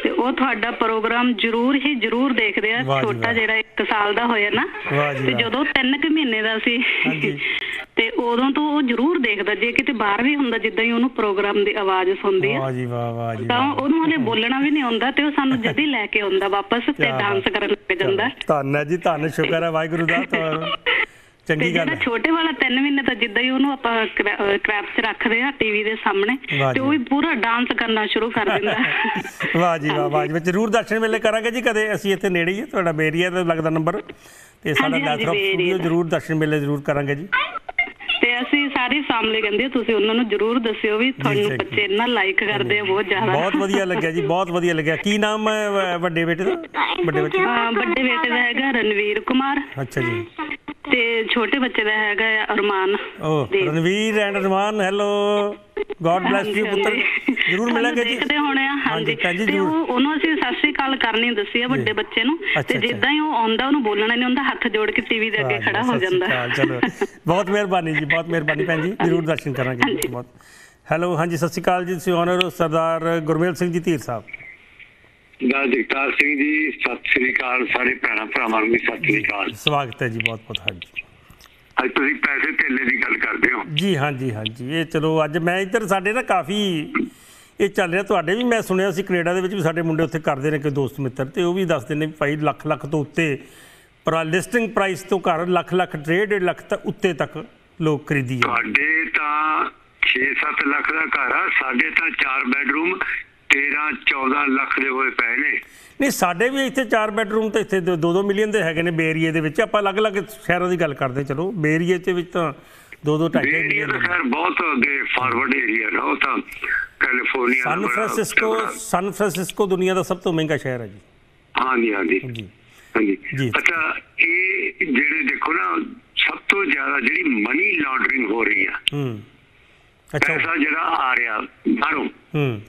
G: ਤੇ ਉਹ ਤੁਹਾਡਾ ਪ੍ਰੋਗਰਾਮ ਜ਼ਰੂਰ ਹੀ ਜ਼ਰੂਰ ਦੇਖਦੇ ਆ ਛੋਟਾ। ਜਿਹੜਾ 1 ਸਾਲ ਦਾ ਹੋਇਆ ਨਾ ਤੇ। ਜਦੋਂ 3 ਕੁ ਮਹੀਨੇ ਦਾ ਸੀ। ਤੇ ਉਦੋਂ ਤੋਂ ਉਹ ਜ਼ਰੂਰ ਦੇਖਦਾ ਜੇ ਕਿਤੇ ਬਾਹਰ ਵੀ ਹੁੰਦਾ ਜਿੱਦਾਂ ਹੀ ਉਹਨੂੰ ਪ੍ਰੋਗਰਾਮ ਦੀ ਆਵਾਜ਼ ਸੁਣਦੀ ਆ
A: ਵਾਹ ਜੀ ਵਾਹ ਵਾਹ ਜੀ
G: ਤਾਂ। ਉਹਨੂੰ ਹਲੇ ਬੋਲਣਾ ਵੀ ਨਹੀਂ ਆਉਂਦਾ ਤੇ ਉਹ ਸਾਨੂੰ ਜਦ ਹੀ ਲੈ ਕੇ ਆਉਂਦਾ ਵਾਪਸ ਤੇ ਡਾਂਸ। ਕਰਨ ਲੱਗ ਜਾਂਦਾ
A: ਧੰਨ ਹੈ ਜੀ ਧੰਨ ਸ਼ੁਕਰ ਹੈ ਵਾਹਿਗੁਰੂ ਦਾ ਚੰਗੀ ਗੱਲ ਹੈ।
G: ਛੋਟੇ ਵਾਲਾ 3 ਮਹੀਨੇ ਤਾਂ ਜਿੱਦਾਂ ਹੀ ਉਹਨੂੰ ਆਪਾਂ ਕ੍ਰੈਪ 'ਚ ਰੱਖਦੇ ਆ ਟੀਵੀ ਦੇ ਸਾਹਮਣੇ ਤੇ। ਉਹ ਵੀ ਪੂਰਾ ਡਾਂਸ ਕਰਨਾ ਸ਼ੁਰੂ ਕਰ ਦਿੰਦਾ।
A: ਵਾਹ ਜੀ ਵਾਹ ਵਾਹ ਜੀ। ਜ਼ਰੂਰ ਦਰਸ਼ਨ ਮੇਲੇ ਕਰਾਂਗੇ ਜੀ ਕਦੇ ਅਸੀਂ ਇੱਥੇ ਨੇੜੇ ਹੀ ਹੈ ਤੁਹਾਡਾ ਬੇਰੀਆ ਦਾ ਲੱਗਦਾ ਨੰਬਰ ਤੇ ਸਾਡਾ
G: ਦਾ।
A: ਜ਼ਰੂਰ ਦਰਸ਼ਨ ਮੇਲੇ ਜ਼ਰੂਰ ਕਰਾਂਗੇ ਜੀ।
G: ਅਸੀਂ ਸਾਰੀ ਫੈਮਿਲੀ ਕਹਿੰਦੇ ਤੁਸੀਂ ਉਹਨਾਂ ਨੂੰ ਜ਼ਰੂਰ ਦੱਸਿਓ ਵੀ ਤੁਹਾਨੂੰ। ਬੱਚੇ ਇੰਨਾ ਲਾਈਕ ਕਰਦੇ ਆ ਬਹੁਤ ਜ਼ਿਆਦਾ।
A: ਬਹੁਤ ਵਧੀਆ ਲੱਗਿਆ ਜੀ ਬਹੁਤ ਵਧੀਆ ਲੱਗਿਆ। ਕੀ ਨਾਮ ਹੈ ਵੱਡੇ ਬੇਟੇ ਦਾ? ਵੱਡੇ ਬੱਚੇ ਦਾ?
G: ਵੱਡੇ ਬੇਟੇ ਦਾ ਹੈਗਾ ਰਣਵੀਰ ਕੁਮਾਰ।
A: ਅੱਛਾ ਜੀ।
G: ਤੇ ਛੋਟੇ ਬੱਚੇ ਦਾ ਹੈਗਾ ਅਰਮਾਨ।
A: ਓ। Ranveer and Armaan hello God bless you ਪੁੱਤਰ। ਜ਼ਰੂਰ ਮਿਲਾਂਗੇ ਜੀ।
G: ਦੇਖਦੇ ਹੋਣੇ ਆ ਹਾਂਜੀ। ਤੇ ਉਹ ਉਹਨੂੰ ਅਸੀਂ ਸਤਿ ਸ੍ਰੀ ਅਕਾਲ ਕਰਨੀ ਦੱਸੀ ਆ ਵੱਡੇ ਬੱਚੇ ਨੂੰ। ਤੇ। ਜਿੱਦਾਂ ਹੀ ਉਹ ਆਉਂਦਾ ਉਹਨੂੰ ਬੋਲਣਾ ਨਹੀਂ ਹੁੰਦਾ ਹੱਥ ਜੋੜ ਕੇ ਟੀਵੀ ਦੇ ਅੱਗੇ ਖੜਾ ਹੋ ਜਾਂਦਾ।
A: ਚਲੋ। ਬਹੁਤ ਮਿਹਰਬਾਨੀ ਜੀ ਬਹੁਤ ਮਿਹਰਬਾਨੀ ਭੈਣ ਜੀ ਜ਼ਰੂਰ ਦਰਸ਼ਨ ਕਰਾਂਗੇ ਜੀ, ਬਹੁਤ। ਹੈਲੋ ਹਾਂਜੀ ਸਤਿ ਸ਼੍ਰੀ ਅਕਾਲ ਜੀ ਤੁਸੀਂ ਆਨਰ ਸਰਦਾਰ ਗੁਰਮੇਲ ਸਿੰਘ ਜੀ ਧੀਰ ਸਾਹਿਬ।
H: ਦਾ ਜਗਤਾਰ ਸਿੰਘ ਜੀ ਸਤਿ ਸ੍ਰੀ ਅਕਾਲ ਸਾਰੇ ਭੈਣਾਂ ਭਰਾਵਾਂ ਨੂੰ ਸਤਿ ਸ੍ਰੀ ਅਕਾਲ।
A: ਸਵਾਗਤ ਹੈ ਜੀ ਬਹੁਤ ਬਹੁਤ ਹਾਂਜੀ।
H: ਅੱਜ ਤੁਸੀਂ ਪੈਸੇ ਧੇਲੇ ਦੀ ਗੱਲ ਕਰਦੇ ਹੋ।
A: ਜੀ ਹਾਂਜੀ ਹਾਂਜੀ ਇਹ ਚਲੋ ਅੱਜ ਮੈਂ ਇੱਧਰ ਸਾਡੇ ਨਾ ਕਾਫੀ ਇਹ ਚੱਲ ਰਿਹਾ ਤੁਹਾਡੇ ਵੀ ਮੈਂ ਸੁਣਿਆ ਸੀ ਕੈਨੇਡਾ ਦੇ ਵਿੱਚ ਵੀ ਸਾਡੇ ਮੁੰਡੇ ਉੱਥੇ ਕਰਦੇ ਨੇ ਕੋਈ ਦੋਸਤ ਮਿੱਤਰ ਤੇ ਉਹ ਵੀ ਦੱਸਦੇ ਨੇ ਵੀ ਭਾਈ ਲੱਖ ਲੱਖ ਤੋਂ ਉੱਤੇ ਪਰ ਲਿਸਟਿੰਗ ਪ੍ਰਾਈਸ ਤੋਂ ਘਰ ਲੱਖ ਲੱਖ ਡੇਢ ਡੇਢ ਲੱਖ ਤੱਕ ਉੱਤੇ ਤੱਕ ਲੋਕ ਖਰੀਦੀ ਜਾਂਦੇ
H: ਤੁਹਾਡੇ ਤਾਂ 6-7 ਲੱਖ ਦਾ ਘਰ ਆ ਸਾਡੇ ਤਾਂ 4 ਬੈਡਰੂਮ 13-14 ਲੱਖ ਦੇ ਹੋਏ ਪਏ ਨੇ।
A: ਨਹੀਂ ਸਾਡੇ ਵੀ ਇੱਥੇ 4 ਬੈਡਰੂਮ ਤੇ ਇੱਥੇ 2-2 ਮਿਲੀਅਨ ਦੇ ਹੈਗੇ ਨੇ ਬੇਰੀਏ ਦੇ ਵਿੱਚ। ਆਪਾਂ ਅਲੱਗ-ਅਲੱਗ ਸ਼ਹਿਰਾਂ ਦੀ ਗੱਲ ਕਰਦੇ ਚਲੋ। ਬੇਰੀਏ ਦੇ ਵਿੱਚ ਤਾਂ 2-2 2.5
H: ਏਰੀਆ
A: ਮਿਲੀਅਨ
H: ਤਾਂ ਖੈਰ ਬਹੁਤ ਅੱਗੇ ਫਾਰਵਰਡ ਏਰੀਆ ਨਾ ਉਹ ਤਾਂ ਕੈਲੀਫੋਰਨੀਆ ਦਾ
A: ਸਨ ਫਰਾਂਸਿਸਕੋ ਸਨ ਫਰਾਂਸਿਸਕੋ ਦੁਨੀਆ ਦਾ ਸਭ ਤੋਂ ਮਹਿੰਗਾ ਸ਼ਹਿਰ ਹੈ ਜੀ।
H: ਹਾਂਜੀ ਹਾਂਜੀ।
A: ਜੀ
H: ਹਾਂਜੀ।
A: ਜੀ।
H: ਅੱਛਾ ਇਹ ਜਿਹੜੇ ਦੇਖੋ ਨਾ ਸਭ ਤੋਂ ਜ਼ਿਆਦਾ ਜਿਹੜੀ ਮਨੀ ਲਾਂਡਰਿੰਗ ਹੋ ਰਹੀ ਆ
A: ਹੂੰ। ਅੱਛਾ।
H: ਪੈਸਾ ਜਿਹੜਾ ਆ ਰਿਹਾ ਬਾਹਰੋਂ
A: ਹੂੰ।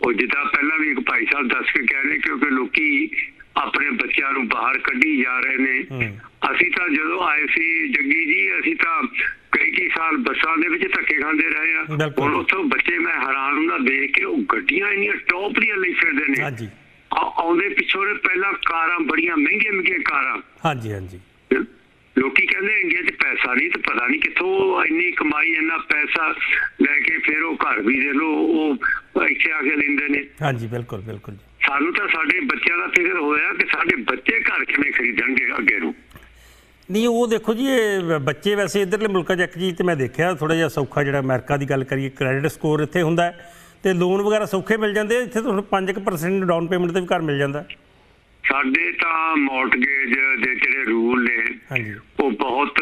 H: ਉਹ ਜਿੱਦਾਂ ਪਹਿਲਾਂ ਵੀ ਇੱਕ ਭਾਈ ਸਾਹਿਬ ਦੱਸ ਕੇ ਕਹਿ ਰਹੇ ਕਿਉਂਕਿ ਲੋਕੀ ਆਪਣੇ ਬੱਚਿਆਂ ਨੂੰ ਬਾਹਰ ਕੱਢੀ ਜਾ ਰਹੇ ਨੇ। ਅਸੀਂ ਤਾਂ ਜਦੋਂ ਆਏ ਸੀ ਜੱਗੀ ਜੀ ਅਸੀਂ ਤਾਂ ਕਈ ਕਈ ਸਾਲ ਬੱਸਾਂ ਦੇ ਵਿੱਚ ਧੱਕੇ ਖਾਂਦੇ ਰਹੇ ਆ। ਹੁਣ ਉੱਥੋਂ ਬੱਚੇ ਮੈਂ ਹੈਰਾਨ ਹੁੰਦਾ ਦੇਖ ਕੇ ਉਹ ਗੱਡੀਆਂ ਇੰਨੀਆਂ ਟੌਪ ਦੀਆਂ ਲਈ ਫਿਰਦੇ ਨੇ।
A: ਹਾਂਜੀ।
H: ਆਉਂਦੇ ਪਿੱਛੋਂ ਪਹਿਲਾਂ ਕਾਰਾਂ ਬੜੀਆਂ ਮਹਿੰਗੀਆਂ ਮਹਿੰਗੀਆਂ ਕਾਰਾਂ।
A: ਹਾਂਜੀ ਹਾਂਜੀ।
H: ਲੋਕੀ ਕਹਿੰਦੇ ਇੰਡੀਆ 'ਚ ਪੈਸਾ ਨਹੀਂ ਤੇ ਪਤਾ ਨਹੀਂ ਕਿੱਥੋਂ ਇੰਨੀ ਕਮਾਈ ਇੰਨਾ ਪੈਸਾ ਲੈ ਕੇ ਫਿਰ ਉਹ ਘਰ ਵੀ ਦੇ ਲੋ ਉਹ ਇੱਥੇ ਆ ਕੇ ਲੈਂਦੇ ਨੇ
A: ਹਾਂਜੀ ਬਿਲਕੁਲ ਬਿਲਕੁਲ ਜੀ
H: ਸਾਨੂੰ ਤਾਂ ਸਾਡੇ ਬੱਚਿਆਂ ਦਾ ਫਿਕਰ ਹੋਇਆ ਕਿ ਸਾਡੇ ਬੱਚੇ ਘਰ ਕਿਵੇਂ ਖਰੀਦਣਗੇ ਅੱਗੇ ਨੂੰ
A: ਨਹੀਂ ਉਹ ਦੇਖੋ ਜੀ ਇਹ ਬੱਚੇ ਵੈਸੇ ਇਧਰਲੇ ਮੁਲਕਾਂ 'ਚ ਇੱਕ ਚੀਜ਼ ਤੇ ਮੈਂ ਦੇਖਿਆ ਥੋੜਾ ਜਿਹਾ ਸੌਖਾ ਜਿਹੜਾ ਅਮਰੀਕਾ ਦੀ ਗੱਲ ਕਰੀਏ ਕ੍ਰੈਡਿਟ ਸਕੋਰ ਇੱਥੇ ਹੁੰਦਾ ਤੇ ਲੋਨ ਵਗੈਰਾ ਸੌਖੇ ਮਿਲ ਜਾਂਦੇ। ਇੱਥੇ ਤੁਹਾਨੂੰ 5% ਡਾਊਨ ਪੇਮੈਂਟ ਤੇ ਵੀ ਘਰ ਮਿਲ ਜਾਂਦਾ।
H: ਸਾਡੇ ਤਾਂ ਮੌਰਟਗੇਜ ਦੇ ਜਿਹੜੇ ਰੂਲ ਨੇ
A: ਹਾਂਜੀ।
H: ਉਹ ਬਹੁਤ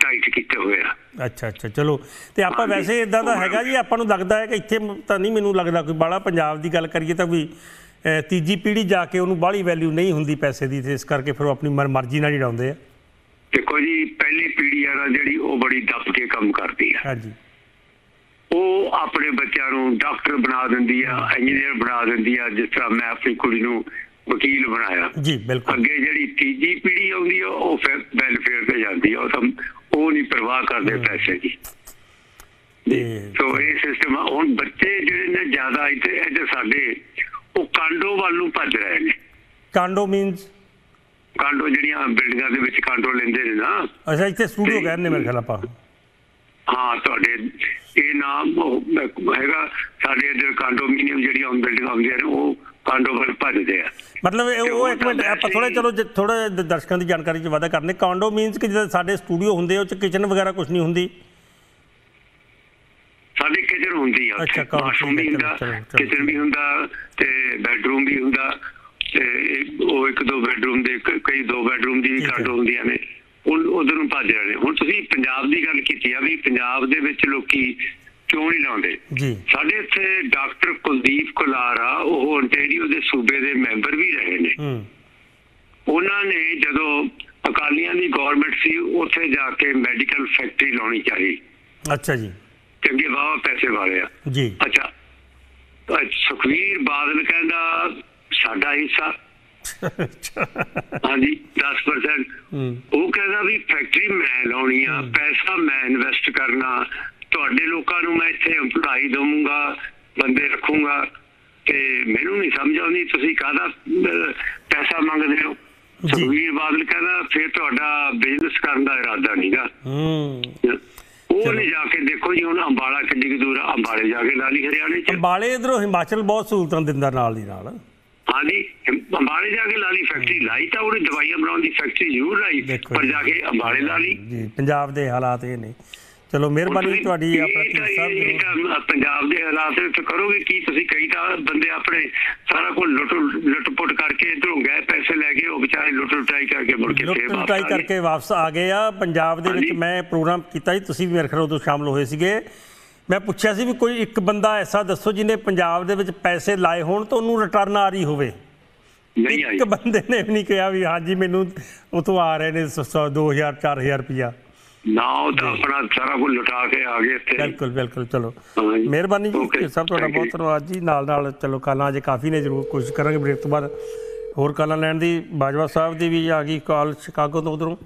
H: ਟਾਈਟ ਕੀਤੇ ਹੋਏ ਆ।
A: ਅੱਛਾ ਅੱਛਾ ਚਲੋ। ਤੇ ਆਪਾਂ। ਵੈਸੇ ਇਦਾਂ ਦਾ ਹੈਗਾ ਜੀ ਆਪਾਂ ਨੂੰ ਲੱਗਦਾ ਹੈ ਕਿ ਇੱਥੇ ਤਾਂ ਨਹੀਂ ਮੈਨੂੰ ਲੱਗਦਾ ਕੋਈ ਬਾਹਲਾ ਪੰਜਾਬ ਦੀ ਗੱਲ ਕਰੀਏ ਤਾਂ ਵੀ ਤੀਜੀ ਪੀੜ੍ਹੀ ਜਾ ਕੇ ਉਹਨੂੰ ਬਾਹਲੀ ਵੈਲਿਊ ਨਹੀਂ ਹੁੰਦੀ ਪੈਸੇ ਦੀ ਤੇ ਇਸ ਕਰਕੇ ਫਿਰ ਉਹ ਆਪਣੀ ਮਰ- ਮਰਜ਼ੀ ਨਾਲ ਹੀ ਡਾਉਂਦੇ ਆ।
H: ਦੇਖੋ ਜੀ ਪਹਿਲੀ ਪੀੜ੍ਹੀ ਆ ਜਿਹੜੀ ਉਹ ਬੜੀ ਦੱਬ ਕੇ ਕੰਮ ਕਰਦੀ ਆ।
A: ਹਾਂਜੀ।
H: ਉਹ ਆਪਣੇ ਬੱਚਿਆਂ ਨੂੰ ਡਾਕਟਰ ਬਣਾ ਦਿੰਦੀ ਆ ਇੰਜੀਨੀਅਰ ਬਣਾ ਦਿੰਦੀ ਆ ਜਿਸ ਤਰ੍ਹਾਂ ਮੈਂ ਆਪਣੀ ਕੁੜੀ ਨੂੰ ਵਕੀਲ ਬਣਾਇਆ।
A: ਜੀ ਬਿਲਕੁਲ।
H: ਅੱਗੇ ਜਿਹੜੀ ਤੀਜੀ ਪੀੜ੍ਹੀ ਆਉਂਦੀ ਆ ਉਹ ਫਿਰ ਵੈਲਫੇਅਰ ਤੇ ਜਾਂਦੀ ਆ ਉਹ ਤਾਂ ਉਹ ਨਹੀਂ ਪਰਵਾਹ ਕਰਦੇ ਪੈਸੇ ਦੀ। ਸੋ ਇਹ ਸਿਸਟਮ ਹੁਣ ਬੱਚੇ ਜਿਹੜੇ ਨੇ ਜ਼ਿਆਦਾ ਇੱਥੇ ਇੱਥੇ ਸਾਡੇ ਉਹ ਕਾਂਡੋ ਵੱਲ ਨੂੰ ਭੱਜ ਰਹੇ ਨੇ।
A: ਕਾਂਡੋ ਮੀਨਸ
H: ਕਾਂਡੋ ਜਿਹੜੀਆਂ ਬਿਲਡਿੰਗਾਂ ਦੇ ਵਿੱਚ ਕਾਂਡੋ ਲੈਂਦੇ ਨੇ ਨਾ।
A: ਅੱਛਾ ਇੱਥੇ ਸਟੂਡੀਓ ਕਹਿੰਦੇ ਮੇਰੇ ਖਿਆਲ ਆਪਾਂ।
H: ਹਾਂ ਤੁਹਾਡੇ ਇਹ ਨਾਮ ਹੈਗਾ ਸਾਡੇ ਇੱਧਰ ਕਾਂਡੋਮੀਨੀਅਮ ਜਿਹੜੀਆਂ ਹੁਣ ਬਿਲਡਿੰਗਾਂ ਹੁੰਦੀਆਂ ਨੇ ਉਹ ਕਾਂਡੋ ਵੱਲ ਭੱਜਦੇ ਆ।
A: ਮਤਲਬ ਇਹ- ਉਹ ਇੱਕ ਮਿੰਟ ਆਪਾਂ ਥੋੜਾ ਚਲੋ ਥੋੜਾ ਦਰਸ਼ਕਾਂ ਦੀ ਜਾਣਕਾਰੀ 'ਚ ਵਾਧਾ ਕਰਨੇ। ਕਾਂਡੋ ਮੀਨਸ ਕਿ ਜਦੋਂ ਸਾਡੇ ਸਟੂਡੀਓ ਹੁੰਦੇ ਉਹ 'ਚ ਕਿਚਨ ਵਗੈਰਾ ਕੁਝ ਨਹੀਂ ਹੁੰਦੀ?
H: ਸਾਡੇ ਕਿਚਨ ਹੁੰਦੀ ਆ
A: ਅੱਛਾ,
H: ਬਾਥਰੂਮ ਵੀ ਹੁੰਦਾ ਕਿਚਨ ਵੀ ਹੁੰਦਾ ਤੇ ਬੈਡਰੂਮ ਵੀ ਹੁੰਦਾ। ਤੇ ਉਹ ਇੱਕ ਦੋ ਬੈਡਰੂਮ ਦੇ ਕਈ ਦੋ ਬੈਡਰੂਮ ਦੀ ਵੀ। ਕਾਂਡੋ ਹੁੰਦੀਆਂ ਨੇ। ਉਹ ਉਧਰ ਨੂੰ ਭੱਜ ਰਹੇ ਹੁਣ ਤੁਸੀਂ ਪੰਜਾਬ ਦੀ ਗੱਲ ਕੀਤੀ ਆ ਵੀ ਪੰਜਾਬ ਦੇ ਵਿੱਚ ਲੋਕੀ ਕਿਉਂ ਨਹੀਂ ਲਾਉਂਦੇ?
A: ਜੀ।
H: ਸਾਡੇ ਇੱਥੇ ਡਾਕਟਰ ਕੁਲਦੀਪ ਕੁਲਾਰ ਉਹ ontario ਦੇ ਸੂਬੇ ਦੇ ਮੈਂਬਰ ਵੀ ਰਹੇ ਨੇ।
A: ਹੂੰ।
H: ਉਹਨਾਂ ਨੇ ਜਦੋਂ ਅਕਾਲੀਆਂ ਦੀ ਗਵਰਨਮੈਂਟ ਸੀ ਉੱਥੇ ਜਾ ਕੇ ਮੈਡੀਕਲ ਫੈਕਟਰੀ ਲਾਉਣੀ ਚਾਹੀ।
A: ਅੱਛਾ ਜੀ।
H: ਚੰਗੇ ਵਾਹ ਪੈਸੇ ਵਾਲੇ ਆ।
A: ਜੀ।
H: ਅੱਛਾ। ਤਾਂ ਸੁਖਵੀਰ ਬਾਦਲ ਕਹਿੰਦਾ ਸਾਡਾ ਹਿੱਸਾ। ਹਾਂਜੀ 10%
A: ਹੂੰ।
H: ਉਹ ਕਹਿੰਦਾ ਵੀ ਫੈਕਟਰੀ ਮੈਂ ਲਾਉਣੀ ਆ ਪੈਸਾ ਮੈਂ ਇਨਵੈਸਟ ਕਰਨਾ। ਤੁਹਾਡੇ ਲੋਕਾਂ ਨੂੰ ਮੈਂ ਇੱਥੇ EMPLOYE ਦਵਾਂਗਾ ਬੰਦੇ ਰੱਖੂੰਗਾ ਤੇ ਮੈਨੂੰ ਨਹੀਂ ਸਮਝ ਆਉਂਦੀ ਤੁਸੀਂ ਕਾਹਦਾ ਪੈਸਾ ਮੰਗਦੇ ਹੋ। ਸੁਖਵੀਰ ਬਾਦਲ ਕਹਿੰਦਾ ਫਿਰ ਤੁਹਾਡਾ ਬਿਜ਼ਨਸ ਕਰਨ ਦਾ ਇਰਾਦਾ ਨਹੀਂਗਾ।
A: ਹੂੰ।
H: ਉਹ ਨੇ ਜਾ ਕੇ ਦੇਖੋ ਜੀ ਹੁਣ ਅੰਬਾਲਾ ਕਿੰਨੀ ਕੁ ਦੂਰ ਅੰਬਾਲੇ ਜਾ ਕੇ ਲਾ ਲਈ ਹਰਿਆਣੇ ਚ।
A: ਅੰਬਾਲੇ ਇਧਰੋਂ ਹਿਮਾਚਲ ਬਹੁਤ ਸਹੂਲਤਾਂ ਦਿੰਦਾ ਨਾਲ ਦੀ ਨਾਲ।
H: ਹਾਂਜੀ ਅੰਬਾਲੇ ਜਾ ਕੇ ਲਾ ਲਈ ਫੈਕਟਰੀ ਲਾਈ ਤਾਂ ਉਹਨੇ ਦਵਾਈਆਂ ਬਣਾਉਣ ਦੀ ਫੈਕਟਰੀ ਜ਼ਰੂਰ ਲਾਈ ਪਰ
A: ਜੀ।
H: ਕੇ ਅੰਬਾਲੇ ਲਾ ਲਈ
A: ਜੀ ਪੰਜਾਬ ਦੇ ਹਾਲਾਤ ਇਹ ਨੇ। ਚਲੋ ਮਿਹਰਬਾਨੀ ਤੁਹਾਡੀ ਆਪਣਾ
H: ਤਾਂ-
A: ਸਾਹਿਬ ਜ਼ਰੂਰ।
H: ਤਾਂ ਪੰਜਾਬ ਦੇ ਹਾਲਾਤ ਵਿੱਚ? ਕਰੋਗੇ ਕੀ ਤੁਸੀਂ? ਕਈ ਤਾਂ ਬੰਦੇ ਆਪਣੇ ਸਾਰਾ ਕੁਝ ਲੁੱਟ ਲੁੱਟਪੁੱਟ ਕਰਕੇ ਇਧਰੋਂ ਗਏ ਪੈਸੇ ਲੈ ਕੇ ਉਹ ਵਿਚਾਰੇ ਲੁੱਟ ਲੁਟਾਈ ਕਰਕੇ ਮੁੜ ਕੇ ਫੇਰ ਵਾਪਸ
A: ਲੁਟਾਈ। ਕਰਕੇ ਵਾਪਸ ਆ ਗਏ ਆ। ਪੰਜਾਬ ਦੇ ਵਿੱਚ। ਮੈਂ ਪ੍ਰੋਗਰਾਮ ਕੀਤਾ ਸੀ ਤੁਸੀਂ ਵੀ ਮੇਰੇ ਖਿਆਲ ਉਦੋਂ ਸ਼ਾਮਲ ਹੋਏ ਸੀਗੇ। ਮੈਂ ਪੁੱਛਿਆ ਸੀ ਵੀ ਕੋਈ ਇੱਕ ਬੰਦਾ ਐਸਾ ਦੱਸੋ ਜਿਹਨੇ ਪੰਜਾਬ ਦੇ ਵਿੱਚ ਪੈਸੇ ਲਾਏ ਹੋਣ ਤਾਂ ਉਹਨੂੰ ਰਿਟਰਨ ਆ ਰਹੀ ਹੋਵੇ। ਇੱਕ ਬੰਦੇ ਨੇ ਵੀ ਨਹੀਂ ਕਿਹਾ ਵੀ ਹਾਂਜੀ ਮੈਨੂੰ ਉਤੋਂ ਆ ਰਹੇ ਨੇ 2000 4000 ਰੁਪਇਆ
H: ਨਾ ਉਹ ਤਾਂ ਆਪਣਾ ਸਾਰਾ ਕੁਝ ਲੁਟਾ ਕੇ ਆ ਗਏ ਇੱਥੇ।
A: ਬਿਲਕੁਲ ਬਿਲਕੁਲ ਚਲੋ। ਮਿਹਰਬਾਨੀ ਜੀ ਸਭ ਤੁਹਾਡਾ ਬਹੁਤ. ਧੰਨਵਾਦ ਜੀ। ਨਾਲ ਨਾਲ ਚਲੋ ਕਾਲਾਂ ਅਜੇ ਕਾਫੀ ਨੇ ਜ਼ਰੂਰ ਕੋਸ਼ਿਸ਼ ਕਰਾਂਗੇ ਬ੍ਰੇਕ ਤੋਂ ਬਾਅਦ। ਹੋਰ ਕਾਲਾਂ ਲੈਣ ਦੀ ਬਾਜਵਾ ਸਾਹਿਬ ਦੀ ਵੀ ਆ ਗਈ ਕਾਲ ਸ਼ਿਕਾਗੋ ਤੋਂ ਉਧਰੋਂ।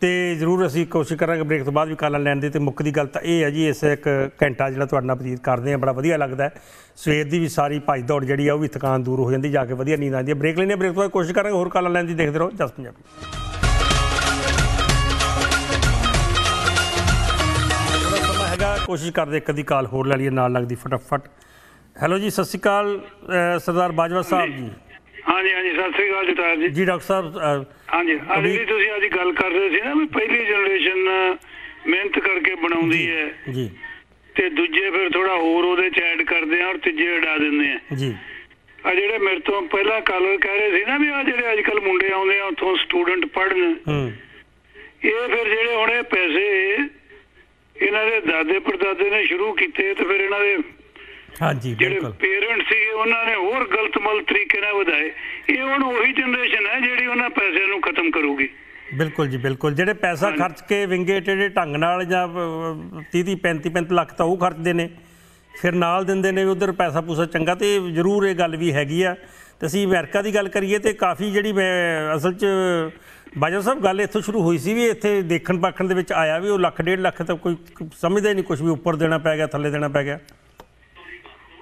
A: ਤੇ ਜ਼ਰੂਰ ਅਸੀਂ ਕੋਸ਼ਿਸ਼ ਕਰਾਂਗੇ ਬ੍ਰੇਕ ਤੋਂ ਬਾਅਦ ਵੀ ਕਾਲਾਂ ਲੈਣ ਦੀ। ਤੇ ਮੁੱਖ ਦੀ ਗੱਲ ਤਾਂ ਇਹ ਹੈ ਜੀ ਇਸ ਇੱਕ ਘੰਟਾ ਜਿਹੜਾ ਤੁਹਾਡੇ ਨਾਲ ਬਤੀਤ ਕਰਦੇ ਆ ਬੜਾ ਵਧੀਆ ਲੱਗਦਾ ਸਵੇਰ ਦੀ ਵੀ ਸਾਰੀ ਭੱਜ ਦੌੜ ਜਿਹੜੀ ਆ ਉਹ ਵੀ ਥਕਾਨ ਦੂਰ ਹੋ ਜਾਂਦੀ ਜਾ ਕੇ ਵਧੀਆ ਨੀਂਦ ਆਉਂਦੀ ਹੈ। ਬ੍ਰੇਕ ਲੈਣੇ ਬ੍ਰੇਕ ਤੋਂ ਬਾਅਦ ਕੋਸ਼ਿਸ਼ ਕਰਾਂਗੇ ਹੋਰ ਕਾਲਾਂ ਲੈਣ ਦੀ। ਦੇਖਦੇ ਰਹੋ ਜਸ ਪੰਜਾਬੀ। ਕੋਸ਼ਿਸ਼ ਕਰਦੇ ਇੱਕ ਅੱਧੀ ਕਾਲ ਹੋਰ ਲੈ ਲਈਏ ਨਾਲ ਲੱਗਦੀ ਫਟਾਫਟ। ਹੈਲੋ ਜੀ ਸਤਿ ਸ਼੍ਰੀ ਅਕਾਲ ਸਰਦਾਰ ਬਾਜਵਾ ਸਾਹਿਬ ਜੀ।
I: ਹਾਂਜੀ ਹਾਂਜੀ ਸਤਿ ਸ੍ਰੀ ਅਕਾਲ ਜਤਾਰ ਜੀ।
A: ਜੀ ਡਾਕਟਰ ਸਾਹਿਬ
I: ਹਾਂਜੀ ਅੱਜ ਜਿਹੜੀ ਤੁਸੀਂ ਅੱਜ ਗੱਲ ਕਰ ਰਹੇ ਸੀ ਨਾ ਵੀ ਪਹਿਲੀ ਜਨਰੇਸ਼ਨ ਮਿਹਨਤ ਕਰਕੇ ਬਣਾਉਂਦੀ ਹੈ।
A: ਜੀ।
I: ਤੇ ਦੂਜੇ ਫਿਰ ਥੋੜਾ ਹੋਰ ਉਹਦੇ ਚ ਐਡ ਕਰਦੇ ਆ ਔਰ ਤੀਜੇ ਉਡਾ ਦਿੰਦੇ ਆ।
A: ਜੀ।
I: ਆ ਜਿਹੜੇ ਮੇਰੇ ਤੋਂ ਪਹਿਲਾਂ ਕਾਲਰ ਕਹਿ ਰਹੇ ਸੀ ਨਾ ਵੀ ਆ ਜਿਹੜੇ ਅੱਜ ਕੱਲ ਮੁੰਡੇ ਆਉਂਦੇ ਆ ਉੱਥੋਂ ਸਟੂਡੈਂਟ ਪੜ੍ਹਨ।
A: ਹੂੰ।
I: ਇਹ ਫਿਰ ਜਿਹੜੇ ਹੁਣ ਪੈਸੇ ਇਹਨਾਂ ਦੇ ਦਾਦੇ ਪੜਦਾਦੇ ਨੇ ਸ਼ੁਰੂ ਕੀਤੇ ਤੇ ਫਿਰ ਇਹਨਾਂ ਦੇ
A: ਹਾਂਜੀ ਬਿਲਕੁਲ।
I: ਪੇਰੈਂਟਸ ਸੀਗੇ ਉਹਨਾਂ ਨੇ ਹੋਰ ਗਲਤ ਮਲ ਤਰੀਕੇ ਨਾਲ ਵਧਾਏ। ਇਹ ਹੁਣ ਉਹੀ ਜਨਰੇਸ਼ਨ ਹੈ ਜਿਹੜੀ ਉਹਨਾਂ ਪੈਸਿਆਂ ਨੂੰ ਖਤਮ ਕਰੂਗੀ।
A: ਬਿਲਕੁਲ ਜੀ ਬਿਲਕੁਲ। ਜਿਹੜੇ ਪੈਸਾ ਖਰਚ ਕੇ ਵਿੰਗੇ ਟੇੜੇ ਢੰਗ ਨਾਲ ਜਾਂ 30 30 35 35 ਲੱਖ ਤਾਂ ਉਹ ਖਰਚਦੇ ਨੇ। ਫਿਰ ਨਾਲ ਦਿੰਦੇ ਨੇ ਉਧਰ ਪੈਸਾ ਪੂਸਾ ਚੰਗਾ ਤੇ ਜ਼ਰੂਰ ਇਹ ਗੱਲ ਵੀ ਹੈਗੀ ਆ ਤੇ ਅਸੀਂ ਅਮਰੀਕਾ ਦੀ ਗੱਲ ਕਰੀਏ ਤੇ ਕਾਫੀ ਜਿਹੜੀ ਮੈਂ ਅਸਲ 'ਚ ਬਾਜਾ ਸਾਹਿਬ ਗੱਲ ਇੱਥੋਂ ਸ਼ੁਰੂ ਹੋਈ ਸੀ ਵੀ ਇੱਥੇ ਦੇਖਣ ਪਾਖਣ ਦੇ ਵਿੱਚ ਆਇਆ ਵੀ ਉਹ ਲੱਖ ਡੇਢ ਲੱਖ ਤਾਂ ਕੋਈ ਕੋਈ ਸਮਝਦਾ ਹੀ ਨਹੀਂ ਕੁਝ ਵੀ ਉੱਪਰ ਦੇਣਾ ਪੈ ਗਿਆ ਥੱਲੇ ਦੇਣਾ ਪੈ ਗਿਆ।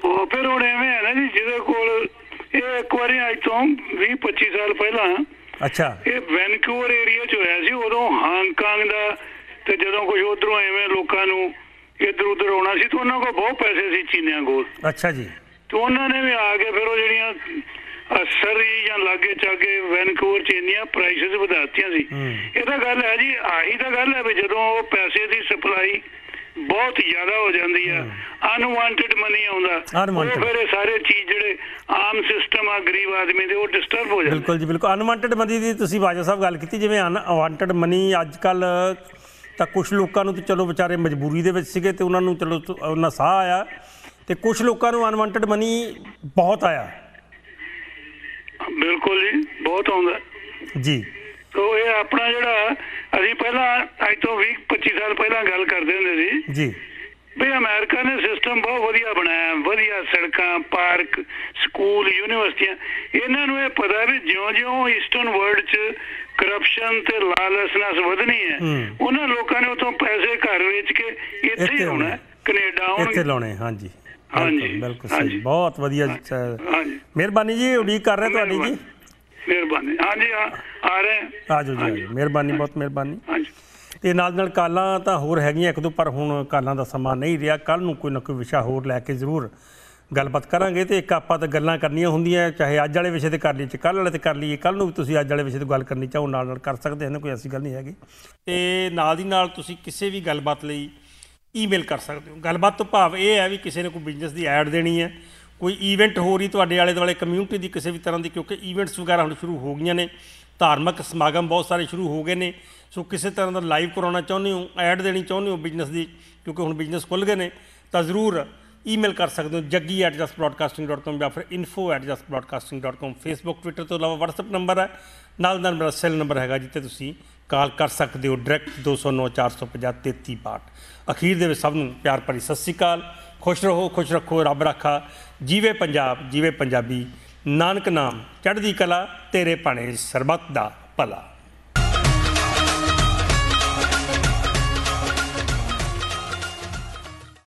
I: ਉਹ ਫਿਰ ਹੁਣ ਐਵੇਂ ਹੈ ਨਾ ਜੀ ਜਿਹਦੇ ਕੋਲ ਇਹ ਇੱਕ ਵਾਰੀ ਅੱਜ ਤੋਂ 20 25 ਸਾਲ ਪਹਿਲਾਂ
A: ਅੱਛਾ।
I: ਇਹ ਵੈਨਕੂਵਰ ਏਰੀਆ 'ਚ ਹੋਇਆ ਸੀ ਉਦੋਂ ਹਾਂਗਕਾਂਗ ਦਾ ਤੇ ਜਦੋਂ ਕੁਝ ਉਧਰੋਂ ਐਵੇਂ ਲੋਕਾਂ ਨੂੰ ਇੱਧਰ ਉੱਧਰ ਆਉਣਾ ਸੀ ਤਾਂ ਉਹਨਾਂ ਕੋਲ ਬਹੁਤ ਪੈਸੇ ਸੀ ਚੀਨੀਆਂ ਕੋਲ।
A: ਅੱਛਾ ਜੀ।
I: ਤੇ ਉਹਨਾਂ ਨੇ ਵੀ ਆ ਕੇ ਫਿਰ ਉਹ ਜਿਹੜੀਆਂ ਅਸਰੀ ਜਾਂ ਲਾਗੇ ਚਾਗੇ ਵੈਨਕੂਵਰ 'ਚ ਇੰਨੀਆਂ ਪ੍ਰਾਈਸਸ ਵਧਾਤੀਆਂ ਸੀ। ਇਹ ਤਾਂ ਗੱਲ ਹੈ ਜੀ ਆਹੀ ਤਾਂ ਗੱਲ ਹੈ ਵੀ ਜਦੋਂ ਉਹ ਪੈਸੇ ਦੀ ਸਪਲਾਈ ਬਹੁਤ ਜ਼ਿਆਦਾ ਹੋ ਜਾਂਦੀ ਆ ਅਨਵਾਂਟਡ ਮਨੀ ਆਉਂਦਾ। ਉਹ ਫਿਰ ਇਹ ਸਾਰੇ ਚੀਜ਼ ਜਿਹੜੇ ਆਮ ਸਿਸਟਮ ਆ ਗਰੀਬ ਆਦਮੀ ਦੇ ਉਹ ਡਿਸਟਰਬ ਹੋ ਜਾਂਦੇ।
A: ਬਿਲਕੁਲ ਜੀ ਬਿਲਕੁਲ। ਅਨਵਾਂਟਡ ਮਨੀ ਦੀ ਤੁਸੀਂ ਬਾਜਾ ਸਾਹਿਬ ਗੱਲ ਕੀਤੀ ਜਿਵੇਂ ਅਨਵਾਂਟਡ ਮਨੀ ਅੱਜ ਕੱਲ ਤਾਂ ਕੁਝ ਲੋਕਾਂ ਨੂੰ ਤੇ ਚਲੋ ਵਿਚਾਰੇ ਮਜਬੂਰੀ ਦੇ ਵਿੱਚ ਸੀਗੇ ਤੇ ਉਹਨਾਂ ਨੂੰ ਚਲੋ ਉਹਨਾਂ ਸਾਹ ਆਇਆ ਤੇ ਕੁਝ ਲੋਕਾਂ ਨੂੰ ਅਨਵਾਂਟਡ ਮਨੀ ਬਹੁਤ ਆਇਆ।
I: ਬਿਲਕੁਲ ਜੀ ਬਹੁਤ ਆਉਂਦਾ
A: ਜੀ।
I: ਸੋ ਇਹ ਆਪਣਾ ਜਿਹੜਾ ਅਸੀਂ ਪਹਿਲਾਂ ਅੱਜ ਤੋਂ 20 25 ਸਾਲ ਪਹਿਲਾਂ ਗੱਲ ਕਰਦੇ ਹੁੰਦੇ ਸੀ।
A: ਜੀ।
I: ਵੀ ਅਮਰੀਕਾ ਨੇ ਸਿਸਟਮ ਬਹੁਤ ਵਧੀਆ ਬਣਾਇਆ ਵਧੀਆ ਸੜਕਾਂ ਪਾਰਕ ਸਕੂਲ ਯੂਨੀਵਰਸਿਟੀਆਂ। ਇਹਨਾਂ ਨੂੰ ਇਹ ਪਤਾ ਵੀ ਜਿਉਂ-ਜਿਉਂ ਈਸਟਰਨ ਵਰਲਡ 'ਚ ਕਰਪਸ਼ਨ ਤੇ ਲਾਲਸਨੈਸ ਵਧਣੀ ਹੈ। ਉਹਨਾਂ ਲੋਕਾਂ ਨੇ ਉਤੋਂ ਪੈਸੇ ਘਰ ਵੇਚ ਕੇ ਇੱਥੇ ਹੀ
A: ਇੱਥੇ
I: ਆਉਣਾ। ਕੈਨੇਡਾ
A: ਇੱਥੇ
I: ਆਉਣਗੇ
A: ਲਾਉਣੇ ਹਾਂਜੀ।
I: ਹਾਂਜੀ,
A: ਬਿਲਕੁਲ। ਸਹੀ ਬਹੁਤ ਵਧੀਆ ਜੀ, ਅ,
I: ਹਾਂਜੀ।
A: ਮਿਹਰਬਾਨੀ ਜੀ ਉਡੀਕ ਕਰ ਰਹੇ ਤੁਹਾਡੀ ਜੀ।
I: ਮਿਹਰਬਾਨੀ ਹਾਂਜੀ ਆ ਆ ਰਹੇ ਹਾਂ।
A: ਆਜੋ ਜੀ ਮਿਹਰਬਾਨੀ ਬਹੁਤ ਮਿਹਰਬਾਨੀ।
I: ਹਾਂਜੀ।
A: ਤੇ ਨਾਲ ਨਾਲ ਕਾਲਾਂ ਤਾਂ ਹੋਰ ਹੈਗੀਆਂ ਇੱਕ ਦੋ ਪਰ ਹੁਣ ਕਾਲਾਂ ਦਾ ਸਮਾਂ ਨਹੀਂ ਰਿਹਾ। ਕੱਲ ਨੂੰ ਕੋਈ ਨਾ ਕੋਈ ਵਿਸ਼ਾ ਹੋਰ ਲੈ ਕੇ ਜ਼ਰੂਰ ਗੱਲਬਾਤ ਕਰਾਂਗੇ ਤੇ ਇੱਕ ਆਪਾਂ ਤਾਂ ਗੱਲਾਂ ਕਰਨੀਆਂ ਹੁੰਦੀਆਂ ਚਾਹੇ ਅੱਜ ਵਾਲੇ ਵਿਸ਼ੇ ਤੇ ਕਰ ਲਈਏ ਕੱਲ ਵਾਲੇ ਤੇ ਕਰ ਲਈਏ। ਕੱਲ ਨੂੰ ਵੀ ਤੁਸੀਂ ਅੱਜ ਵਾਲੇ ਵਿਸ਼ੇ ਤੇ ਗੱਲ ਕਰਨੀ ਚਾਹੋ ਨਾਲ ਨਾਲ ਕਰ ਸਕਦੇ ਹਨ ਕੋਈ ਐਸੀ ਗੱਲ ਨਹੀਂ ਹੈਗੀ। ਤੇ ਨਾਲ ਦੀ ਨਾਲ ਤੁਸੀਂ ਕਿਸੇ ਵੀ ਗੱਲਬਾਤ ਲਈ ਈਮੇਲ ਕਰ ਸਕਦੇ ਹੋ। ਗੱਲਬਾਤ ਤੋਂ ਭਾਵ ਇਹ ਹੈ ਵੀ ਕਿਸੇ ਨੇ ਕੋਈ ਬਿਜ਼ਨਸ ਦੀ ਐਡ ਦੇਣੀ ਹੈ, ਕੋਈ ਇਵੈਂਟ ਹੋ ਰਹੀ ਤੁਹਾਡੇ ਆਲੇ ਦੁਆਲੇ ਕਮਿਊਨਿਟੀ ਦੀ ਕਿਸੇ ਵੀ ਤਰ੍ਹਾਂ ਦੀ, ਕਿਉਂਕਿ ਇਵੈਂਟਸ ਵਗੈਰਾ ਹੁਣ ਸ਼ੁਰੂ ਹੋ ਗਈਆਂ ਨੇ, ਧਾਰਮਿਕ ਸਮਾਗਮ ਬਹੁਤ ਸਾਰੇ ਸ਼ੁਰੂ ਹੋ ਗਏ ਨੇ, ਸੋ ਕਿਸੇ ਤਰ੍ਹਾਂ ਦਾ ਲਾਈਵ ਕਰਾਉਣਾ ਚਾਹੁੰਦੇ ਹੋ ਐਡ ਦੇਣੀ ਚਾਹੁੰਦੇ ਹੋ ਬਿਜ਼ਨਸ ਦੀ, ਕਿਉਂਕਿ ਹੁਣ ਬਿਜ਼ਨਸ ਖੁੱਲ ਗਏ ਨੇ, ਤਾਂ ਜ਼ਰੂਰ ਈਮੇਲ ਕਰ ਸਕਦੇ ਹੋ jaggi@justbroadcasting.com ਜਾਂ ਫਿਰ info@justbroadcasting.com ਫੇਸਬੁੱਕ ਟਵਿੱਟਰ ਤੋਂ ਇਲਾਵਾ WhatsApp ਨੰਬਰ ਹੈ, ਨਾਲ ਨਾਲ ਮੇਰਾ ਸੈੱਲ ਨੰਬਰ ਹੈਗਾ ਜਿੱਤੇ ਤੁਸੀਂ ਕਾਲ ਕਰ ਸਕਦੇ ਹੋ ਡਾਇਰੈਕਟ 209 450 3362 ਅਖੀਰ ਦੇ ਵਿੱਚ ਸਭ ਨੂੰ ਪਿਆਰ ਭਰੀ ਸਤਿ ਸ੍ਰੀ ਅਕਾਲ। ਖੁਸ਼ ਰਹੋ, ਖੁਸ਼ ਰੱਖੋ, ਰੱਬ ਰੱਖਾ। ਜੀਵੇ ਪੰਜਾਬ, ਜੀਵੇ ਪੰਜਾਬੀ। ਨਾਨਕ ਨਾਮ ਚੜ੍ਹਦੀ ਕਲਾ, ਤੇਰੇ ਭਾਣੇ ਸਰਬੱਤ ਦਾ ਭਲਾ।